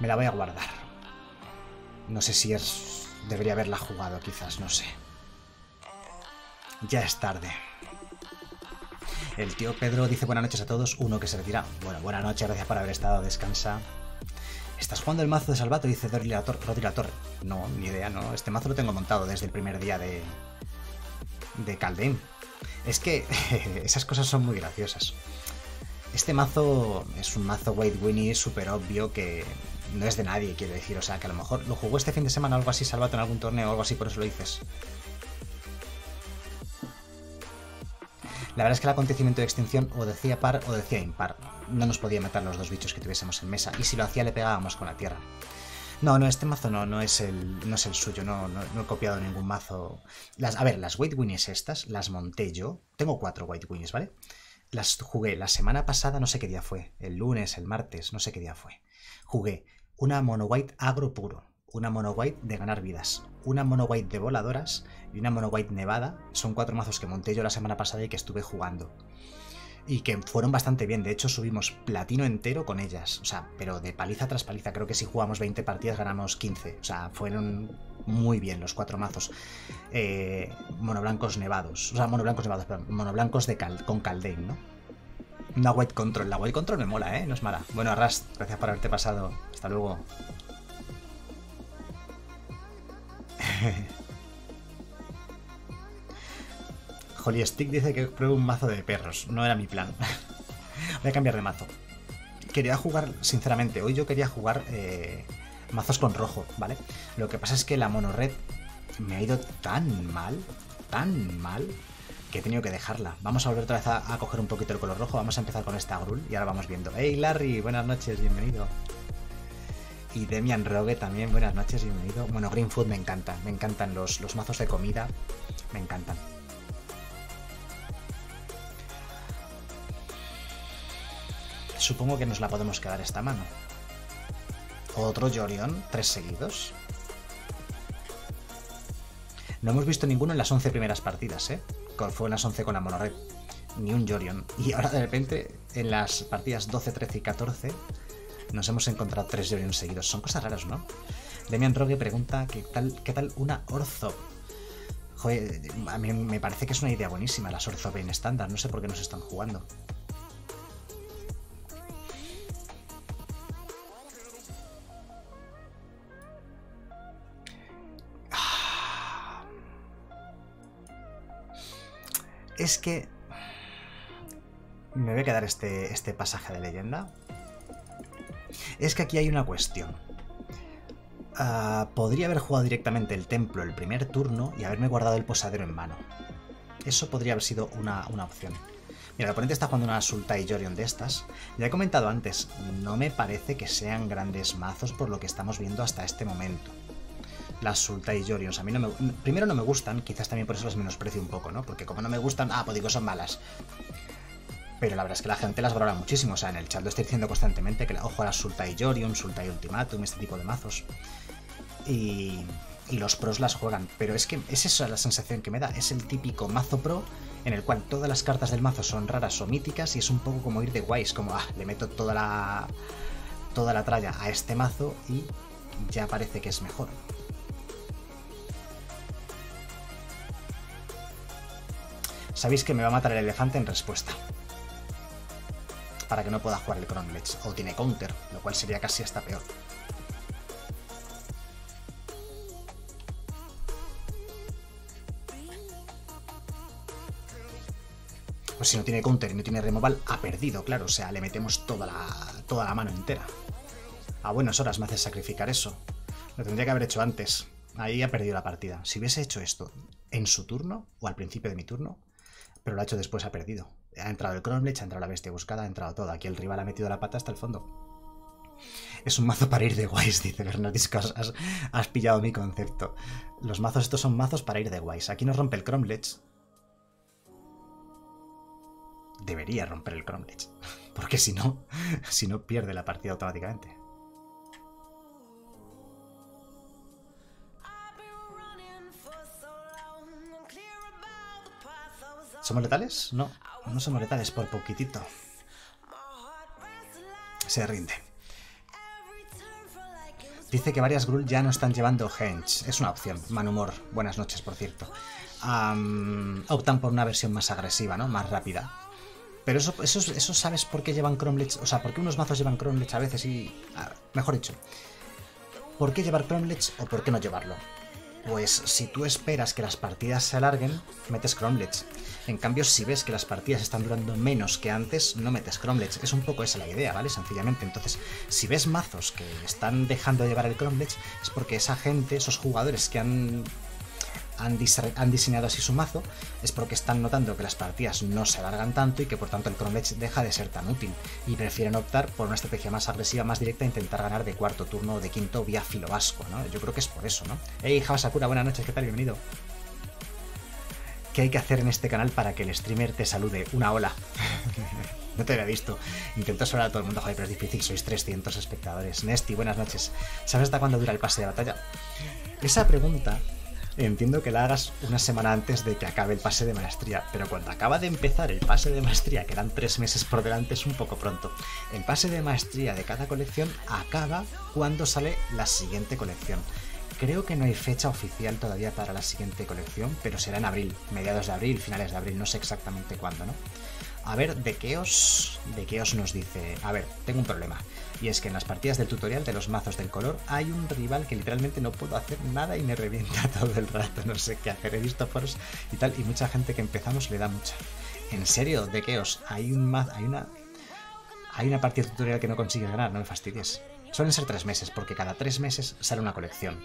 Me la voy a guardar. No sé si es... Debería haberla jugado, quizás, no sé. Ya es tarde. El tío Pedro dice buenas noches a todos. Uno que se retira. Bueno, buenas noches, gracias por haber estado. Descansa. ¿Estás jugando el mazo de Salvato? Dice Rodri La Torre. No, ni idea, no. Este mazo lo tengo montado desde el primer día de. de Caldein. Es que <laughs> esas cosas son muy graciosas. Este mazo es un mazo White Winnie súper obvio que no es de nadie, quiero decir. O sea, que a lo mejor lo jugó este fin de semana algo así, Salvato en algún torneo o algo así, por eso lo dices. La verdad es que el acontecimiento de extinción o decía par o decía impar. No nos podía matar los dos bichos que tuviésemos en mesa. Y si lo hacía, le pegábamos con la tierra. No, no, este mazo no, no es el, no es el suyo, no, no, he copiado ningún mazo. Las, a ver, las White Winnies estas las monté yo. Tengo cuatro White Winnies, ¿vale? Las jugué la semana pasada, no sé qué día fue. El lunes, el martes, no sé qué día fue. Jugué una mono white agro puro, una mono white de ganar vidas, una mono white de voladoras y una mono white nevada. Son cuatro mazos que monté yo la semana pasada y que estuve jugando. Y que fueron bastante bien. De hecho, subimos platino entero con ellas. O sea, pero de paliza tras paliza. Creo que si jugamos 20 partidas ganamos 15. O sea, fueron muy bien los cuatro mazos. Eh, monoblancos nevados. O sea, monoblancos nevados, perdón. Monoblancos de cal, con Caldein, ¿no? Una White Control. La White Control me mola, ¿eh? No es mala. Bueno, Rast, gracias por haberte pasado. Hasta luego. <laughs> Holy Stick dice que pruebe un mazo de perros. No era mi plan. <laughs> Voy a cambiar de mazo. Quería jugar, sinceramente, hoy yo quería jugar eh, mazos con rojo, ¿vale? Lo que pasa es que la mono red me ha ido tan mal, tan mal, que he tenido que dejarla. Vamos a volver otra vez a, a coger un poquito el color rojo. Vamos a empezar con esta Grul y ahora vamos viendo. ¡Hey Larry! Buenas noches, bienvenido. Y Demian Rogue también, buenas noches, bienvenido. Bueno, Green Food me encanta, me encantan los, los mazos de comida, me encantan. Supongo que nos la podemos quedar esta mano. Otro Jorion, tres seguidos. No hemos visto ninguno en las 11 primeras partidas, ¿eh? Fue en las 11 con la monored. Ni un Jorion. <laughs> Y ahora de repente, en las partidas 12, 13 y 14, nos hemos encontrado tres Jorion seguidos. Son cosas raras, ¿no? Demian Rogue pregunta ¿qué tal, qué tal una Orzo. Joder, a mí me parece que es una idea buenísima las Orzo en estándar. No sé por qué nos están jugando. Es que... Me voy a quedar este, este pasaje de leyenda. Es que aquí hay una cuestión. Ah, podría haber jugado directamente el templo el primer turno y haberme guardado el posadero en mano. Eso podría haber sido una, una opción. Mira, el oponente está jugando una Sulta y Jorion de estas. Ya he comentado antes, no me parece que sean grandes mazos por lo que estamos viendo hasta este momento. Las Sulta y Jorions a mí no me... Primero no me gustan, quizás también por eso las menosprecio un poco, ¿no? Porque como no me gustan, ah, pues digo, son malas. Pero la verdad es que la gente las valora muchísimo. O sea, en el chat lo estoy diciendo constantemente que ojo a las Sulta y Jorion, Sulta y Ultimatum, este tipo de mazos. Y, y los pros las juegan. Pero es que es esa la sensación que me da. Es el típico mazo pro en el cual todas las cartas del mazo son raras o míticas y es un poco como ir de guays, como ah, le meto toda la toda la tralla a este mazo y ya parece que es mejor. Sabéis que me va a matar el elefante en respuesta. Para que no pueda jugar el Cronlech. O tiene counter, lo cual sería casi hasta peor. Pues si no tiene counter y no tiene removal, ha perdido, claro. O sea, le metemos toda la, toda la mano entera. A buenas horas me hace sacrificar eso. Lo tendría que haber hecho antes. Ahí ha perdido la partida. Si hubiese hecho esto en su turno, o al principio de mi turno, pero lo ha hecho después, ha perdido. Ha entrado el Cronblech, ha entrado la bestia buscada, ha entrado todo. Aquí el rival ha metido la pata hasta el fondo. Es un mazo para ir de guays, <laughs> dice Bernardisco. Has, pillado mi concepto. Los mazos estos son mazos para ir de guays. Aquí nos rompe el Cromlech. Debería romper el Cromlech. <laughs> Porque si no, <laughs> si no pierde la partida automáticamente. ¿Somos letales? No, no somos letales por poquitito. Se rinde. Dice que varias Gruul ya no están llevando Henge. Es una opción. Manumor. Buenas noches, por cierto. Optan por una versión más agresiva, ¿no? Más rápida. Pero eso, eso, eso sabes por qué llevan Cromlech. O sea, por qué unos mazos llevan Cromlech a veces y. mejor dicho. ¿Por qué llevar Cromlech o por qué no llevarlo? Pues si tú esperas que las partidas se alarguen, metes Cromlech. En cambio, si ves que las partidas están durando menos que antes, no metes Cromlech. Es un poco esa la idea, ¿vale? Sencillamente. Entonces, si ves mazos que están dejando de llevar el Cromlech, es porque esa gente, esos jugadores que han han, diseñado así su mazo es porque están notando que las partidas no se alargan tanto y que por tanto el Cronlech deja de ser tan útil y prefieren optar por una estrategia más agresiva, más directa e intentar ganar de cuarto turno o de quinto vía filo vasco, ¿no? Yo creo que es por eso, ¿no? Hey, Sakura, buenas noches, ¿qué tal? Bienvenido. ¿Qué hay que hacer en este canal para que el streamer te salude? Una ola. <laughs> no te había visto. Intento saludar a todo el mundo, joder, pero es difícil, sois 300 espectadores. Nesty, buenas noches. ¿Sabes hasta cuándo dura el pase de batalla? Esa pregunta Entiendo que la hagas una semana antes de que acabe el pase de maestría, pero cuando acaba de empezar el pase de maestría, que eran tres meses por delante, es un poco pronto. El pase de maestría de cada colección acaba cuando sale la siguiente colección. Creo que no hay fecha oficial todavía para la siguiente colección, pero será en abril, mediados de abril, finales de abril, no sé exactamente cuándo, ¿no? A ver, ¿de qué os, de qué os nos dice? A ver, tengo un problema. Y es que en las partidas del tutorial de los mazos del color hay un rival que literalmente no puedo hacer nada y me revienta <laughs> todo el rato. No sé qué hacer. He visto foros y tal. Y mucha gente que empezamos le da mucha. ¿En serio? ¿De qué os? Hay un hay una. Hay una partida tutorial que no consigues ganar, no me fastidies. Suelen ser tres meses, porque cada tres meses sale una colección.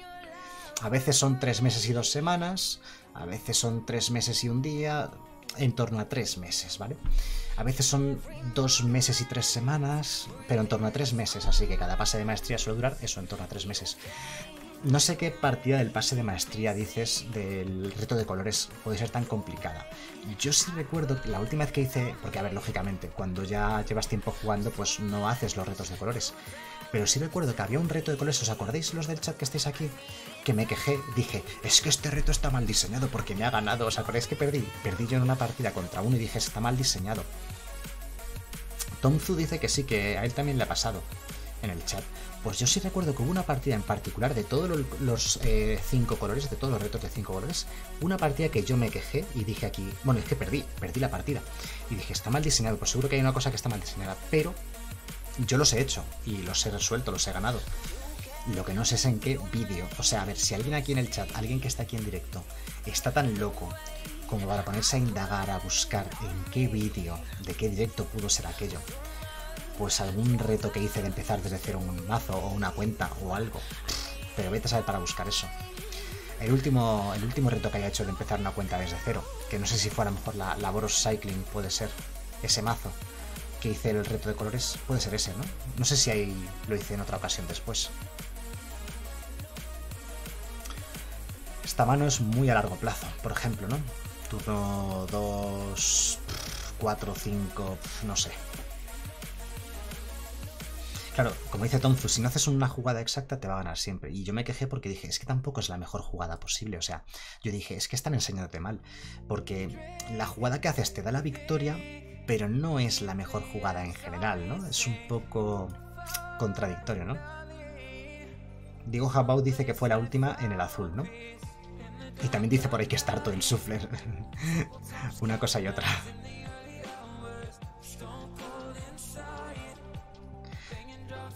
A veces son tres meses y dos semanas, a veces son tres meses y un día, en torno a tres meses, ¿vale? A veces son dos meses y tres semanas, pero en torno a tres meses, así que cada pase de maestría suele durar eso, en torno a tres meses. No sé qué partida del pase de maestría dices del reto de colores puede ser tan complicada. Yo sí recuerdo que la última vez que hice, porque a ver, lógicamente, cuando ya llevas tiempo jugando, pues no haces los retos de colores. Pero sí recuerdo que había un reto de colores, ¿os acordáis los del chat que estáis aquí? Que me quejé, dije, es que este reto está mal diseñado porque me ha ganado. ¿Os acordáis que perdí? Perdí yo en una partida contra uno y dije, está mal diseñado. Tomzu dice que sí, que a él también le ha pasado en el chat. Pues yo sí recuerdo que hubo una partida en particular de todos los eh, cinco colores, de todos los retos de cinco colores, una partida que yo me quejé y dije aquí, bueno, es que perdí, perdí la partida. Y dije, está mal diseñado, pues seguro que hay una cosa que está mal diseñada, pero yo los he hecho y los he resuelto, los he ganado. Lo que no sé es en qué vídeo. O sea, a ver, si alguien aquí en el chat, alguien que está aquí en directo, está tan loco como para ponerse a indagar, a buscar en qué vídeo, de qué directo pudo ser aquello, pues algún reto que hice de empezar desde cero un mazo o una cuenta o algo. Pero vete a saber para buscar eso. El último, el último reto que haya hecho de empezar una cuenta desde cero, que no sé si fue a lo mejor la, la Boros Cycling, puede ser, ese mazo que hice el reto de colores, puede ser ese, ¿no? No sé si ahí lo hice en otra ocasión después. Esta mano es muy a largo plazo, por ejemplo, ¿no? Turno 2, 4, 5, no sé. Claro, como dice Tonzu, si no haces una jugada exacta te va a ganar siempre. Y yo me quejé porque dije, es que tampoco es la mejor jugada posible. O sea, yo dije, es que están enseñándote mal. Porque la jugada que haces te da la victoria, pero no es la mejor jugada en general, ¿no? Es un poco contradictorio, ¿no? Diego Jabau dice que fue la última en el azul, ¿no? Y también dice por ahí que estar todo el sufler. <laughs> Una cosa y otra.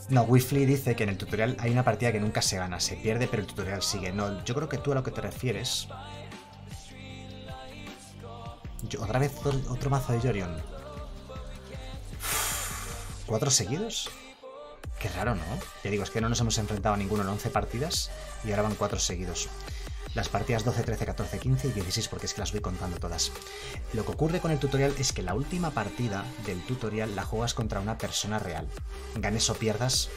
No, Wifly dice que en el tutorial hay una partida que nunca se gana, se pierde, pero el tutorial sigue. No, yo creo que tú a lo que te refieres. Otra vez otro, mazo de Yorion. ¿Cuatro seguidos? Qué raro, ¿no? Te digo, es que no nos hemos enfrentado a ninguno en 11 partidas y ahora van cuatro seguidos. Las partidas 12, 13, 14, 15 y 16 porque es que las voy contando todas. Lo que ocurre con el tutorial es que la última partida del tutorial la juegas contra una persona real. Ganes o pierdas,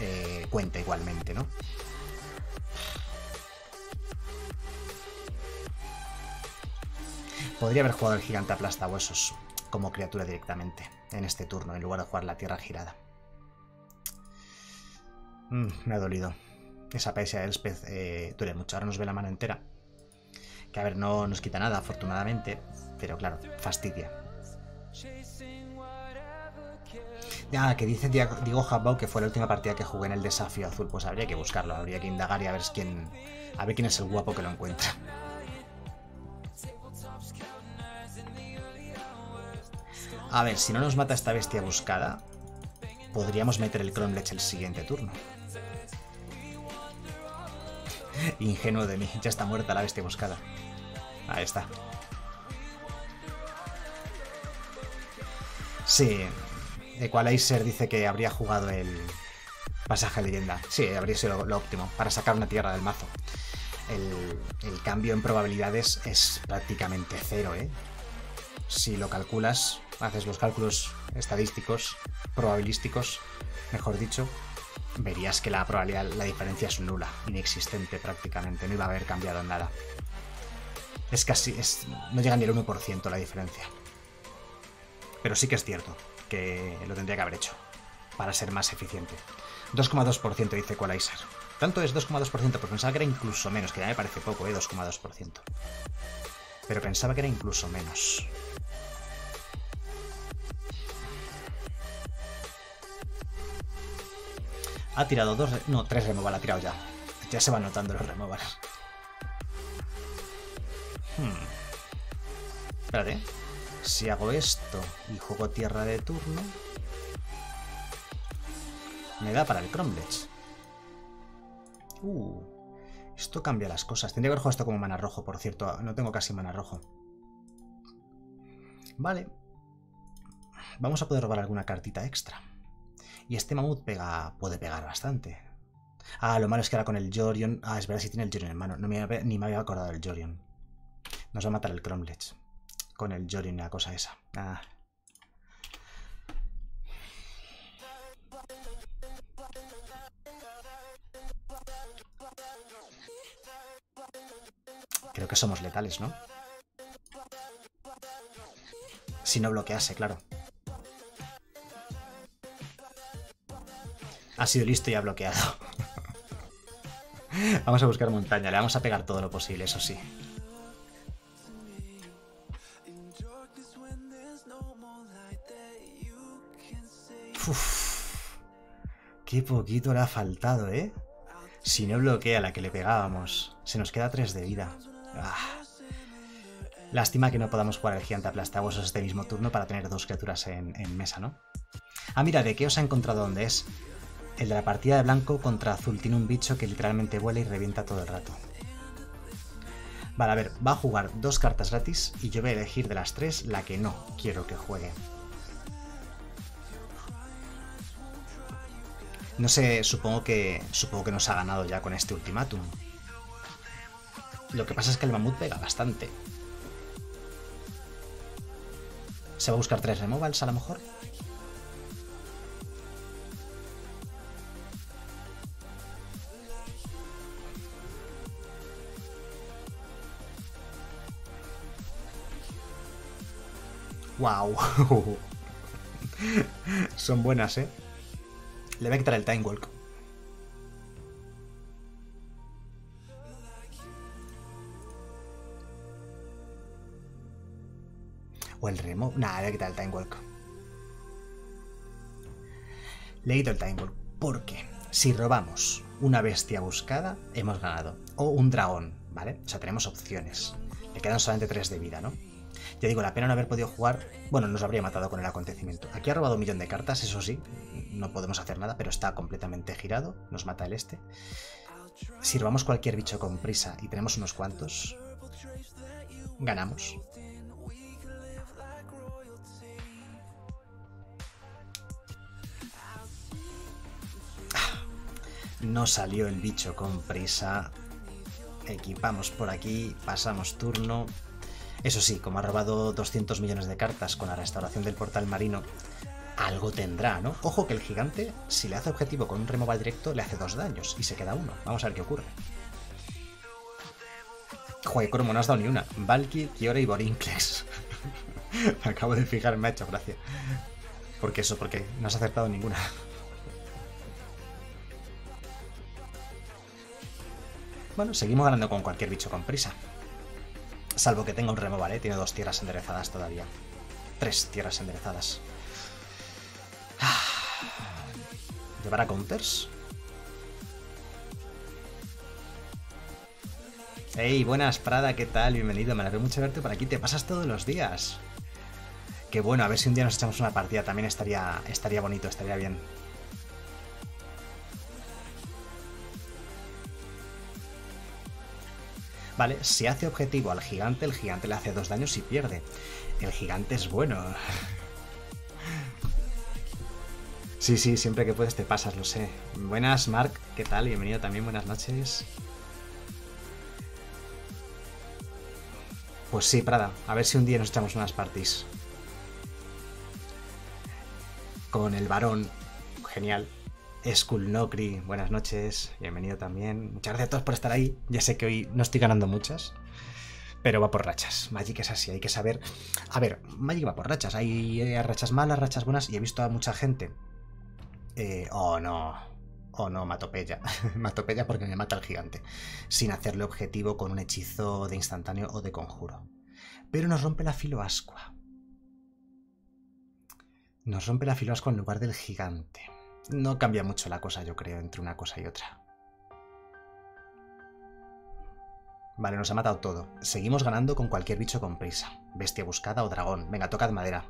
eh, cuenta igualmente, ¿no? Podría haber jugado el gigante aplastahuesos como criatura directamente en este turno, en lugar de jugar la tierra girada. Mm, me ha dolido. Esa pesia del Elspeth eh, duele mucho. Ahora nos ve la mano entera. Que a ver, no nos quita nada, afortunadamente. Pero claro, fastidia. Ya, que dice Diego Habau que fue la última partida que jugué en el desafío azul. Pues habría que buscarlo, habría que indagar y a ver quién. A ver quién es el guapo que lo encuentra. A ver, si no nos mata esta bestia buscada, podríamos meter el Cromlech el siguiente turno. Ingenuo de mí, ya está muerta la bestia buscada. Ahí está. Sí, Equalizer dice que habría jugado el pasaje leyenda. Sí, habría sido lo, óptimo para sacar una tierra del mazo. El, el, cambio en probabilidades es prácticamente cero, ¿eh? Si lo calculas, haces los cálculos estadísticos, probabilísticos, mejor dicho, verías que la probabilidad, la diferencia es nula, inexistente prácticamente, no iba a haber cambiado nada. Es casi, no llega ni el 1% la diferencia. Pero sí que es cierto que lo tendría que haber hecho para ser más eficiente. 2,2% dice Equalizer. Tanto es 2,2%, porque pensaba que era incluso menos, que ya me parece poco, ¿eh? 2,2%. Pero pensaba que era incluso menos. Ha tirado dos... No, tres removal ha tirado ya. Ya se van notando los removal. Hmm. Espérate. Si hago esto y juego tierra de turno... Me da para el Cromlech. Uh, esto cambia las cosas. Tendría que haber jugado esto como mana rojo, por cierto. No tengo casi mana rojo. Vale. Vamos a poder robar alguna cartita extra. Y este mamut pega, puede pegar bastante. Ah, lo malo es que ahora con el Jorion... Ah, es verdad, si tiene el Jorion en mano. No me había, ni me había acordado del Jorion. Nos va a matar el Cromlech. Con el Jorion y la cosa esa. Ah. Creo que somos letales, ¿no? Si no bloquease, claro. Ha sido listo y ha bloqueado. <laughs> vamos a buscar montaña, le vamos a pegar todo lo posible, eso sí. Uf, qué poquito le ha faltado, ¿eh? Si no bloquea la que le pegábamos, se nos queda 3 de vida. Ah. Lástima que no podamos jugar el gigante aplastahuesos este mismo turno para tener dos criaturas en, en mesa, ¿no? Ah, mira, ¿de qué os ha encontrado dónde es? El de la partida de blanco contra azul tiene un bicho que literalmente vuela y revienta todo el rato. Vale, a ver, va a jugar dos cartas gratis y yo voy a elegir de las tres la que no quiero que juegue. No sé, supongo que. Supongo que nos ha ganado ya con este ultimátum. Lo que pasa es que el mamut pega bastante. ¿Se va a buscar tres removals a lo mejor? ¡Wow! <laughs> Son buenas, ¿eh? Le voy a quitar el Time Walk. O el remo. Nada, le voy a quitar el Time Walk. Le quito el Time Walk. Porque si robamos una bestia buscada, hemos ganado. O un dragón, ¿vale? O sea, tenemos opciones. Le quedan solamente 3 de vida, ¿no? Ya digo, la pena no haber podido jugar. Bueno, nos habría matado con el acontecimiento. Aquí ha robado un millón de cartas, eso sí. No podemos hacer nada, pero está completamente girado. Nos mata el este. Si robamos cualquier bicho con prisa y tenemos unos cuantos, ganamos. No salió el bicho con prisa. Equipamos por aquí, pasamos turno. Eso sí, como ha robado 200 millones de cartas con la restauración del portal marino, algo tendrá, ¿no? Ojo que el gigante, si le hace objetivo con un removal directo, le hace dos daños y se queda uno. Vamos a ver qué ocurre. Joder, Cromo, no has dado ni una. Valky, Kiora y Borinclex. <laughs> Me acabo de fijar, me ha hecho gracia. ¿Por qué eso? Porque no has acertado ninguna. Bueno, seguimos ganando con cualquier bicho con prisa. Salvo que tenga un removal, ¿eh? Tiene dos tierras enderezadas todavía. Tres tierras enderezadas. <sighs> ¿Llevará counters? Hey, buenas Prada, ¿qué tal? Bienvenido, me alegro mucho verte por aquí. Te pasas todos los días. Qué bueno, a ver si un día nos echamos una partida, también estaría, estaría bonito, estaría bien. Vale, si hace objetivo al gigante, el gigante le hace dos daños y pierde. El gigante es bueno. <laughs> Sí, sí, siempre que puedes te pasas, lo sé. Buenas, Mark, ¿qué tal? Bienvenido también, buenas noches. Pues sí, Prada, a ver si un día nos echamos unas parties. Con el varón, genial. Skull Nokri, buenas noches, bienvenido también. Muchas gracias a todos por estar ahí. Ya sé que hoy no estoy ganando muchas, pero va por rachas. Magic es así, hay que saber. A ver, Magic va por rachas. Hay eh, rachas malas, rachas buenas, y he visto a mucha gente. Eh, oh no, oh no, Matopeya. <laughs> Matopeya porque me mata el gigante. Sin hacerle objetivo con un hechizo de instantáneo o de conjuro. Pero nos rompe la filoascua. Nos rompe la filoascua en lugar del gigante. No cambia mucho la cosa, yo creo, entre una cosa y otra. Vale, nos ha matado todo. Seguimos ganando con cualquier bicho con prisa. Bestia buscada o dragón. Venga, tocad madera.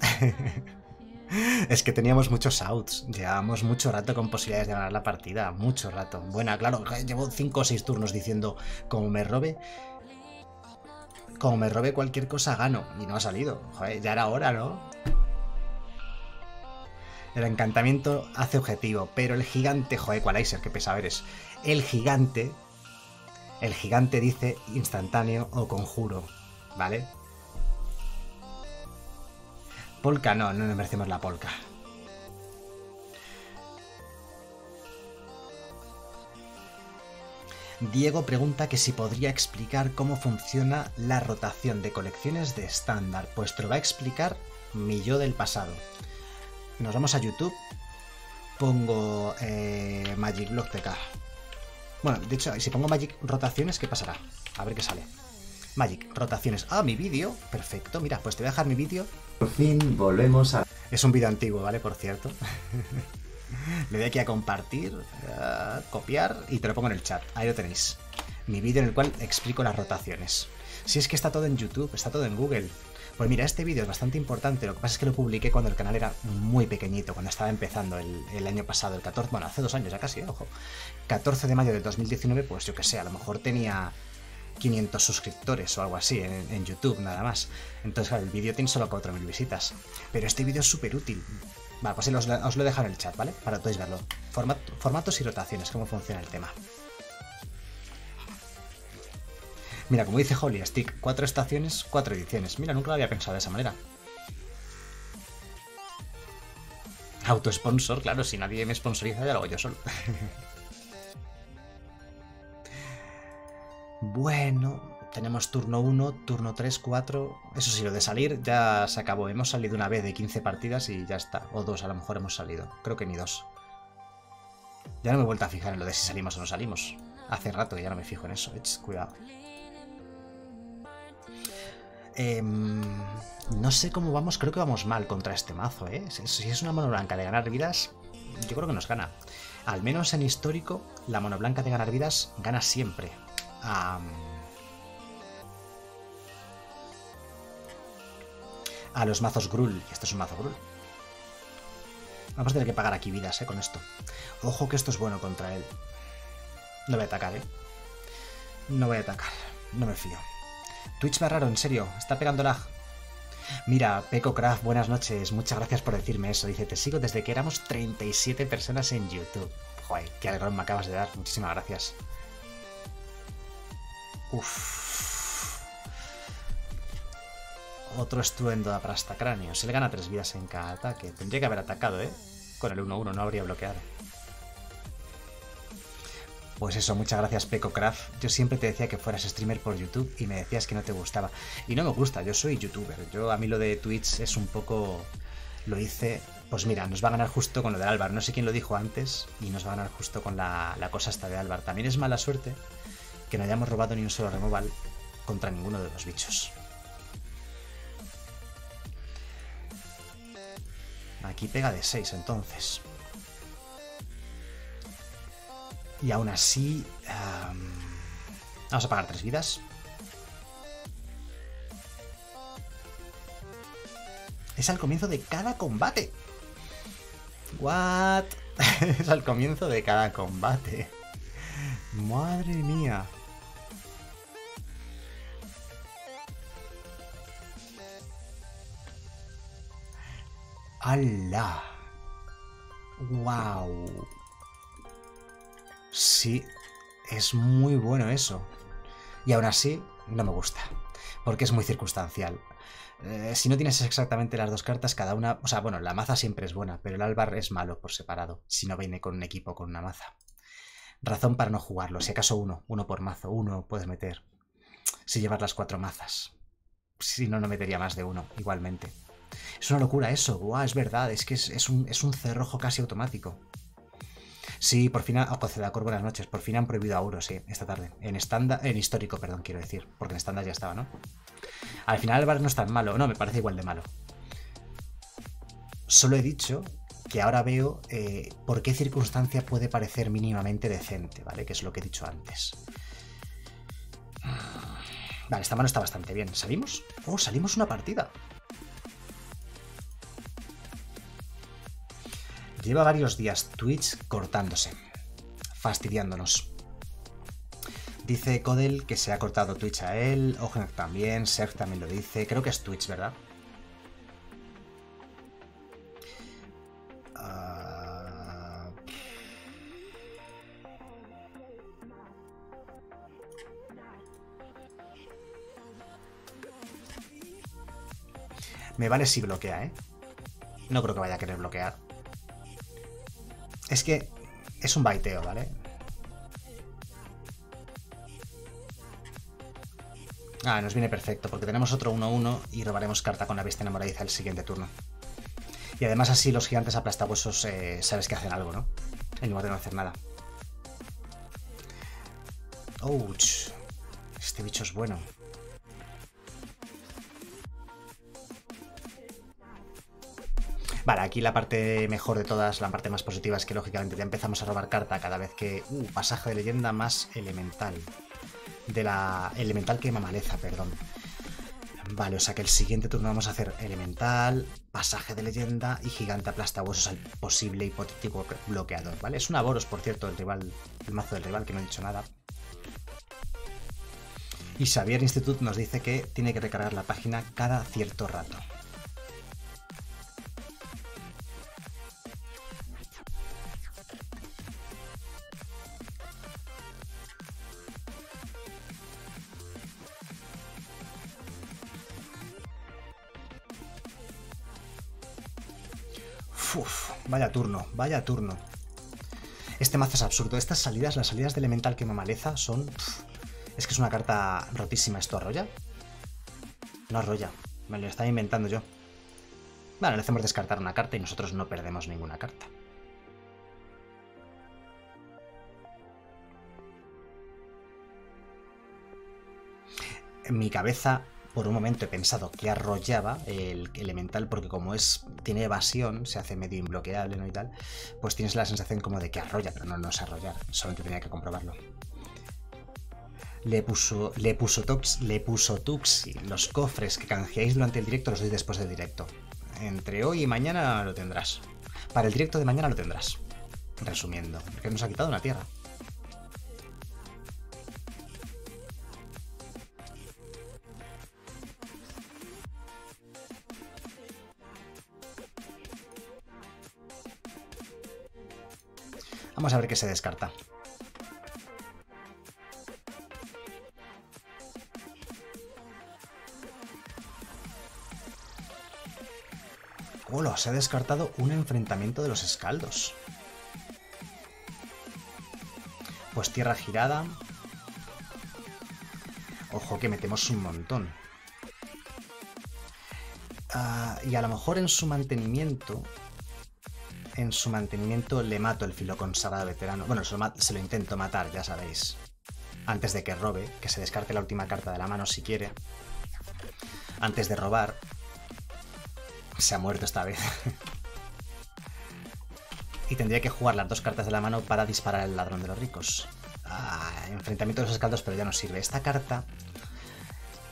<laughs> es que teníamos muchos outs. Llevábamos mucho rato con posibilidades de ganar la partida. Mucho rato. Buena, claro. Llevo 5 o 6 turnos diciendo, como me robe, como me robe cualquier cosa, gano. Y no ha salido. Joder, ya era hora, ¿no? El encantamiento hace objetivo, pero el gigante, joder, Equalizer, qué pesado eres. El gigante, el gigante dice instantáneo o conjuro, ¿vale? Polka, no, no nos merecemos la polka. Diego pregunta que si podría explicar cómo funciona la rotación de colecciones de estándar. Pues te lo va a explicar mi yo del pasado. Nos vamos a YouTube. Pongo eh, Magic Block TK. Bueno, de hecho, si pongo Magic Rotaciones, ¿qué pasará? A ver qué sale. Magic Rotaciones. Ah, mi vídeo. Perfecto. Mira, pues te voy a dejar mi vídeo. Por fin volvemos a... Es un vídeo antiguo, ¿vale? Por cierto. <laughs> Le doy aquí a compartir, copiar y te lo pongo en el chat. Ahí lo tenéis. Mi vídeo en el cual explico las rotaciones. Si es que está todo en YouTube, está todo en Google. Pues mira, este vídeo es bastante importante. Lo que pasa es que lo publiqué cuando el canal era muy pequeñito, cuando estaba empezando el, año pasado, el 14, bueno, hace dos años ya casi, ojo. 14 de mayo del 2019, pues yo que sé, a lo mejor tenía 500 suscriptores o algo así en, en YouTube nada más. Entonces, claro, el vídeo tiene solo 4.000 visitas. Pero este vídeo es súper útil. Vale, pues os, lo- os lo he dejado en el chat, ¿vale? Para que podáis verlo. Format- formatos y rotaciones, cómo funciona el tema. Mira, como dice Holly Stick, cuatro estaciones, cuatro ediciones. Mira, nunca lo había pensado de esa manera. Autosponsor, claro, si nadie me sponsoriza, ya lo hago yo solo. <laughs> bueno, tenemos turno 1, turno 3, 4. Eso sí, lo de salir ya se acabó. Hemos salido una vez de 15 partidas y ya está. O dos, a lo mejor hemos salido. Creo que ni dos. Ya no me he vuelto a fijar en lo de si salimos o no salimos. Hace rato que ya no me fijo en eso. Cuidado. Em, no sé cómo vamos, creo que vamos mal contra este mazo, ¿eh? Si es una mono blanca de ganar vidas, yo creo que nos gana. Al menos en histórico, la mono blanca de ganar vidas gana siempre. Am, a los mazos Grul, y este es un mazo Grul. Vamos a tener que pagar aquí vidas, ¿eh? Con esto. Ojo que esto es bueno contra él. No voy a atacar, ¿eh? No voy a atacar. No me fío. Twitch va raro, en serio. Está pegando lag. Mira, Peco Craft, buenas noches. Muchas gracias por decirme eso. Dice, te sigo desde que éramos 37 personas en YouTube. Joder, qué alegrón me acabas de dar. Muchísimas gracias. Uf. Otro estruendo a Prastacráneo. Se le gana tres vidas en cada ataque. Tendría que haber atacado, ¿eh? Con el 1-1 no habría bloqueado. Pues eso, muchas gracias PecoCraft. Yo siempre te decía que fueras streamer por YouTube y me decías que no te gustaba. Y no me gusta, yo soy youtuber. Yo a mí lo de Twitch es un poco... Lo hice... Pues mira, nos va a ganar justo con lo de Álvar. No sé quién lo dijo antes y nos va a ganar justo con la, la cosa esta de Álvar. También es mala suerte que no hayamos robado ni un solo removal contra ninguno de los bichos. Aquí pega de 6 entonces. Y aún así... am, vamos a pagar tres vidas. Es al comienzo de cada combate. What? <laughs> es al comienzo de cada combate. Madre mía. ¡Hala! ¡Wow! Sí, es muy bueno eso. Y aún así, no me gusta. Porque es muy circunstancial. Eh, si no tienes exactamente las dos cartas, cada una. O sea, bueno, la maza siempre es buena, pero el Alvar es malo por separado. Si no viene con un equipo con una maza. Razón para no jugarlo. Si acaso uno, uno por mazo, uno puedes meter. Si llevas las cuatro mazas. Si no, no metería más de uno, igualmente. Es una locura eso. Guau, es verdad. Es que es, es un, es un cerrojo casi automático. Sí, por fin. Oh, Cor, buenas noches. Por fin han prohibido a Uro, sí, esta tarde. En estándar... En histórico, perdón, quiero decir. Porque en estándar ya estaba, ¿no? Al final el bar no es tan malo. No, me parece igual de malo. Solo he dicho que ahora veo eh, por qué circunstancia puede parecer mínimamente decente, ¿vale? Que es lo que he dicho antes. Vale, esta mano está bastante bien. ¿Salimos? Oh, salimos una partida. Lleva varios días Twitch cortándose, fastidiándonos. Dice Codel que se ha cortado Twitch a él, Ogenek también, Serf también lo dice. Creo que es Twitch, ¿verdad? Ah, Me vale si bloquea, ¿eh? No creo que vaya a querer bloquear. Es que es un baiteo, ¿vale? Ah, nos viene perfecto, porque tenemos otro 1-1 y robaremos carta con la bestia enamoradiza el siguiente turno. Y además así los gigantes aplastahuesos eh, sabes que hacen algo, ¿no? En lugar de no hacer nada. Ouch. Este bicho es bueno. Vale, aquí la parte mejor de todas, la parte más positiva es que lógicamente ya empezamos a robar carta cada vez que... Uh, pasaje de leyenda más elemental. De la... Elemental quema maleza, perdón. Vale, o sea que el siguiente turno vamos a hacer elemental, pasaje de leyenda y gigante aplasta huesos al posible hipotético bloqueador, ¿vale? Es una Boros, por cierto, el rival, el mazo del rival, que no he dicho nada. Y Xavier Institute nos dice que tiene que recargar la página cada cierto rato. Vaya turno, vaya turno. Este mazo es absurdo. Estas salidas, las salidas de elemental que me maleza son... es que es una carta rotísima. ¿Esto arrolla? No arrolla. Me lo estaba inventando yo. Bueno, le hacemos descartar una carta y nosotros no perdemos ninguna carta. Mi cabeza, por un momento he pensado que arrollaba el elemental, porque como es tiene evasión, se hace medio imbloqueable ¿no? y tal, pues tienes la sensación como de que arrolla, pero no, no es arrollar, solamente tenía que comprobarlo. Le puso, le puso, tox, le puso Tuxi. Los cofres que canjeáis durante el directo los doy después del directo. Entre hoy y mañana lo tendrás. Para el directo de mañana lo tendrás. Resumiendo, que nos ha quitado una tierra. Vamos a ver qué se descarta. Hola, se ha descartado un enfrentamiento de los escaldos. Pues tierra girada. Ojo que metemos un montón. Ah, y a lo mejor en su mantenimiento en su mantenimiento le mato el filo consagrado veterano. Bueno, se lo, se lo intento matar, ya sabéis. Antes de que robe, que se descarte la última carta de la mano si quiere. Antes de robar. Se ha muerto esta vez. <laughs> y tendría que jugar las dos cartas de la mano para disparar al ladrón de los ricos. Ah, enfrentamiento de los escaldos, pero ya no sirve. Esta carta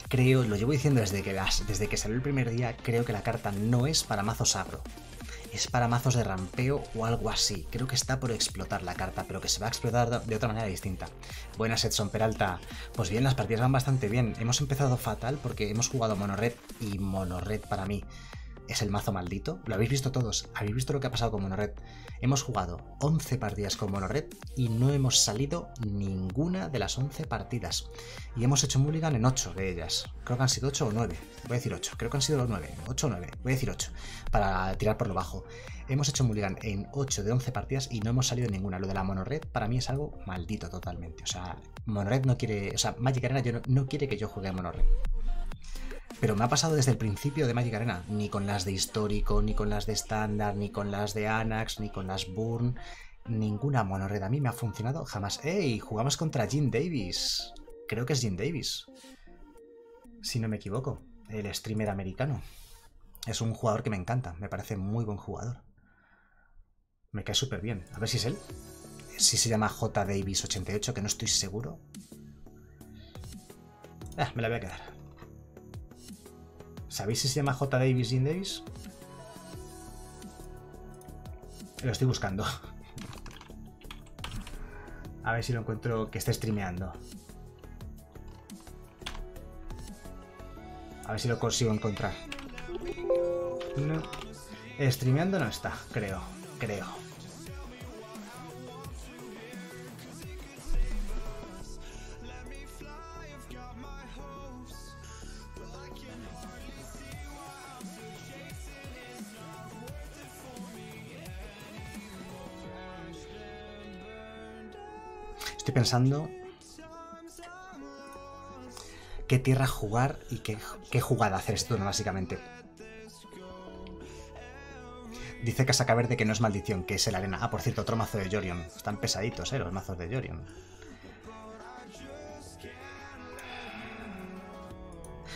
creo, lo llevo diciendo desde que, las- desde que salió el primer día, creo que la carta no es para mazos agro. Es para mazos de rampeo o algo así. Creo que está por explotar la carta, pero que se va a explotar de- otra manera distinta. Buenas, Edson Peralta. Pues bien, las partidas van bastante bien. Hemos empezado fatal porque hemos jugado Monored y Monored para mí es el mazo maldito. Lo habéis visto todos. Habéis visto lo que ha pasado con Monored. Hemos jugado 11 partidas con Monored y no hemos salido ninguna de las 11 partidas. Y hemos hecho mulligan en 8 de ellas. Creo que han sido 8 o 9. Voy a decir 8. Creo que han sido los 9. 8 o 9. Voy a decir 8. Para tirar por lo bajo. Hemos hecho mulligan en 8 de 11 partidas y no hemos salido ninguna. Lo de la Monored para mí es algo maldito totalmente. O sea, Monored no quiere... O sea, Magic Arena yo no, no quiere que yo juegue a Monored. Pero me ha pasado desde el principio de Magic Arena, ni con las de histórico, ni con las de estándar, ni con las de Anax, ni con las Burn, ninguna monored a mí me ha funcionado jamás. ¡Ey! Jugamos contra Jim Davis. Creo que es Jim Davis. Si no me equivoco, el streamer americano. Es un jugador que me encanta, me parece muy buen jugador. Me cae súper bien. A ver si es él. Si se llama J. Davis88, que no estoy seguro. Ah, me la voy a quedar. ¿Sabéis si se llama J. Davis Jim Davis? Lo estoy buscando. A ver si lo encuentro que esté streameando. A ver si lo consigo encontrar. No. Streameando no está, creo. Creo. Estoy pensando qué tierra jugar y qué, jugada hacer turno, básicamente. Dice Casaca Verde que no es maldición, que es el arena. Ah, por cierto, otro mazo de Jorion. Están pesaditos, eh, los mazos de Jorion.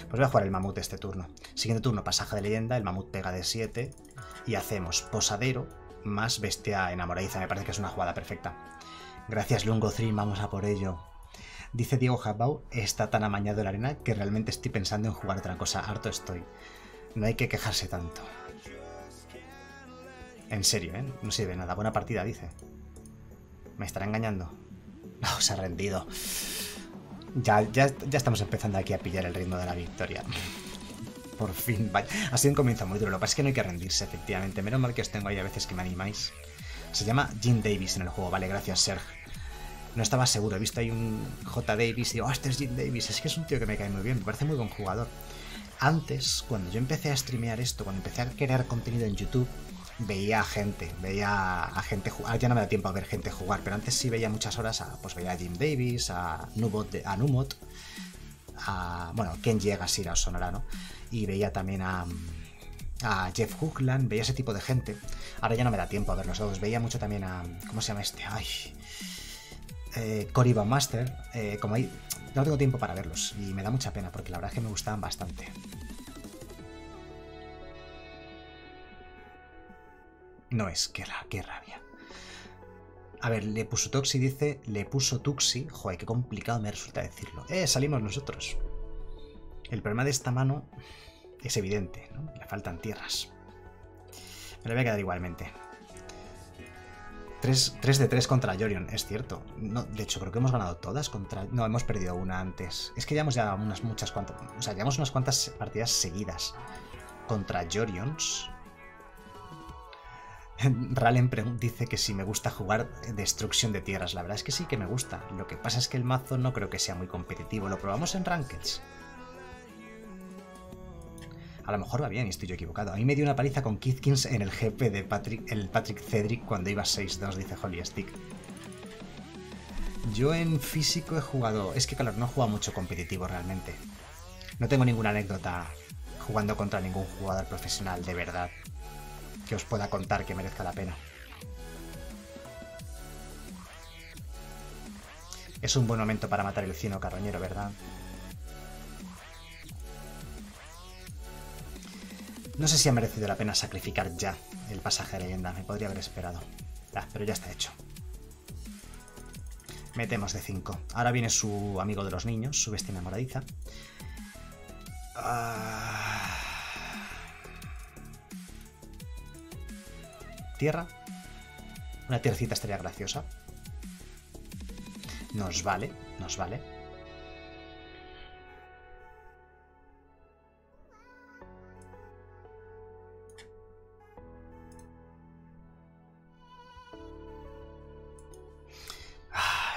Pues voy a jugar el mamut este turno. Siguiente turno, pasaje de leyenda, el mamut pega de 7. Y hacemos posadero más bestia enamoradiza. Me parece que es una jugada perfecta. Gracias, Lungo Thrim, vamos a por ello. Dice Diego Habau, está tan amañado la arena que realmente estoy pensando en jugar otra cosa. Harto estoy. No hay que quejarse tanto. En serio, ¿eh? No sirve nada. Buena partida, dice. ¿Me estará engañando? <laughs> No, se ha rendido. Ya, ya, ya estamos empezando aquí a pillar el ritmo de la victoria. <laughs> Por fin, vaya. Ha sido un comienzo muy duro. Lo que pasa es que no hay que rendirse, efectivamente. Menos mal que os tengo ahí a veces que me animáis. Se llama Jim Davis en el juego. Vale, gracias, Serg. No estaba seguro. He visto ahí un J. Davis y digo, oh, este es Jim Davis. Es que es un tío que me cae muy bien. Me parece muy buen jugador. Antes, cuando yo empecé a streamear esto, cuando empecé a crear contenido en YouTube, veía a gente, veía a gente jugar. Ya no me da tiempo a ver gente jugar, pero antes sí veía muchas horas a, pues veía a Jim Davis, a Nubot, a Numot, a, bueno, Kenji Agasira os sonará, ¿no? Y veía también a, a Jeff Hoogland, veía ese tipo de gente. Ahora ya no me da tiempo a verlos todos. Veía mucho también a, ¿cómo se llama este? Ay, eh, Cory Van Master. eh, como ahí, no tengo tiempo para verlos y me da mucha pena porque la verdad es que me gustaban bastante. No es, qué, qué rabia. A ver, le puso Toxi, dice, le puso Tuxi. Joder, qué complicado me resulta decirlo. Eh, salimos nosotros. El problema de esta mano es evidente, ¿no? Le faltan tierras. Me lo voy a quedar igualmente. 3, de 3 contra Jorion, es cierto. De hecho, creo que hemos ganado todas contra. No, hemos perdido una antes. Es que llevamos ya unas muchas cuantas. O sea, llevamos unas cuantas partidas seguidas contra Jorions. <laughs> Ralen dice que si me gusta jugar destrucción de tierras. La verdad es que sí que me gusta. Lo que pasa es que el mazo no creo que sea muy competitivo. Lo probamos en Rankeds. A lo mejor va bien y estoy yo equivocado. A mí me dio una paliza con Kithkins en el GP de Patrick, el Patrick Cedric cuando iba 6-2, dice Holly Stick. Yo en físico he jugado. Es que, claro, no he jugado mucho competitivo realmente. No tengo ninguna anécdota jugando contra ningún jugador profesional de verdad que os pueda contar que merezca la pena. Es un buen momento para matar el cino carroñero, ¿verdad? No sé si ha merecido la pena sacrificar ya el pasaje de leyenda, me podría haber esperado. Pero ya está hecho. Metemos de 5. Ahora viene su amigo de los niños, su bestia enamoradiza. Ah. Tierra. Una tiercita estaría graciosa. Nos vale, nos vale.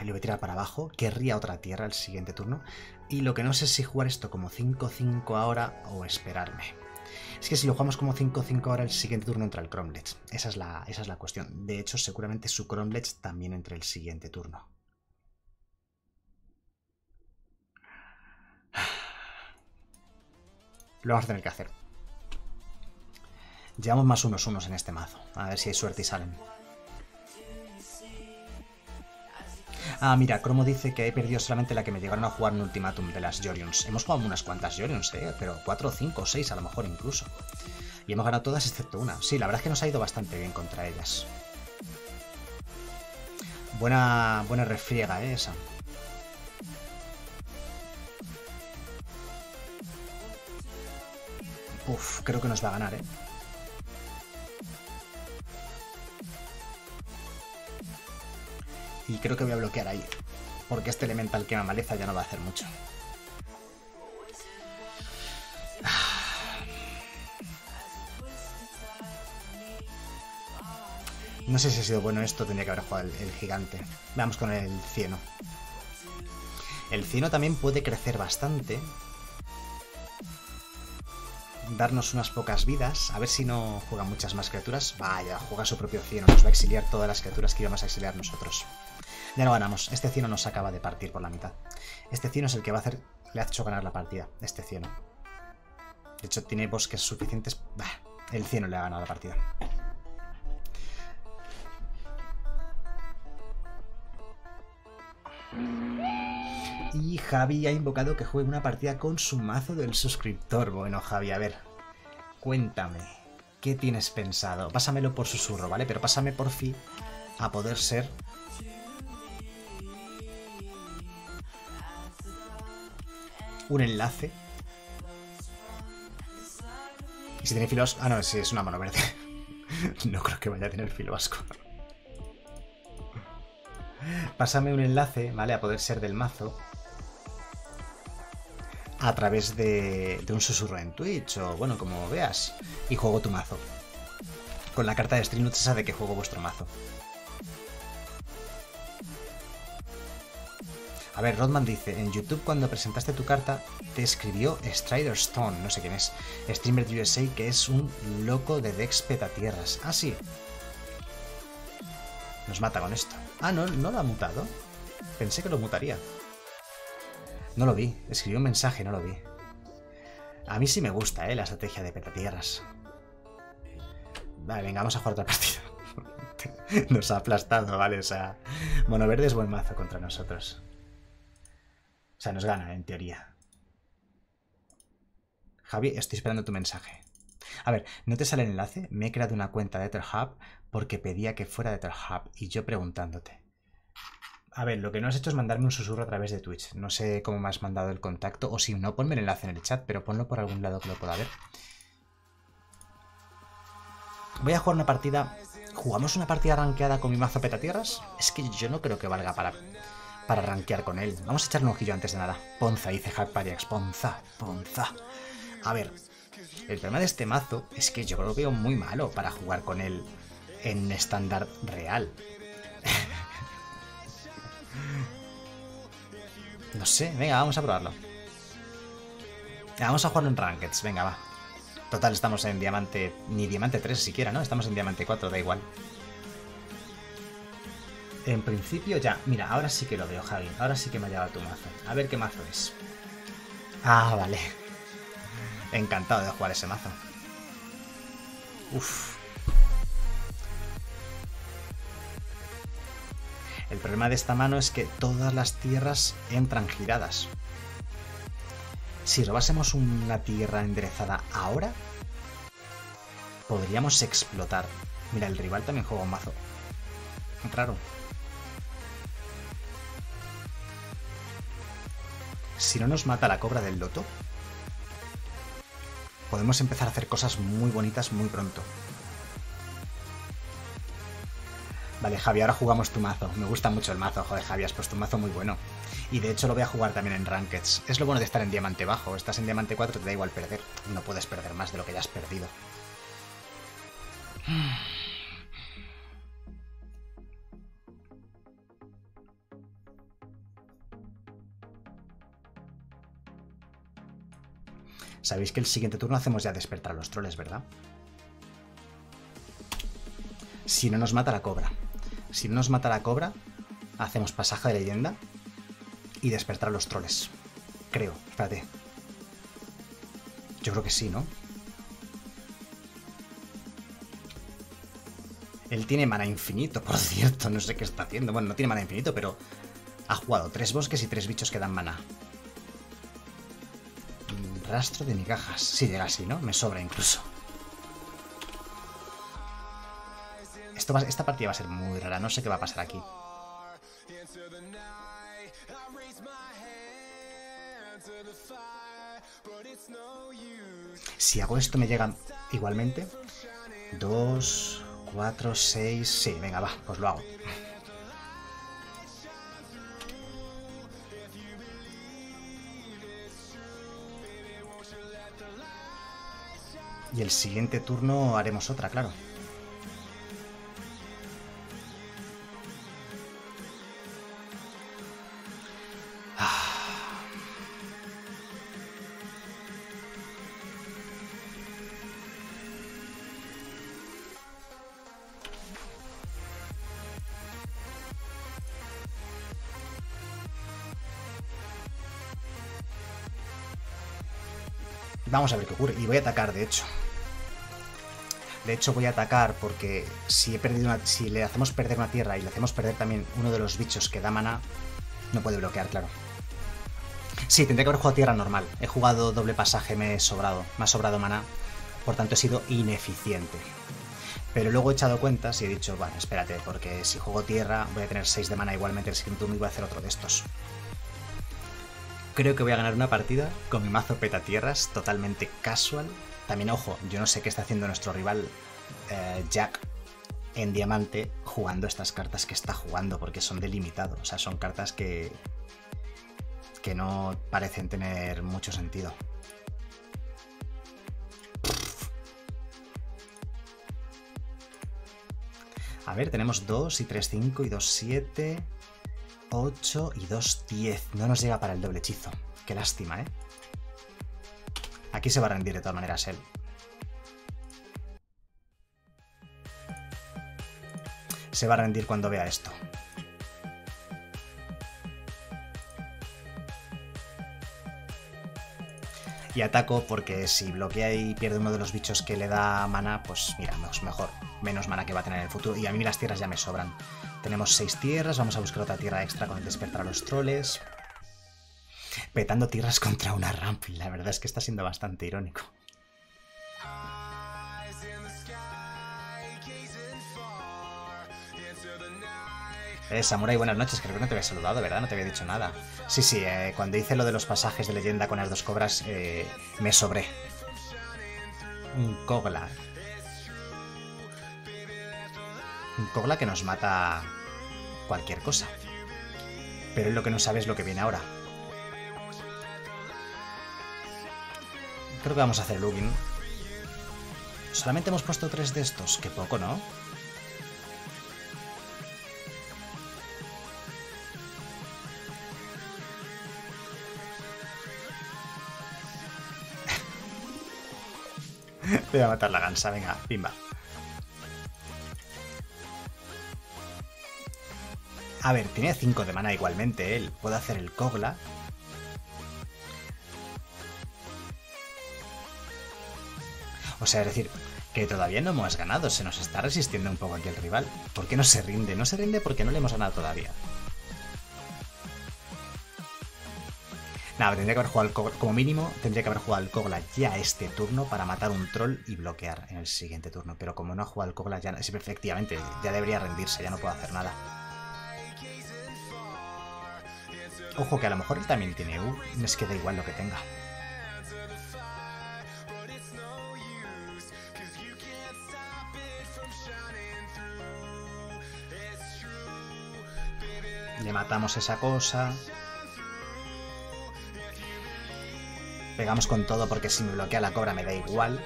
Le voy a tirar para abajo. Querría otra tierra el siguiente turno. Y lo que no sé es si jugar esto como 5-5 ahora o esperarme. Es que si lo jugamos como 5-5 ahora, el siguiente turno entra el Cromlech. Esa es la, esa es la cuestión. De hecho, seguramente su Cromlech también entre el siguiente turno. Lo vamos a tener que hacer. Llevamos más unos unos en este mazo. A ver si hay suerte y salen. Ah, mira, Cromo dice que he perdido solamente la que me llegaron a jugar en Ultimatum de las Jorions. Hemos jugado unas cuantas Jorions, eh, pero 4, 5, 6 a lo mejor incluso. Y hemos ganado todas excepto una. Sí, la verdad es que nos ha ido bastante bien contra ellas. Buena, buena refriega, eh, esa. Uf, creo que nos va a ganar, eh. Y creo que voy a bloquear ahí. Porque este elemental quema maleza ya no va a hacer mucho. No sé si ha sido bueno esto, tendría que haber jugado el, el gigante. Veamos con el cieno. El cieno también puede crecer bastante. Darnos unas pocas vidas. A ver si no juega muchas más criaturas. Vaya, juega su propio cieno. Nos va a exiliar todas las criaturas que íbamos a exiliar nosotros. Ya no ganamos. Este cieno nos acaba de partir por la mitad. Este cieno es el que va a hacer. Le ha hecho ganar la partida. Este cieno. De hecho, tiene bosques suficientes. Bah, el cieno le ha ganado la partida. Y Javi ha invocado que juegue una partida con su mazo del suscriptor. Bueno, Javi, a ver. Cuéntame. ¿Qué tienes pensado? Pásamelo por susurro, ¿vale? Pero pásame por fin a poder ser un enlace. Si tiene filo vasco. Ah, no, sí, es una mano verde. <laughs> no creo que vaya a tener filo vasco. Pásame un enlace, ¿vale? A poder ser del mazo. a través de, de un susurro en Twitch o bueno, como veas. Y juego tu mazo. Con la carta de Streamlabs esa de que juego vuestro mazo. A ver, Rodman dice, en YouTube cuando presentaste tu carta te escribió Strider Stone, no sé quién es, streamer de USA que es un loco de Dex Petatierras. Ah, sí. Nos mata con esto. Ah, no, no lo ha mutado. Pensé que lo mutaría. No lo vi, escribió un mensaje, no lo vi. A mí sí me gusta, ¿eh? La estrategia de Petatierras. Vale, venga, vamos a jugar otra <laughs> partida. Nos ha aplastado, ¿vale? O sea, Mono Verde es buen mazo contra nosotros. Sea, nos gana, en teoría. Javi, estoy esperando tu mensaje. A ver, ¿no te sale el enlace? Me he creado una cuenta de Etherhub porque pedía que fuera de Etherhub y yo preguntándote. A ver, lo que no has hecho es mandarme un susurro a través de Twitch. No sé cómo me has mandado el contacto o si no, ponme el enlace en el chat, pero ponlo por algún lado que lo pueda ver. Voy a jugar una partida... ¿Jugamos una partida rankeada con mi mazo petatierras? Es que yo no creo que valga para para rankear con él. Vamos a echarle un ojillo antes de nada. Ponza, dice Hackpariax. Ponza, Ponza. A ver, el problema de este mazo es que yo lo veo muy malo para jugar con él en estándar real. <laughs> no sé, venga, vamos a probarlo. Vamos a jugarlo en Rankeds, venga, va. Total, estamos en diamante... Ni diamante 3 siquiera, ¿no? Estamos en diamante 4, da igual. En principio ya. Mira, ahora sí que lo veo, Javi. Ahora sí que me ha llegado tu mazo. A ver qué mazo es. Ah, vale. Encantado de jugar ese mazo. Uf. El problema de esta mano es que todas las tierras entran giradas. Si robásemos una tierra enderezada ahora, podríamos explotar. Mira, el rival también juega un mazo. Raro. Si no nos mata la cobra del loto, podemos empezar a hacer cosas muy bonitas muy pronto. Vale, Javi, ahora jugamos tu mazo. Me gusta mucho el mazo, joder, Javi, has puesto un mazo muy bueno. Y de hecho lo voy a jugar también en Rankeds. Es lo bueno de estar en Diamante Bajo. Estás en Diamante 4, te da igual perder. No puedes perder más de lo que ya has perdido. Sabéis que el siguiente turno hacemos ya despertar a los troles, ¿verdad? Si no nos mata la cobra. Si no nos mata la cobra, hacemos pasaje de leyenda y despertar a los troles. Creo, espérate. Yo creo que sí, ¿no? Él tiene mana infinito, por <laughs> cierto, no sé qué está haciendo. Bueno, no tiene mana infinito, pero ha jugado tres bosques y tres bichos que dan mana. Rastro de migajas. Si llega así, ¿no? Me sobra incluso. Esto esta partida va a ser muy rara. No sé qué va a pasar aquí. Si hago esto me llegan igualmente. Dos, cuatro, seis... Sí, venga, va, pues lo hago. Y el siguiente turno haremos otra, claro. Vamos a ver qué ocurre. Y voy a atacar, de hecho. De hecho, voy a atacar porque si le hacemos perder una tierra y le hacemos perder también uno de los bichos que da mana, no puede bloquear, claro. Sí, tendría que haber jugado tierra normal. He jugado doble pasaje, me he sobrado. Me ha sobrado mana. Por tanto, he sido ineficiente. Pero luego he echado cuentas y he dicho, bueno, espérate, porque si juego tierra voy a tener 6 de mana igualmente el siguiente turno y voy a hacer otro de estos. Creo que voy a ganar una partida con mi mazo petatierras totalmente casual. También, ojo, yo no sé qué está haciendo nuestro rival eh, Jack en diamante jugando estas cartas que está jugando porque son de limitado. O sea, son cartas que, que no parecen tener mucho sentido. A ver, tenemos 2 y 3, 5 y 2, 7, 8 y 2, 10. No nos llega para el doble hechizo. Qué lástima, ¿eh? Aquí se va a rendir de todas maneras él. Se va a rendir cuando vea esto. Y ataco porque si bloquea y pierde uno de los bichos que le da mana, pues mira, mejor. Menos mana que va a tener en el futuro. Y a mí las tierras ya me sobran. Tenemos seis tierras, vamos a buscar otra tierra extra con el despertar a los troles. Petando tierras contra una ramp. La verdad es que está siendo bastante irónico. Eh, Samurai, buenas noches. Creo que no te había saludado, ¿verdad? No te había dicho nada. Sí, sí, eh, cuando hice lo de los pasajes de leyenda con las dos cobras, eh, me sobré. Un Kogla. Un Kogla que nos mata cualquier cosa. Pero lo que no sabe es lo que viene ahora. Creo que vamos a hacer Lugin. Solamente hemos puesto tres de estos. Qué poco, ¿no? <laughs> Voy a matar la gansa, venga, pimba. A ver, tiene 5 de mana igualmente él. Puedo hacer el Kogla. O sea, es decir, que todavía no hemos ganado. Se nos está resistiendo un poco aquí el rival. ¿Por qué no se rinde? No se rinde porque no le hemos ganado todavía. Nada, tendría que haber jugado al como mínimo, tendría que haber jugado al Kogla ya este turno para matar un troll y bloquear en el siguiente turno. Pero como no ha jugado al Kogla ya, sí, efectivamente, ya debería rendirse, ya no puedo hacer nada. Ojo que a lo mejor él también tiene U, es que da igual lo que tenga. Le matamos esa cosa. Pegamos con todo porque si me bloquea la cobra me da igual.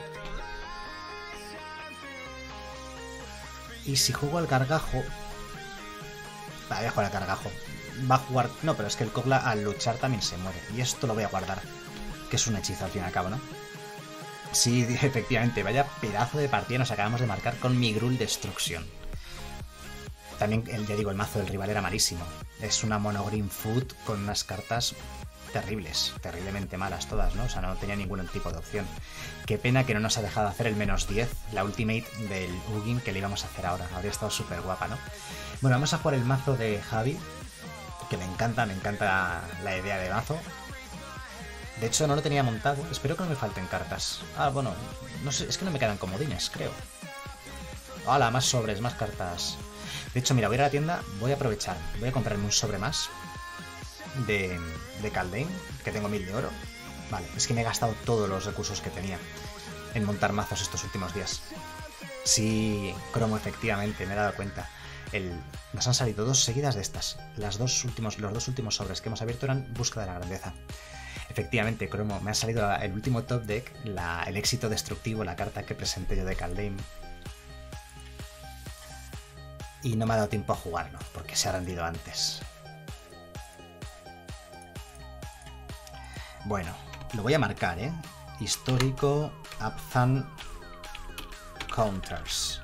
Y si juego al gargajo... Va, voy a jugar al gargajo. Va a jugar... No, pero es que el Kogla al luchar también se muere. Y esto lo voy a guardar. Que es un hechizo al fin y al cabo, ¿no? Sí, <laughs> efectivamente. Vaya pedazo de partida nos acabamos de marcar con Migrul Destruction. También, ya digo, el mazo del rival era malísimo. Es una mono green food con unas cartas terribles, terriblemente malas todas, ¿no? O sea, no tenía ningún tipo de opción. Qué pena que no nos ha dejado hacer el menos 10, la ultimate del Ugin que le íbamos a hacer ahora. Habría estado súper guapa, ¿no? Bueno, vamos a jugar el mazo de Javi, que me encanta, me encanta la idea de mazo. De hecho, no lo tenía montado. Espero que no me falten cartas. Ah, bueno, no es que no me quedan comodines, creo. Hola, más sobres, más cartas. De hecho, mira, voy a ir a la tienda, voy a aprovechar, voy a comprarme un sobre más de, de Caldein, que tengo mil de oro. Vale, es que me he gastado todos los recursos que tenía en montar mazos estos últimos días. Sí, cromo, efectivamente, me he dado cuenta. Nos han salido dos seguidas de estas. Las dos últimos, los dos últimos sobres que hemos abierto eran Búsqueda de la Grandeza. Efectivamente, cromo, me ha salido el último top deck, el éxito destructivo, la carta que presenté yo de Caldein. Y no me ha dado tiempo a jugarlo, porque se ha rendido antes. Bueno, lo voy a marcar, ¿eh? Histórico Apthan Counters.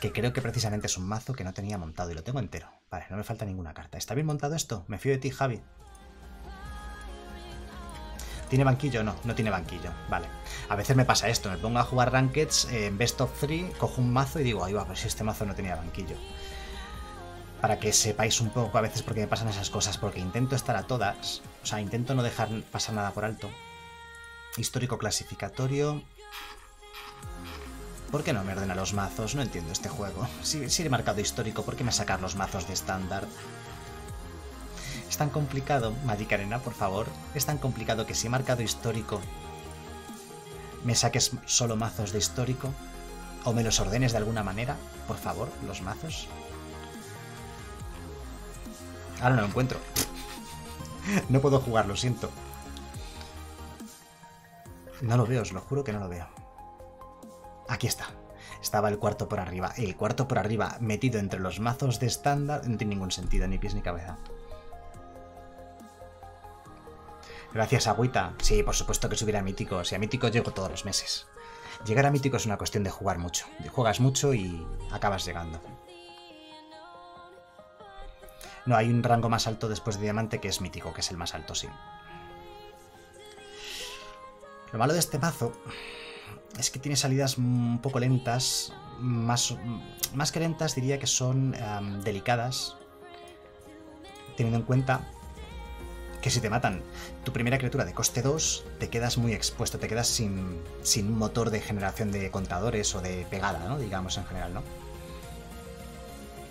Que creo que precisamente es un mazo que no tenía montado y lo tengo entero. Vale, no me falta ninguna carta. ¿Está bien montado esto? Me fío de ti, Javi. ¿Tiene banquillo? No, no tiene banquillo. Vale. A veces me pasa esto, me pongo a jugar Rankeds en Best of 3, cojo un mazo y digo, ahí va, pues este mazo no tenía banquillo. Para que sepáis un poco a veces por qué me pasan esas cosas, porque intento estar a todas, o sea, intento no dejar pasar nada por alto. Histórico clasificatorio. ¿Por qué no me ordena los mazos? No entiendo este juego. Si, si he marcado histórico, ¿por qué me sacar los mazos de estándar? Es tan complicado, Magic Arena, por favor. Es tan complicado que si he marcado histórico, me saques solo mazos de histórico. O me los ordenes de alguna manera, por favor, los mazos. Ahora no lo encuentro. no puedo jugar, lo siento. No lo veo, os lo juro que no lo veo. Aquí está. Estaba el cuarto por arriba. El cuarto por arriba metido entre los mazos de estándar no tiene ningún sentido, ni pies ni cabeza. Gracias, Agüita. Sí, por supuesto que subirá a Mítico. Si a Mítico llego todos los meses. Llegar a Mítico es una cuestión de jugar mucho. Juegas mucho y acabas llegando. No, hay un rango más alto después de Diamante que es Mítico, que es el más alto, sí. Lo malo de este mazo es que tiene salidas un poco lentas. Más, más que lentas diría que son delicadas. Teniendo en cuenta que si te matan tu primera criatura de coste 2, te quedas muy expuesto, te quedas sin, sin un motor de generación de contadores o de pegada, ¿no? Digamos en general, ¿no?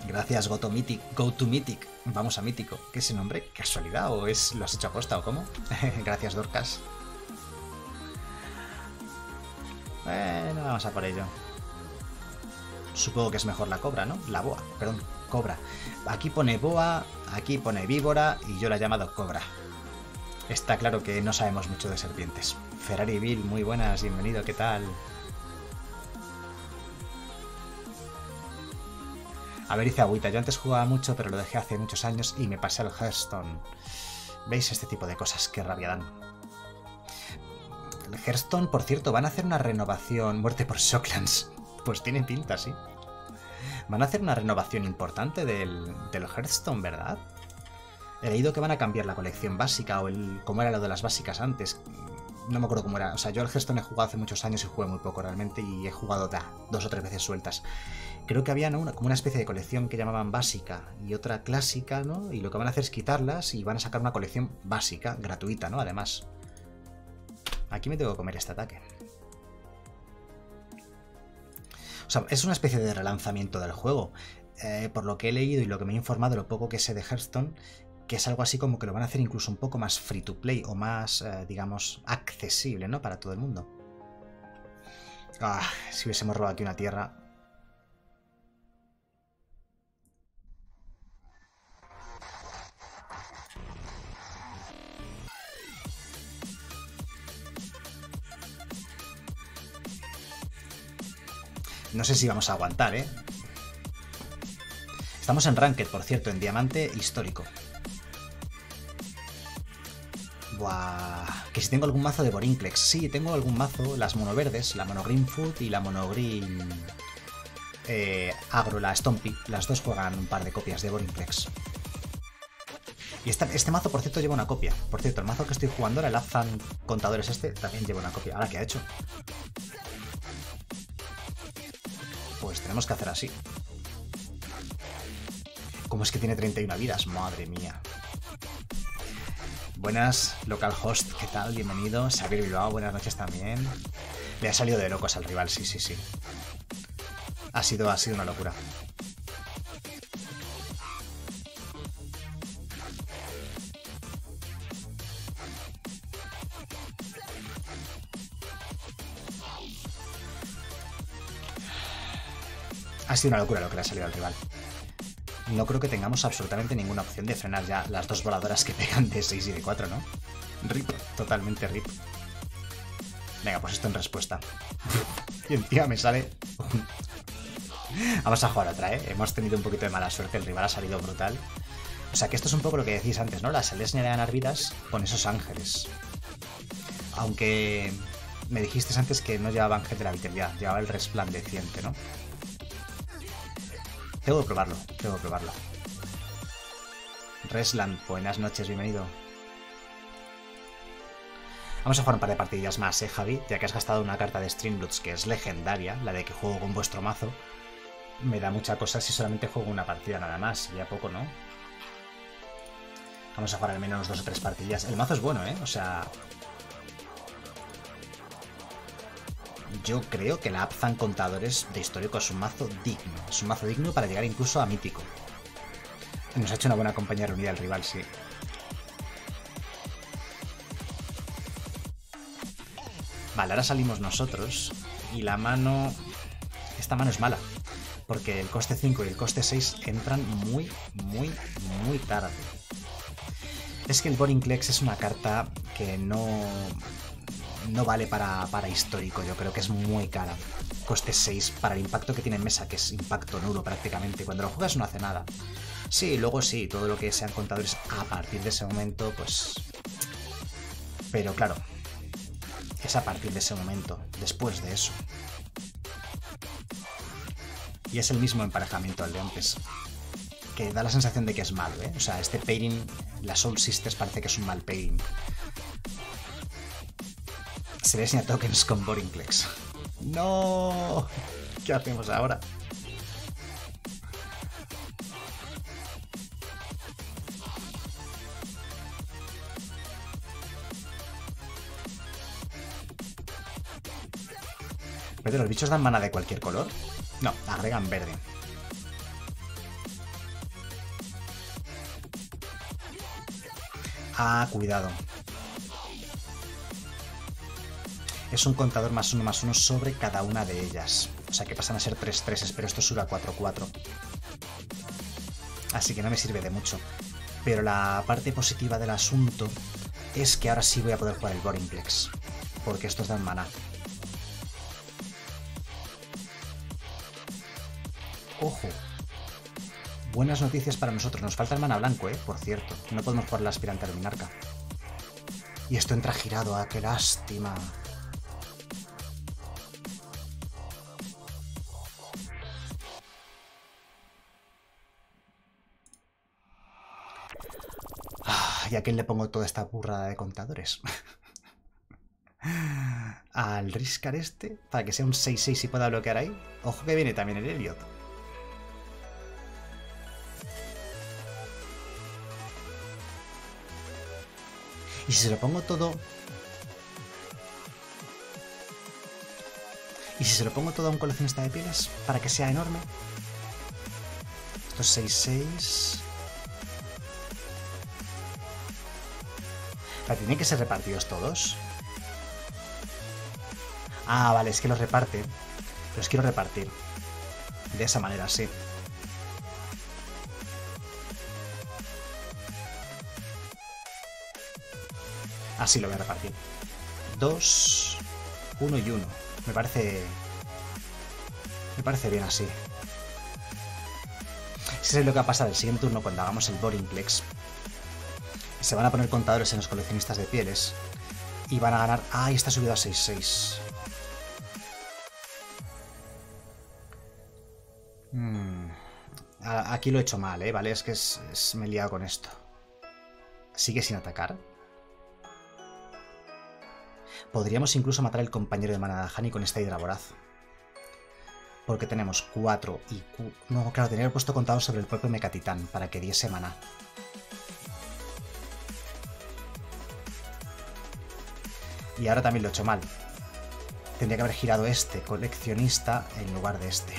Gracias, Go to Mythic. Go to Mythic. Vamos a Mítico. ¿Qué es ese nombre? ¿Casualidad? ¿O es lo has hecho a costa o cómo? <laughs> Gracias, Dorcas. Bueno, vamos a por ello. Supongo que es mejor la cobra, ¿no? La boa, perdón, cobra. Aquí pone boa, aquí pone víbora y yo la he llamado cobra. Está claro que no sabemos mucho de serpientes. Ferrari Bill, muy buenas, bienvenido, ¿qué tal? A ver, dice Agüita, yo antes jugaba mucho, pero lo dejé hace muchos años y me pasé al Hearthstone. ¿Veis este tipo de cosas? Qué rabia dan. El Hearthstone, por cierto, van a hacer una renovación. Muerte por Shocklands. <laughs> Pues tiene pinta, sí. Van a hacer una renovación importante del, del Hearthstone, ¿verdad? He leído que van a cambiar la colección básica o el cómo era lo de las básicas antes. No me acuerdo cómo era. O sea, yo al Hearthstone he jugado hace muchos años y jugué muy poco realmente y he jugado da, dos o tres veces sueltas. Creo que había ¿no? como una especie de colección que llamaban básica y otra clásica, ¿no? Y lo que van a hacer es quitarlas y van a sacar una colección básica, gratuita, ¿no? Además. Aquí me tengo que comer este ataque. O sea, es una especie de relanzamiento del juego. Eh, por lo que he leído y lo que me he informado, lo poco que sé de Hearthstone, que es algo así como que lo van a hacer incluso un poco más free to play o más, eh, digamos, accesible, ¿no? Para todo el mundo. Ah, si hubiésemos robado aquí una tierra. No sé si vamos a aguantar, ¿eh? Estamos en Ranked, por cierto, en diamante histórico. Buah. Que si tengo algún mazo de Borinclex. Sí, tengo algún mazo, las monoverdes, la mono Green Food y la mono Green eh, Agro, la Stompy. Las dos juegan un par de copias de Borinclex. Y este mazo, por cierto, lleva una copia. Por cierto, el mazo que estoy jugando, ahora, el Azan Contadores este, también lleva una copia. ¿Ahora qué ha hecho? Tenemos que hacer así. ¿Cómo es que tiene 31 vidas? Madre mía. Buenas, localhost, ¿qué tal? Bienvenido. Xavier Bilbao, buenas noches también. Le ha salido de locos al rival, sí, sí, sí. Ha sido, ha sido una locura. Ha sido una locura lo que le ha salido al rival. No creo que tengamos absolutamente ninguna opción de frenar ya las dos voladoras que pegan de 6 y de 4, ¿no? Rip, totalmente rip. Venga, pues esto en respuesta. <laughs> Y encima me sale... Vamos a jugar otra, ¿eh? Hemos tenido un poquito de mala suerte, el rival ha salido brutal. O sea que esto es un poco lo que decís antes, ¿no? La Selesnia de ganar vidas con esos ángeles. Aunque me dijiste antes que no llevaba ángel de la vitalidad, llevaba el resplandeciente, ¿no? Tengo que probarlo, tengo que probarlo. Resland, buenas noches, bienvenido. Vamos a jugar un par de partidillas más, eh, Javi, ya que has gastado una carta de Streambloods que es legendaria, la de que juego con vuestro mazo. Me da mucha cosa si solamente juego una partida nada más, ya poco, ¿no? Vamos a jugar al menos dos o tres partidillas. El mazo es bueno, ¿eh? O sea... Yo creo que la Abzan Contadores de histórico es un mazo digno. Es un mazo digno para llegar incluso a mítico. Nos ha hecho una buena compañía reunida el rival, sí. Vale, ahora salimos nosotros. Y la mano... Esta mano es mala. Porque el coste 5 y el coste 6 entran muy, muy, muy tarde. Es que el Borinclex es una carta que no, no vale para, para histórico, yo creo que es muy cara. Coste 6 para el impacto que tiene en mesa, que es impacto nulo prácticamente. Cuando lo juegas no hace nada. Sí, luego sí, todo lo que sean contadores a partir de ese momento, pues... Pero claro, es a partir de ese momento, después de eso. Y es el mismo emparejamiento al de antes. Que da la sensación de que es malo, ¿eh? O sea, este pairing, la Soul Sisters parece que es un mal pairing. Se le enseña tokens con Borinclex. ¡No! ¿Qué hacemos ahora? ¿Pero los bichos dan mana de cualquier color? No, agregan verde. Ah, cuidado. Es un contador más uno más uno sobre cada una de ellas. O sea que pasan a ser 3 3 pero esto sura 4-4. Así que no me sirve de mucho. Pero la parte positiva del asunto es que ahora sí voy a poder jugar el Borimplex. Porque estos dan mana. Ojo. Buenas noticias para nosotros. Nos falta el mana blanco, ¿eh? Por cierto. No podemos jugar la aspirante luminarca. Y esto entra girado. ¡Ah, qué lástima! Ah, ¿Y a quién le pongo toda esta burrada de contadores? <laughs> Al Riscar este, para que sea un 6-6 y pueda bloquear ahí. Ojo que viene también el Elliot. Y si se lo pongo todo... Y si se lo pongo todo a un coleccionista de pieles, para que sea enorme. Esto es 6-6... ¿Tienen que ser repartidos todos? Ah, vale, es que los reparte. Los quiero repartir. De esa manera, sí. Así lo voy a repartir. Dos, uno y uno. Me parece... Me parece bien así. Si es lo que va a pasar el siguiente turno cuando hagamos el Borimplex. Se van a poner contadores en los coleccionistas de pieles. Y van a ganar... Ah, ahí está subido a 6-6. Hmm. Aquí lo he hecho mal, ¿eh? Vale, es que me he liado con esto. Sigue sin atacar. Podríamos incluso matar al compañero de Manada Hani con esta Hidra Voraz. Porque tenemos 4 y... Q... No, claro, tenía puesto contado sobre el propio Mecatitán para que diese mana. Y ahora también lo he hecho mal. Tendría que haber girado este coleccionista en lugar de este.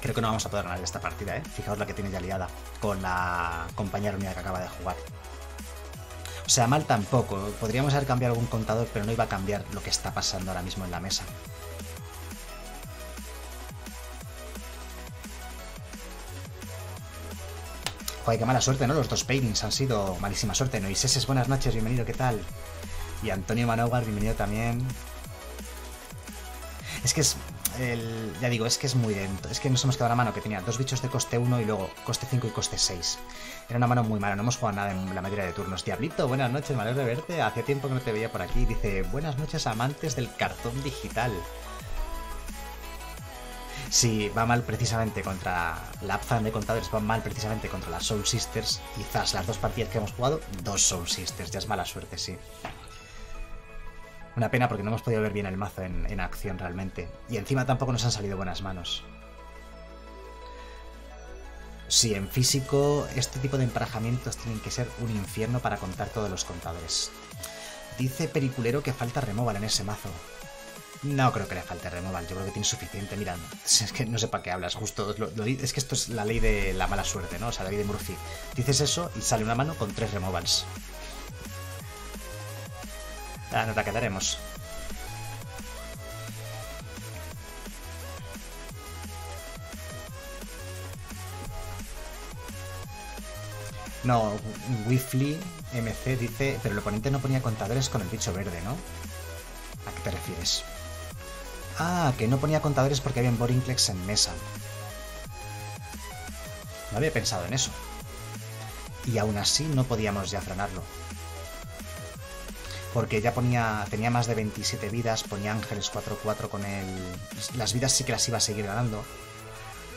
Creo que no vamos a poder ganar esta partida, ¿eh? Fijaos la que tiene ya liada con la compañera mía que acaba de jugar. O sea, mal tampoco. Podríamos haber cambiado algún contador, pero no iba a cambiar lo que está pasando ahora mismo en la mesa. Joder, qué mala suerte, ¿no? Los dos paintings han sido malísima suerte. Noiseses, buenas noches, bienvenido, ¿qué tal? Y Antonio Manogar, bienvenido también. Es que es... Ya digo, es que es muy lento. Es que nos hemos quedado la mano que tenía dos bichos de coste 1 y luego coste 5 y coste 6. Era una mano muy mala, no hemos jugado nada en la mayoría de turnos. Diablito, buenas noches, me de verte. Hacía tiempo que no te veía por aquí. Dice, buenas noches amantes del cartón digital. Sí, va mal precisamente contra la Upfan de contadores, va mal precisamente contra las Soul Sisters. Quizás las dos partidas que hemos jugado, dos Soul Sisters, ya es mala suerte, sí. Una pena porque no hemos podido ver bien el mazo en, en, acción realmente. Y encima tampoco nos han salido buenas manos. Sí, en físico este tipo de emparejamientos tienen que ser un infierno para contar todos los contadores. Dice Periculero que falta removal en ese mazo. No creo que le falte removal, yo creo que tiene suficiente. Mira, <laughs> es que no sé para qué hablas, justo. Lo, lo, es que esto es la ley de la mala suerte, ¿no? O sea, la ley de Murphy. Dices eso y sale una mano con tres removals. Ah, nos la quedaremos. No, Wifly MC dice, pero el oponente no ponía contadores con el bicho verde, ¿no? ¿A qué te refieres? Ah, que no ponía contadores porque había Borinclex en mesa. No había pensado en eso. Y aún así no podíamos ya frenarlo. Porque ya ponía. tenía más de 27 vidas, ponía Ángeles 4-4 con el. Las vidas sí que las iba a seguir ganando.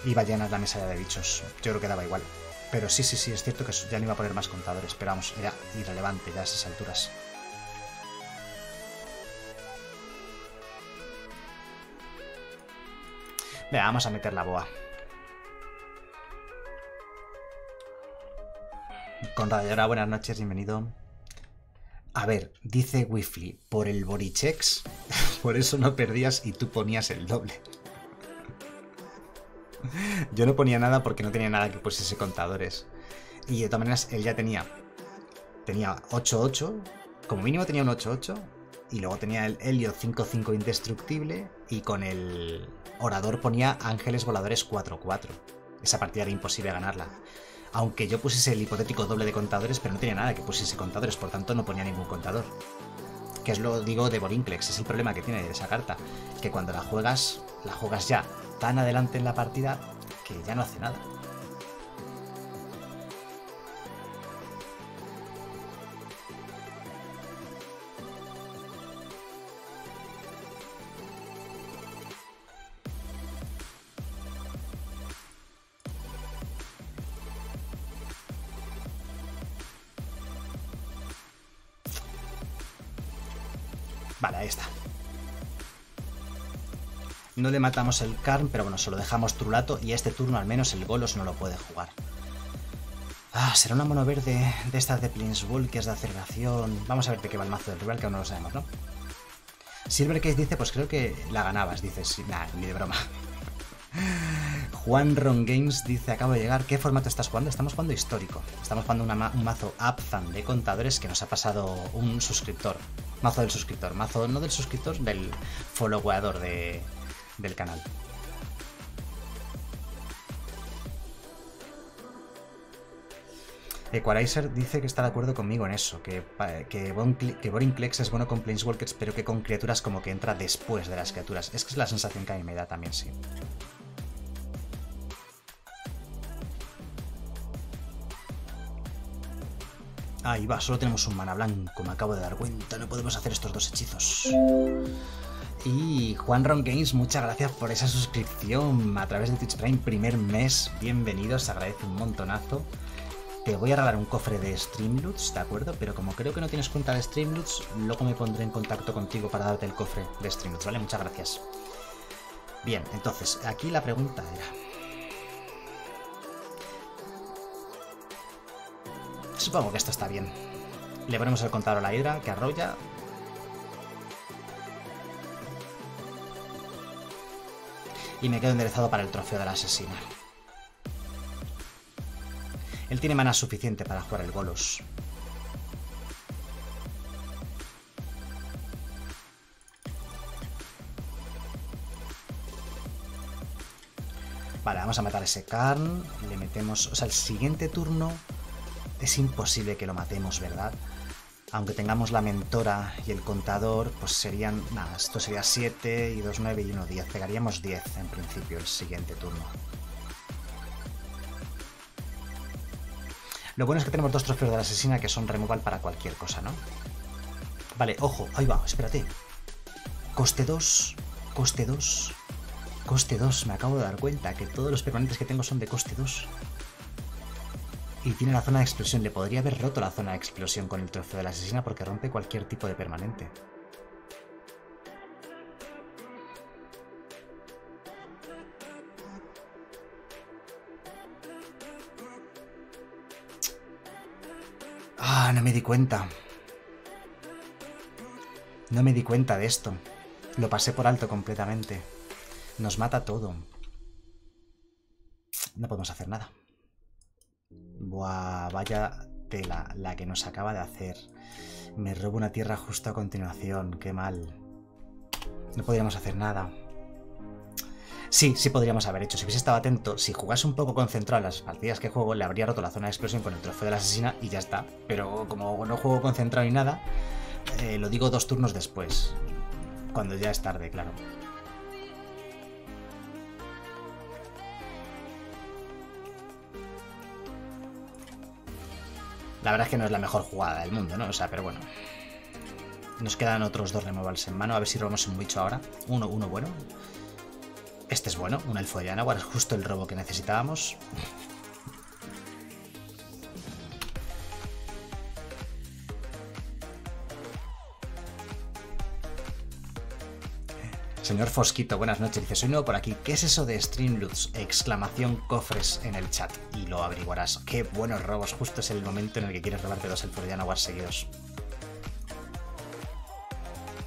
Iba a llenar la mesa ya de bichos. Yo creo que daba igual. Pero sí, sí, sí, es cierto que ya no iba a poner más contadores. Pero vamos, era irrelevante ya a esas alturas. Venga, vamos a meter la boa. Con Radiadora, buenas noches, bienvenido. A ver, dice Wifly, por el Borichex, <laughs> por eso no perdías y tú ponías el doble. <laughs> Yo no ponía nada porque no tenía nada que pusiese contadores. Y de todas maneras, él ya tenía. Tenía 8-8, como mínimo tenía un 8-8, y luego tenía el Helio 5-5 indestructible, y con el Orador ponía Ángeles Voladores 4-4. Esa partida era imposible ganarla. Aunque yo pusiese el hipotético doble de contadores, pero no tenía nada que pusiese contadores, por tanto no ponía ningún contador. Que es lo digo de Borinclex, es el problema que tiene esa carta. Que cuando la juegas, la juegas ya tan adelante en la partida que ya no hace nada. Vale, ahí está. No le matamos el Karn, pero bueno, se lo dejamos Trulato y este turno al menos el Golos no lo puede jugar. Ah, será una mono verde de estas de Plinswalkers de aceleración. Vamos a ver de qué va el mazo del rival, que aún no lo sabemos, ¿no? Silvercase dice, pues creo que la ganabas, dices. Nah, ni de broma. <laughs> Juan Ron Games dice, acabo de llegar, ¿qué formato estás jugando? Estamos jugando histórico. Estamos jugando un mazo Apzan de contadores que nos ha pasado un suscriptor. Mazo del suscriptor, mazo no del suscriptor, del followeador de, del canal. Equalizer dice que está de acuerdo conmigo en eso, que, que, Bon- es bueno con Planeswalkers, pero que con criaturas como que entra después de las criaturas. Es que es la sensación que a mí me da también, sí. Ahí va, solo tenemos un mana blanco, me acabo de dar cuenta, no podemos hacer estos dos hechizos. Y Juan Ron Games, muchas gracias por esa suscripción a través de Twitch Prime, primer mes, bienvenido, se agradece un montonazo. Te voy a regalar un cofre de Streamloots, ¿de acuerdo? Pero como creo que no tienes cuenta de Streamloots, luego me pondré en contacto contigo para darte el cofre de Streamloots, ¿vale? Muchas gracias. Bien, entonces, aquí la pregunta era... Supongo que esto está bien. Le ponemos el contador a la hidra, que arrolla. Y me quedo enderezado para el trofeo de la. Él tiene mana suficiente para jugar el Golos. Vale, vamos a matar a ese Karn. Le metemos... O sea, el siguiente turno es imposible que lo matemos, ¿verdad? Aunque tengamos la mentora y el contador, pues serían... Nada, esto sería 7 y 2, 9 y 1, 10. Pegaríamos 10 en principio el siguiente turno. Lo bueno es que tenemos dos trofeos de la asesina que son removal para cualquier cosa, ¿no? Vale, ojo, ahí va, espérate. Coste 2, coste 2, coste 2. Me acabo de dar cuenta que todos los permanentes que tengo son de coste 2. Y tiene la zona de explosión. Le podría haber roto la zona de explosión con el trofeo de la asesina porque rompe cualquier tipo de permanente. Ah, no me di cuenta. No me di cuenta de esto. Lo pasé por alto completamente. Nos mata todo. No podemos hacer nada. Buah, vaya tela la que nos acaba de hacer. Me robo una tierra justo a continuación. Qué mal. No podríamos hacer nada. Sí, sí podríamos haber hecho. Si hubiese estado atento, si jugase un poco concentrado en las partidas que juego, le habría roto la zona de explosión con el trofeo de la asesina y ya está. Pero como no juego concentrado ni nada, eh, lo digo dos turnos después. Cuando ya es tarde, claro. La verdad es que no es la mejor jugada del mundo, ¿no? O sea, pero bueno. Nos quedan otros dos removals en mano. A ver si robamos un bicho ahora. Uno, uno bueno. Este es bueno, un elfo de Yanagua. Es justo el robo que necesitábamos. Señor Fosquito, buenas noches. Dice, soy nuevo por aquí. ¿Qué es eso de Streamloots? Exclamación cofres en el chat. Y lo averiguarás. Qué buenos robos. Justo es el momento en el que quieres robarte dos de Yanagua seguidos.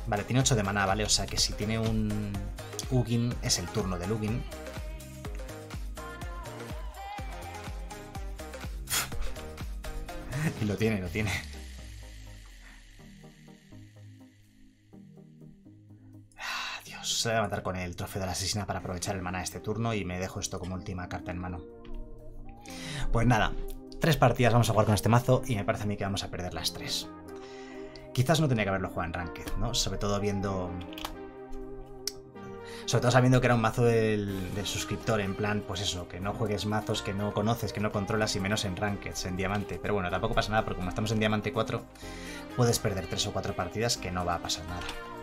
Vale, tiene 8 de maná, ¿vale? O sea que si tiene un Ugin, es el turno del Ugin. <laughs> y lo tiene, lo tiene. Se a matar con el trofeo de la asesina para aprovechar el maná este turno y me dejo esto como última carta en mano. Pues nada, tres partidas vamos a jugar con este mazo y me parece a mí que vamos a perder las tres. Quizás no tenía que haberlo jugado en Ranked, ¿no? Sobre todo viendo... Sobre todo sabiendo que era un mazo del, del, suscriptor, en plan, pues eso, que no juegues mazos que no conoces, que no controlas y menos en Rankeds, en Diamante. Pero bueno, tampoco pasa nada porque como estamos en Diamante 4, puedes perder 3 o 4 partidas que no va a pasar nada.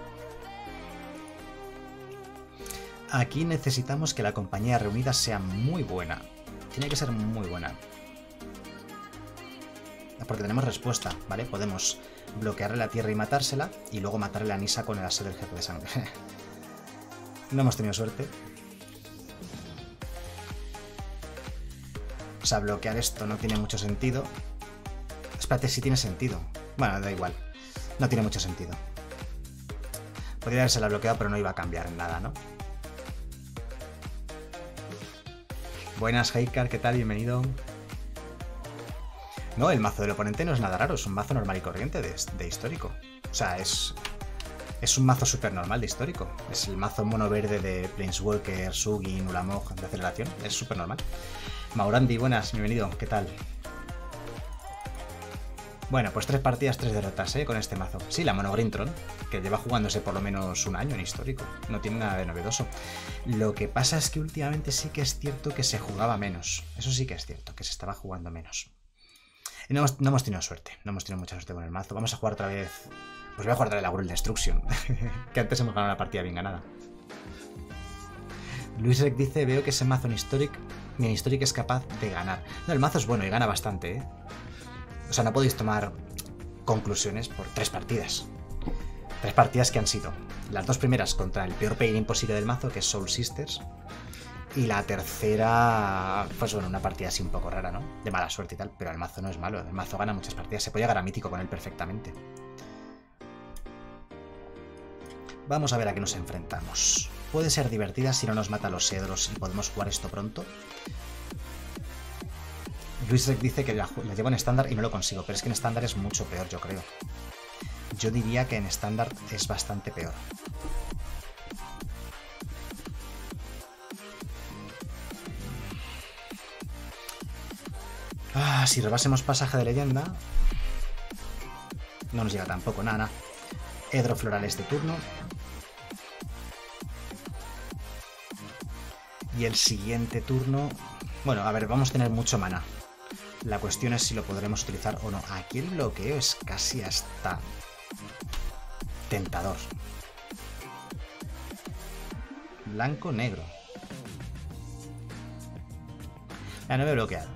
Aquí necesitamos que la compañía reunida sea muy buena. Tiene que ser muy buena. Porque tenemos respuesta, ¿vale? Podemos bloquearle la tierra y matársela, y luego matarle a Nisa con el asedio del jefe de sangre. <laughs> no hemos tenido suerte. O sea, bloquear esto no tiene mucho sentido. Espérate, sí tiene sentido. Bueno, da igual. No tiene mucho sentido. Podría haberse la bloqueado, pero no iba a cambiar nada, ¿no? Buenas, Heikar, ¿qué tal? Bienvenido. No, el mazo del oponente no es nada raro, es un mazo normal y corriente de, de histórico. O sea, es, es un mazo súper normal de histórico. Es el mazo mono verde de Planeswalker, Sugin, Ulamog de aceleración. Es súper normal. Maurandi, buenas, bienvenido, ¿qué tal? Bueno, pues tres partidas, tres derrotas, ¿eh? Con este mazo. Sí, la mono Grintron, que lleva jugándose por lo menos un año en histórico. No tiene nada de novedoso. Lo que pasa es que últimamente sí que es cierto que se jugaba menos. Eso sí que es cierto, que se estaba jugando menos. No hemos, tenido suerte, no hemos tenido mucha suerte con el mazo. Vamos a jugar otra vez. Pues voy a jugar otra la World Destruction, <laughs> que antes hemos ganado la partida bien ganada. Luis Rec dice: Veo que ese mazo en Historic, en Historic es capaz de ganar. No, el mazo es bueno y gana bastante, ¿eh? O sea, no podéis tomar conclusiones por tres partidas. Tres partidas que han sido las dos primeras contra el peor pain imposible del mazo, que es Soul Sisters. Y la tercera, pues bueno, una partida así un poco rara, ¿no? De mala suerte y tal, pero el mazo no es malo. El mazo gana muchas partidas. Se puede llegar a mítico con él perfectamente. Vamos a ver a qué nos enfrentamos. Puede ser divertida si no nos mata los cedros y podemos jugar esto pronto. Luis Rec dice que la, la llevo en estándar y no lo consigo, pero es que en estándar es mucho peor, yo creo. Yo diría que en estándar es bastante peor. Ah, si robásemos pasaje de leyenda. No nos llega tampoco, nada, nada. Hedro floral este turno. Y el siguiente turno. Bueno, a ver, vamos a tener mucho mana. La cuestión es si lo podremos utilizar o no. Aquí el bloqueo es casi hasta tentador. Blanco, negro. Ya no me he bloqueado.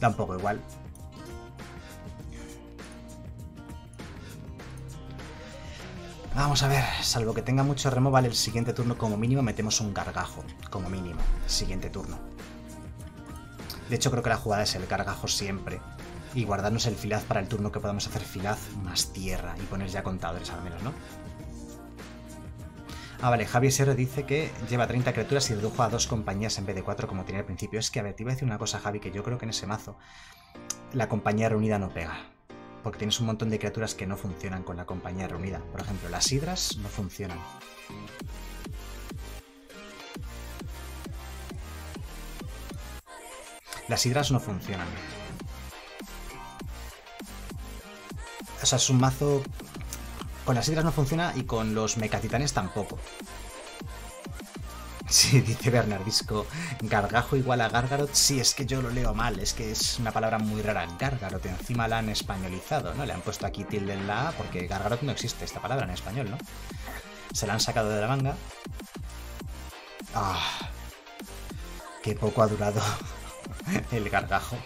Da un poco igual. Vamos a ver, salvo que tenga mucho removal el siguiente turno como mínimo metemos un gargajo, como mínimo, siguiente turno. De hecho creo que la jugada es el gargajo siempre y guardarnos el filaz para el turno que podamos hacer filaz más tierra y poner ya contadores al menos, ¿no? Ah, vale, Javi Serre dice que lleva 30 criaturas y redujo a dos compañías en vez de 4 como tenía al principio. Es que, a ver, te iba a decir una cosa, Javi, que yo creo que en ese mazo la compañía reunida no pega. Porque tienes un montón de criaturas que no funcionan con la compañía reunida. Por ejemplo, las hidras no funcionan. Las hidras no funcionan. O sea, es un mazo... Con las hidras no funciona y con los mecatitanes tampoco. Sí, <laughs> dice Bernardisco. Gargajo igual a Gargarot. Sí, es que yo lo leo mal. Es que es una palabra muy rara. Gargarot. Encima la han españolizado, ¿no? Le han puesto aquí tilde en la A porque Gargarot no existe esta palabra en español, ¿no? Se la han sacado de la manga. Ah. Qué poco ha durado <laughs> el gargajo.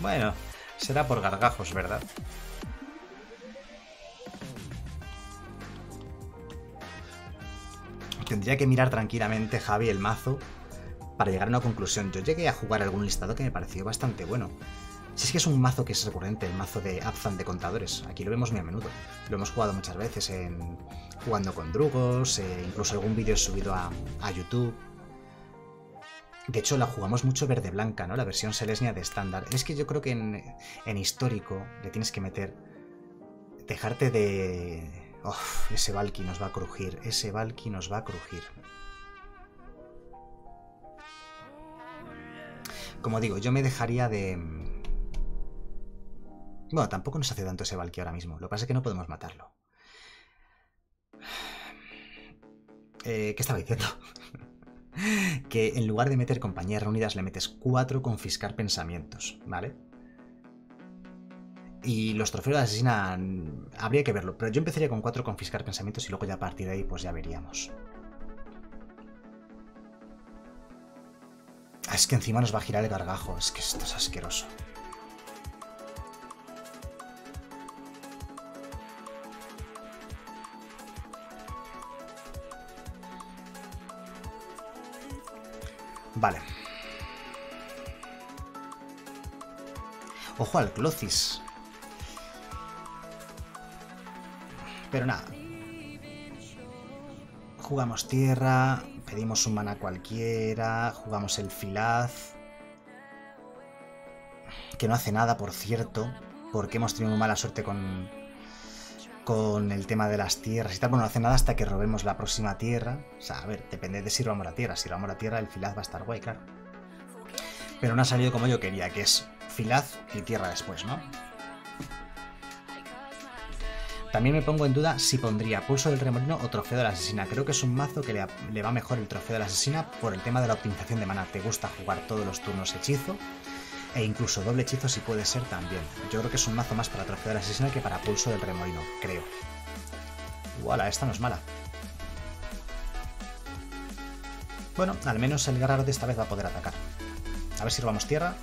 Bueno, será por gargajos, ¿verdad? Tendría que mirar tranquilamente, Javi, el mazo para llegar a una conclusión. Yo llegué a jugar algún listado que me pareció bastante bueno. Si es que es un mazo que es recurrente, el mazo de Abzan de contadores. Aquí lo vemos muy a menudo. Lo hemos jugado muchas veces en jugando con drugos, eh, incluso algún vídeo subido a, a YouTube. De hecho, la jugamos mucho verde-blanca, ¿no? La versión Selesnia de estándar. Es que yo creo que en, en histórico le tienes que meter... Dejarte de... Uf, ese Valky nos va a crujir. Ese Valky nos va a crujir. Como digo, yo me dejaría de... Bueno, tampoco nos hace tanto ese Valky ahora mismo. Lo que pasa es que no podemos matarlo. Eh, ¿Qué estaba diciendo? <laughs> que en lugar de meter compañías reunidas le metes cuatro confiscar pensamientos, ¿vale? Y los trofeos de asesina habría que verlo, pero yo empezaría con cuatro confiscar pensamientos y luego ya a partir de ahí pues ya veríamos. Ah, es que encima nos va a girar el gargajo, es que esto es asqueroso. Vale. Ojo al Clocis. Pero nada. Jugamos tierra, pedimos un mana cualquiera, jugamos el filaz. Que no hace nada, por cierto, porque hemos tenido mala suerte con, con el tema de las tierras y tal. Bueno, no hace nada hasta que robemos la próxima tierra. O sea, a ver, depende de si robamos la tierra. Si robamos la tierra, el filaz va a estar guay, claro. Pero no ha salido como yo quería, que es filaz y tierra después, ¿no? También me pongo en duda si pondría pulso del remolino o trofeo de la asesina. Creo que es un mazo que le, va mejor el trofeo de la asesina por el tema de la optimización de mana. Te gusta jugar todos los turnos hechizo e incluso doble hechizo si puede ser también. Yo creo que es un mazo más para trofeo de la asesina que para pulso del remolino, creo. Igual, esta no es mala. Bueno, al menos el Garrard esta vez va a poder atacar. A ver si robamos tierra.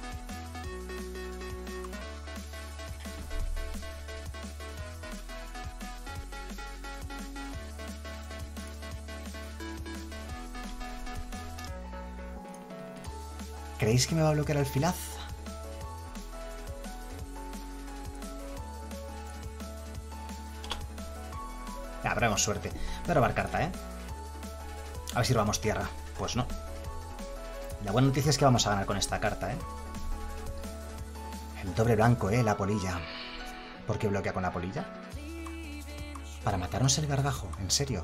¿Creéis que me va a bloquear el filaz? Ya, habremos suerte. Voy a robar carta, ¿eh? A ver si robamos tierra. Pues no. La buena noticia es que vamos a ganar con esta carta, ¿eh? El doble blanco, ¿eh? La polilla. ¿Por qué bloquea con la polilla? Para matarnos el gargajo, en serio.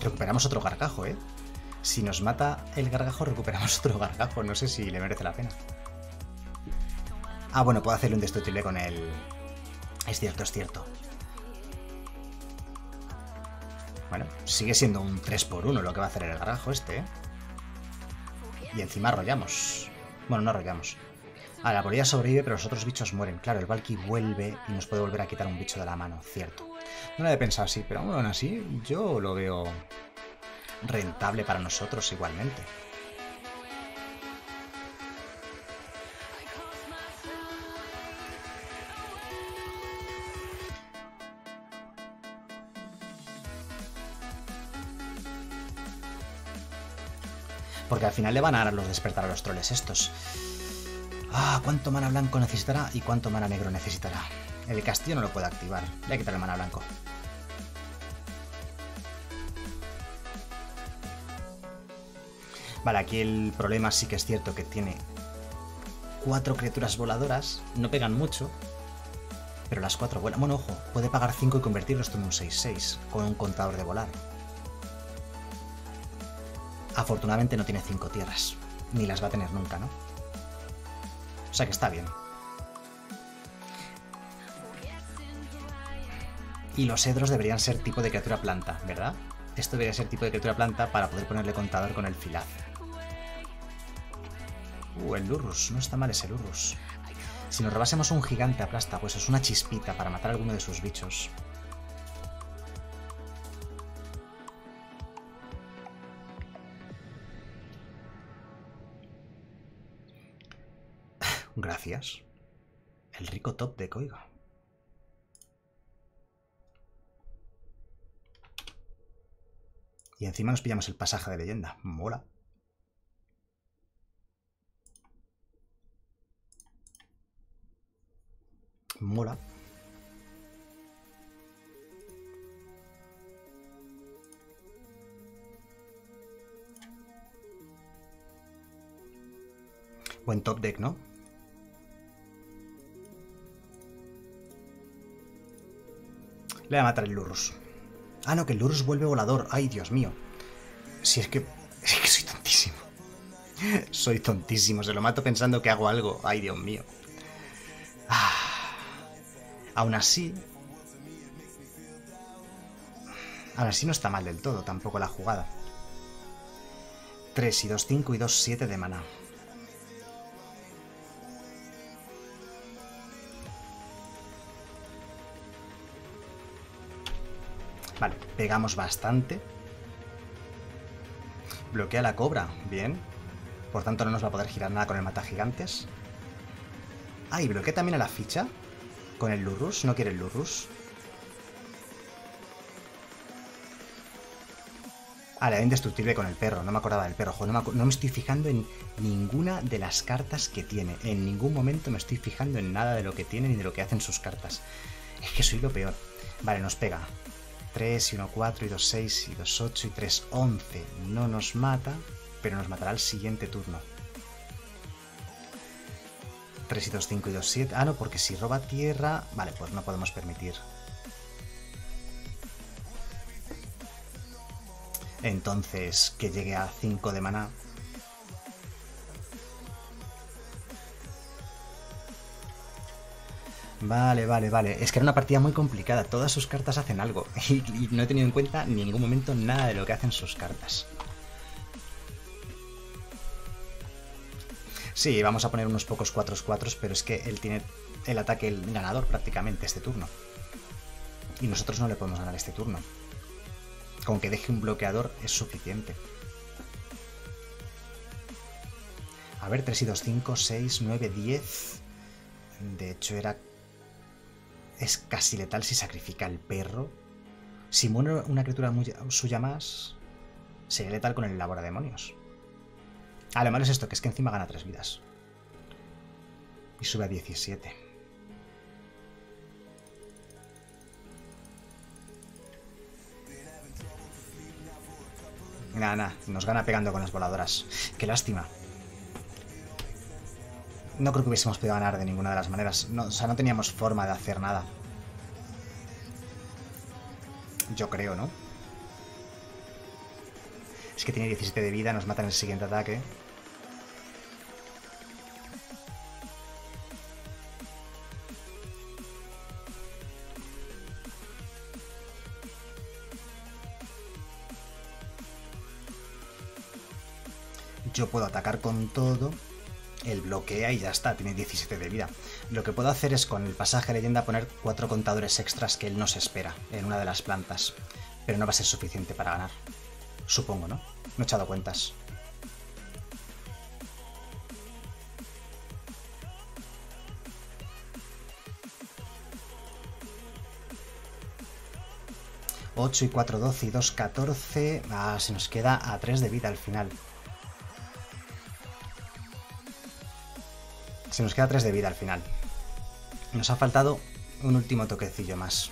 Recuperamos otro gargajo, ¿eh? Si nos mata el gargajo, recuperamos <laughs> otro gargajo. No sé si le merece la pena. Ah, bueno, puedo hacerle un destructible con el... Es cierto, es cierto. Bueno, sigue siendo un 3x1 lo que va a hacer el gargajo este, ¿eh? Y encima arrollamos. Bueno, no arrollamos. Ah, la polilla sobrevive, pero los otros bichos mueren. Claro, el Valky vuelve y nos puede volver a quitar un bicho de la mano, cierto. No lo he pensado así, pero aún así yo lo veo rentable para nosotros igualmente. Porque al final le van a dar los despertar a los troles estos. Ah, cuánto mana blanco necesitará y cuánto mana negro necesitará. El castillo no lo puede activar. Le voy a quitar el mana blanco. Vale, aquí el problema sí que es cierto que tiene cuatro criaturas voladoras, no pegan mucho, pero las cuatro vuelan. Bueno, ojo, puede pagar 5 y convertirlo esto en un 6-6 con un contador de volar. Afortunadamente no tiene 5 tierras, ni las va a tener nunca, ¿no? O sea que está bien. Y los hedros deberían ser tipo de criatura planta, ¿verdad? Esto debería ser tipo de criatura planta para poder ponerle contador con el filaz. Uh, el Lurrus. No está mal ese Lurrus. Si nos robásemos un gigante aplasta, pues es una chispita para matar a alguno de sus bichos. <sighs> Gracias. El rico top de Koiga. Y encima nos pillamos el pasaje de leyenda. Mola. Mola. Buen top deck, ¿no? Le voy a matar el Lurrus. Ah, no, que el Lurrus vuelve volador. Ay, Dios mío. Si es que... <laughs> Es que soy tontísimo. Soy tontísimo. Se lo mato pensando que hago algo. Ay, Dios mío. Aún así... Aún así no está mal del todo tampoco la jugada. 3 y 2, 5 y 2, 7 de maná. Vale, pegamos bastante. Bloquea la cobra, bien. Por tanto no nos va a poder girar nada con el mata gigantes. Ah, y bloquea también a la ficha. Con el Lurrus, no quiere el Lurrus. Ah, la indestructible con el perro, no me acordaba del perro. Jo, no, me no me estoy fijando en ninguna de las cartas que tiene. En ningún momento me estoy fijando en nada de lo que tiene ni de lo que hacen sus cartas. Es que soy lo peor. Vale, nos pega. 3 y 1, 4 y 2, 6 y 2, 8 y 3, 11. No nos mata, pero nos matará el siguiente turno. 3 y 2, 5 y 2, 7. Ah, no, porque si roba tierra... Vale, pues no podemos permitir. Entonces, que llegue a 5 de maná. Vale, vale, vale. Es que era una partida muy complicada. Todas sus cartas hacen algo. <laughs> Y, y, no he tenido en cuenta en ningún momento nada de lo que hacen sus cartas. Sí, vamos a poner unos pocos 4-4, pero es que él tiene el ataque el ganador prácticamente este turno. Y nosotros no le podemos ganar este turno. Con que deje un bloqueador es suficiente. A ver, 3 y 2, 5, 6, 9, 10. De hecho, era es casi letal si sacrifica al perro. Si muere una criatura muy, suya más, sería letal con el labora demonios. Ah, lo malo es esto, que es que encima gana tres vidas. Y sube a 17. Nada, nada, nos gana pegando con las voladoras. Qué lástima. No creo que hubiésemos podido ganar de ninguna de las maneras. O sea, no teníamos forma de hacer nada. Yo creo, ¿no? Es que tiene 17 de vida, nos mata en el siguiente ataque. Yo puedo atacar con todo él bloquea y ya está, tiene 17 de vida. Lo que puedo hacer es con el pasaje leyenda poner cuatro contadores extras que él nos espera en una de las plantas, pero no va a ser suficiente para ganar. Supongo, ¿no? No he echado cuentas. ...8 y 4, 12 y 2, 14... Ah, se nos queda a 3 de vida al final. Se nos queda 3 de vida al final. Nos ha faltado un último toquecillo más.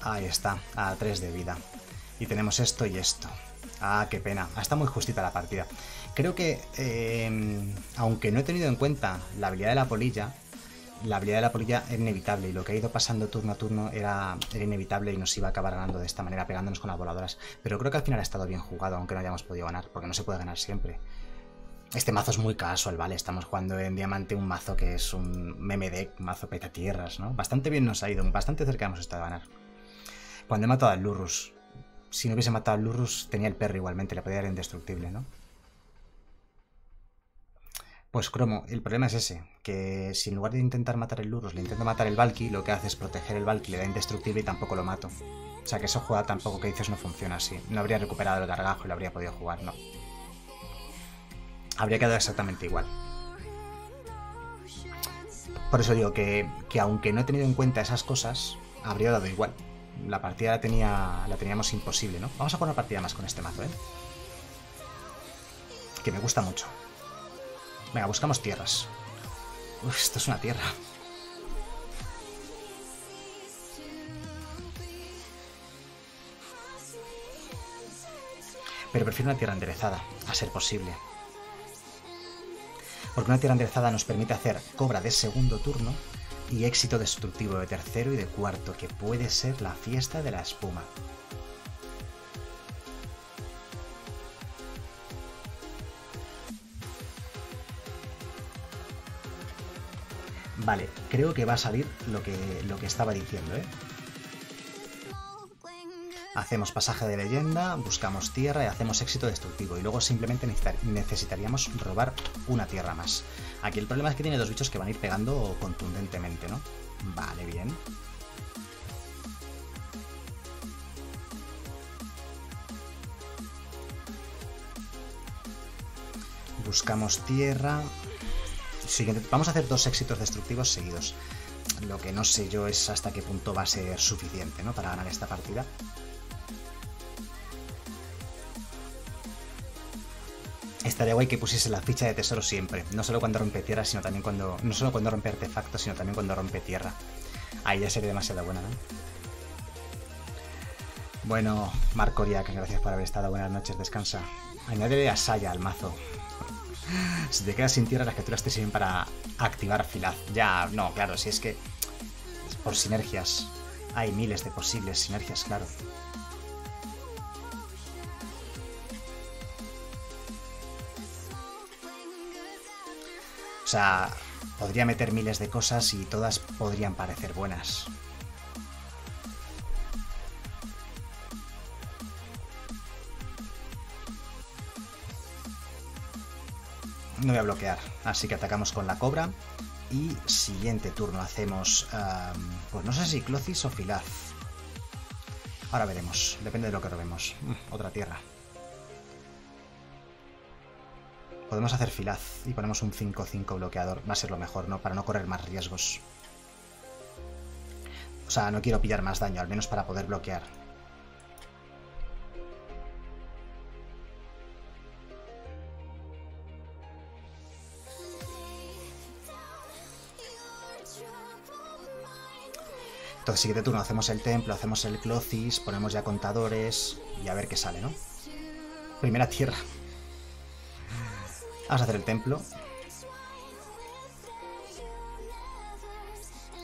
Ahí está, a 3 de vida. Y tenemos esto y esto. Ah, qué pena. Está muy justita la partida. Creo que, eh, aunque no he tenido en cuenta la habilidad de la polilla, la habilidad de la polilla era inevitable y lo que ha ido pasando turno a turno era inevitable y nos iba a acabar ganando de esta manera, pegándonos con las voladoras. Pero creo que al final ha estado bien jugado, aunque no hayamos podido ganar, porque no se puede ganar siempre. Este mazo es muy casual, ¿vale? Estamos jugando en Diamante un mazo que es un meme deck, mazo peta tierras, ¿no? Bastante bien nos ha ido, bastante cerca hemos estado a ganar. Cuando he matado al Lurrus, si no hubiese matado al Lurrus, tenía el perro igualmente, le podía dar indestructible, ¿no? Pues Cromo, el problema es ese, que si en lugar de intentar matar el Lurrus le intento matar el Valky, lo que hace es proteger el Valky, le da indestructible y tampoco lo mato. O sea que esa jugada tampoco que dices no funciona así. No habría recuperado el gargajo y lo habría podido jugar, no. Habría quedado exactamente igual. Por eso digo que, que aunque no he tenido en cuenta esas cosas, habría dado igual. La partida la, tenía, la teníamos imposible, ¿no? Vamos a jugar una partida más con este mazo, ¿eh? Que me gusta mucho. Venga, buscamos tierras. Uf, esto es una tierra. Pero prefiero una tierra enderezada, a ser posible. Porque una tierra enderezada nos permite hacer cobra de segundo turno y éxito destructivo de tercero y de cuarto, que puede ser la fiesta de la espuma. Vale, creo que va a salir lo que, lo que estaba diciendo, ¿eh? Hacemos pasaje de leyenda, buscamos tierra y hacemos éxito destructivo. Y luego simplemente necesitaríamos robar una tierra más. Aquí el problema es que tiene dos bichos que van a ir pegando contundentemente, ¿no? Vale, bien. Buscamos tierra. Vamos a hacer dos éxitos destructivos seguidos. Lo que no sé yo es hasta qué punto va a ser suficiente, ¿no? Para ganar esta partida. Estaría guay que pusiese la ficha de tesoro siempre. No solo cuando rompe tierra, sino también cuando. No solo cuando rompe artefactos, sino también cuando rompe tierra. Ahí ya sería demasiado buena, ¿no? Bueno, Marco Oriak, gracias por haber estado. Buenas noches, descansa. Añade a Saya al mazo. <laughs> si te quedas sin tierra, las criaturas te sirven para activar Filaz. Ya, no, claro, si es que. Por sinergias. Hay miles de posibles sinergias, claro. O sea, podría meter miles de cosas y todas podrían parecer buenas. No voy a bloquear, así que atacamos con la cobra. Y siguiente turno hacemos... Pues no sé si Clocis o Filaz. Ahora veremos, depende de lo que robemos. Mm, otra tierra. Podemos hacer filaz y ponemos un 5-5 bloqueador. Va a ser lo mejor, ¿no? Para no correr más riesgos. O sea, no quiero pillar más daño, al menos para poder bloquear. Entonces, siguiente turno hacemos el templo, hacemos el clocis, ponemos ya contadores y a ver qué sale, ¿no? Primera tierra. Vamos a hacer el templo.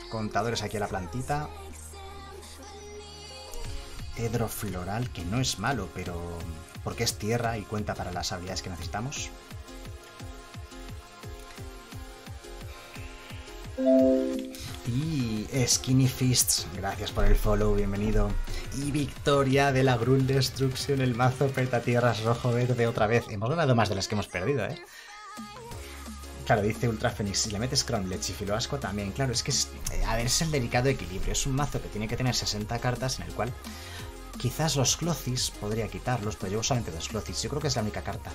Contadores aquí a la plantita. Hedro floral, que no es malo, pero... Porque es tierra y cuenta para las habilidades que necesitamos. Y Skinny Fists, gracias por el follow, bienvenido. Y victoria de la Grun Destruction, el mazo peta tierras rojo-verde otra vez. Hemos ganado más de las que hemos perdido, ¿eh? Claro, dice Ultra Phoenix, si le metes Crownledge y Filoasco también, claro, es que es, eh, a ver, es el delicado equilibrio, es un mazo que tiene que tener 60 cartas en el cual quizás los Clothis podría quitarlos, pero llevo solamente dos Clothis, yo creo que es la única carta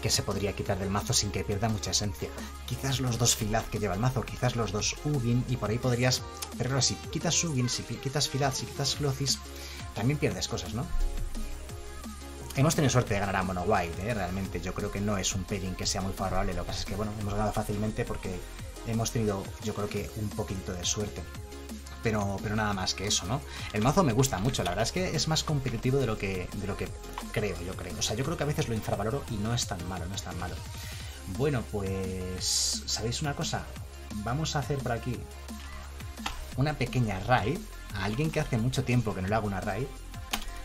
que se podría quitar del mazo sin que pierda mucha esencia. Quizás los dos Filaz que lleva el mazo, quizás los dos Ugin, y por ahí podrías, pero si quitas Ugin, si quitas Filaz, si quitas Clothis, también pierdes cosas, ¿no? Hemos tenido suerte de ganar a Mono White, ¿eh? realmente. Yo creo que no es un pairing que sea muy favorable. Lo que pasa es que, bueno, hemos ganado fácilmente porque hemos tenido, yo creo que, un poquito de suerte. pero, pero nada más que eso, ¿no? El mazo me gusta mucho, la verdad es que es más competitivo de lo que, de lo que creo, yo creo. O sea, yo creo que a veces lo infravaloro y no es tan malo, no es tan malo. Bueno, pues, ¿sabéis una cosa? Vamos a hacer por aquí una pequeña raid a alguien que hace mucho tiempo que no le hago una raid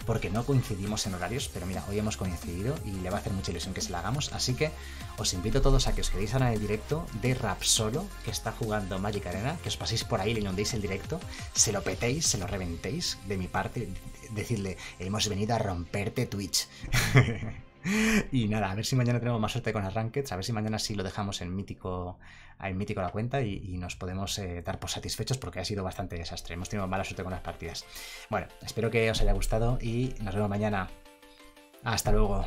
porque no coincidimos en horarios, pero mira, hoy hemos coincidido y le va a hacer mucha ilusión que se la hagamos, así que os invito a todos a que os quedéis ahora en el directo de Rap Solo, que está jugando Magic Arena, que os paséis por ahí, le inundéis el directo, se lo petéis, se lo reventéis de mi parte, decirle, hemos venido a romperte Twitch. <laughs> <laughs> y nada, a ver si mañana tenemos más suerte con las Rankeds, a ver si mañana sí lo dejamos en mítico, en mítico la cuenta y, nos podemos eh, dar por satisfechos porque ha sido bastante desastre. Hemos tenido mala suerte con las partidas. Bueno, espero que os haya gustado y nos vemos mañana. Hasta luego.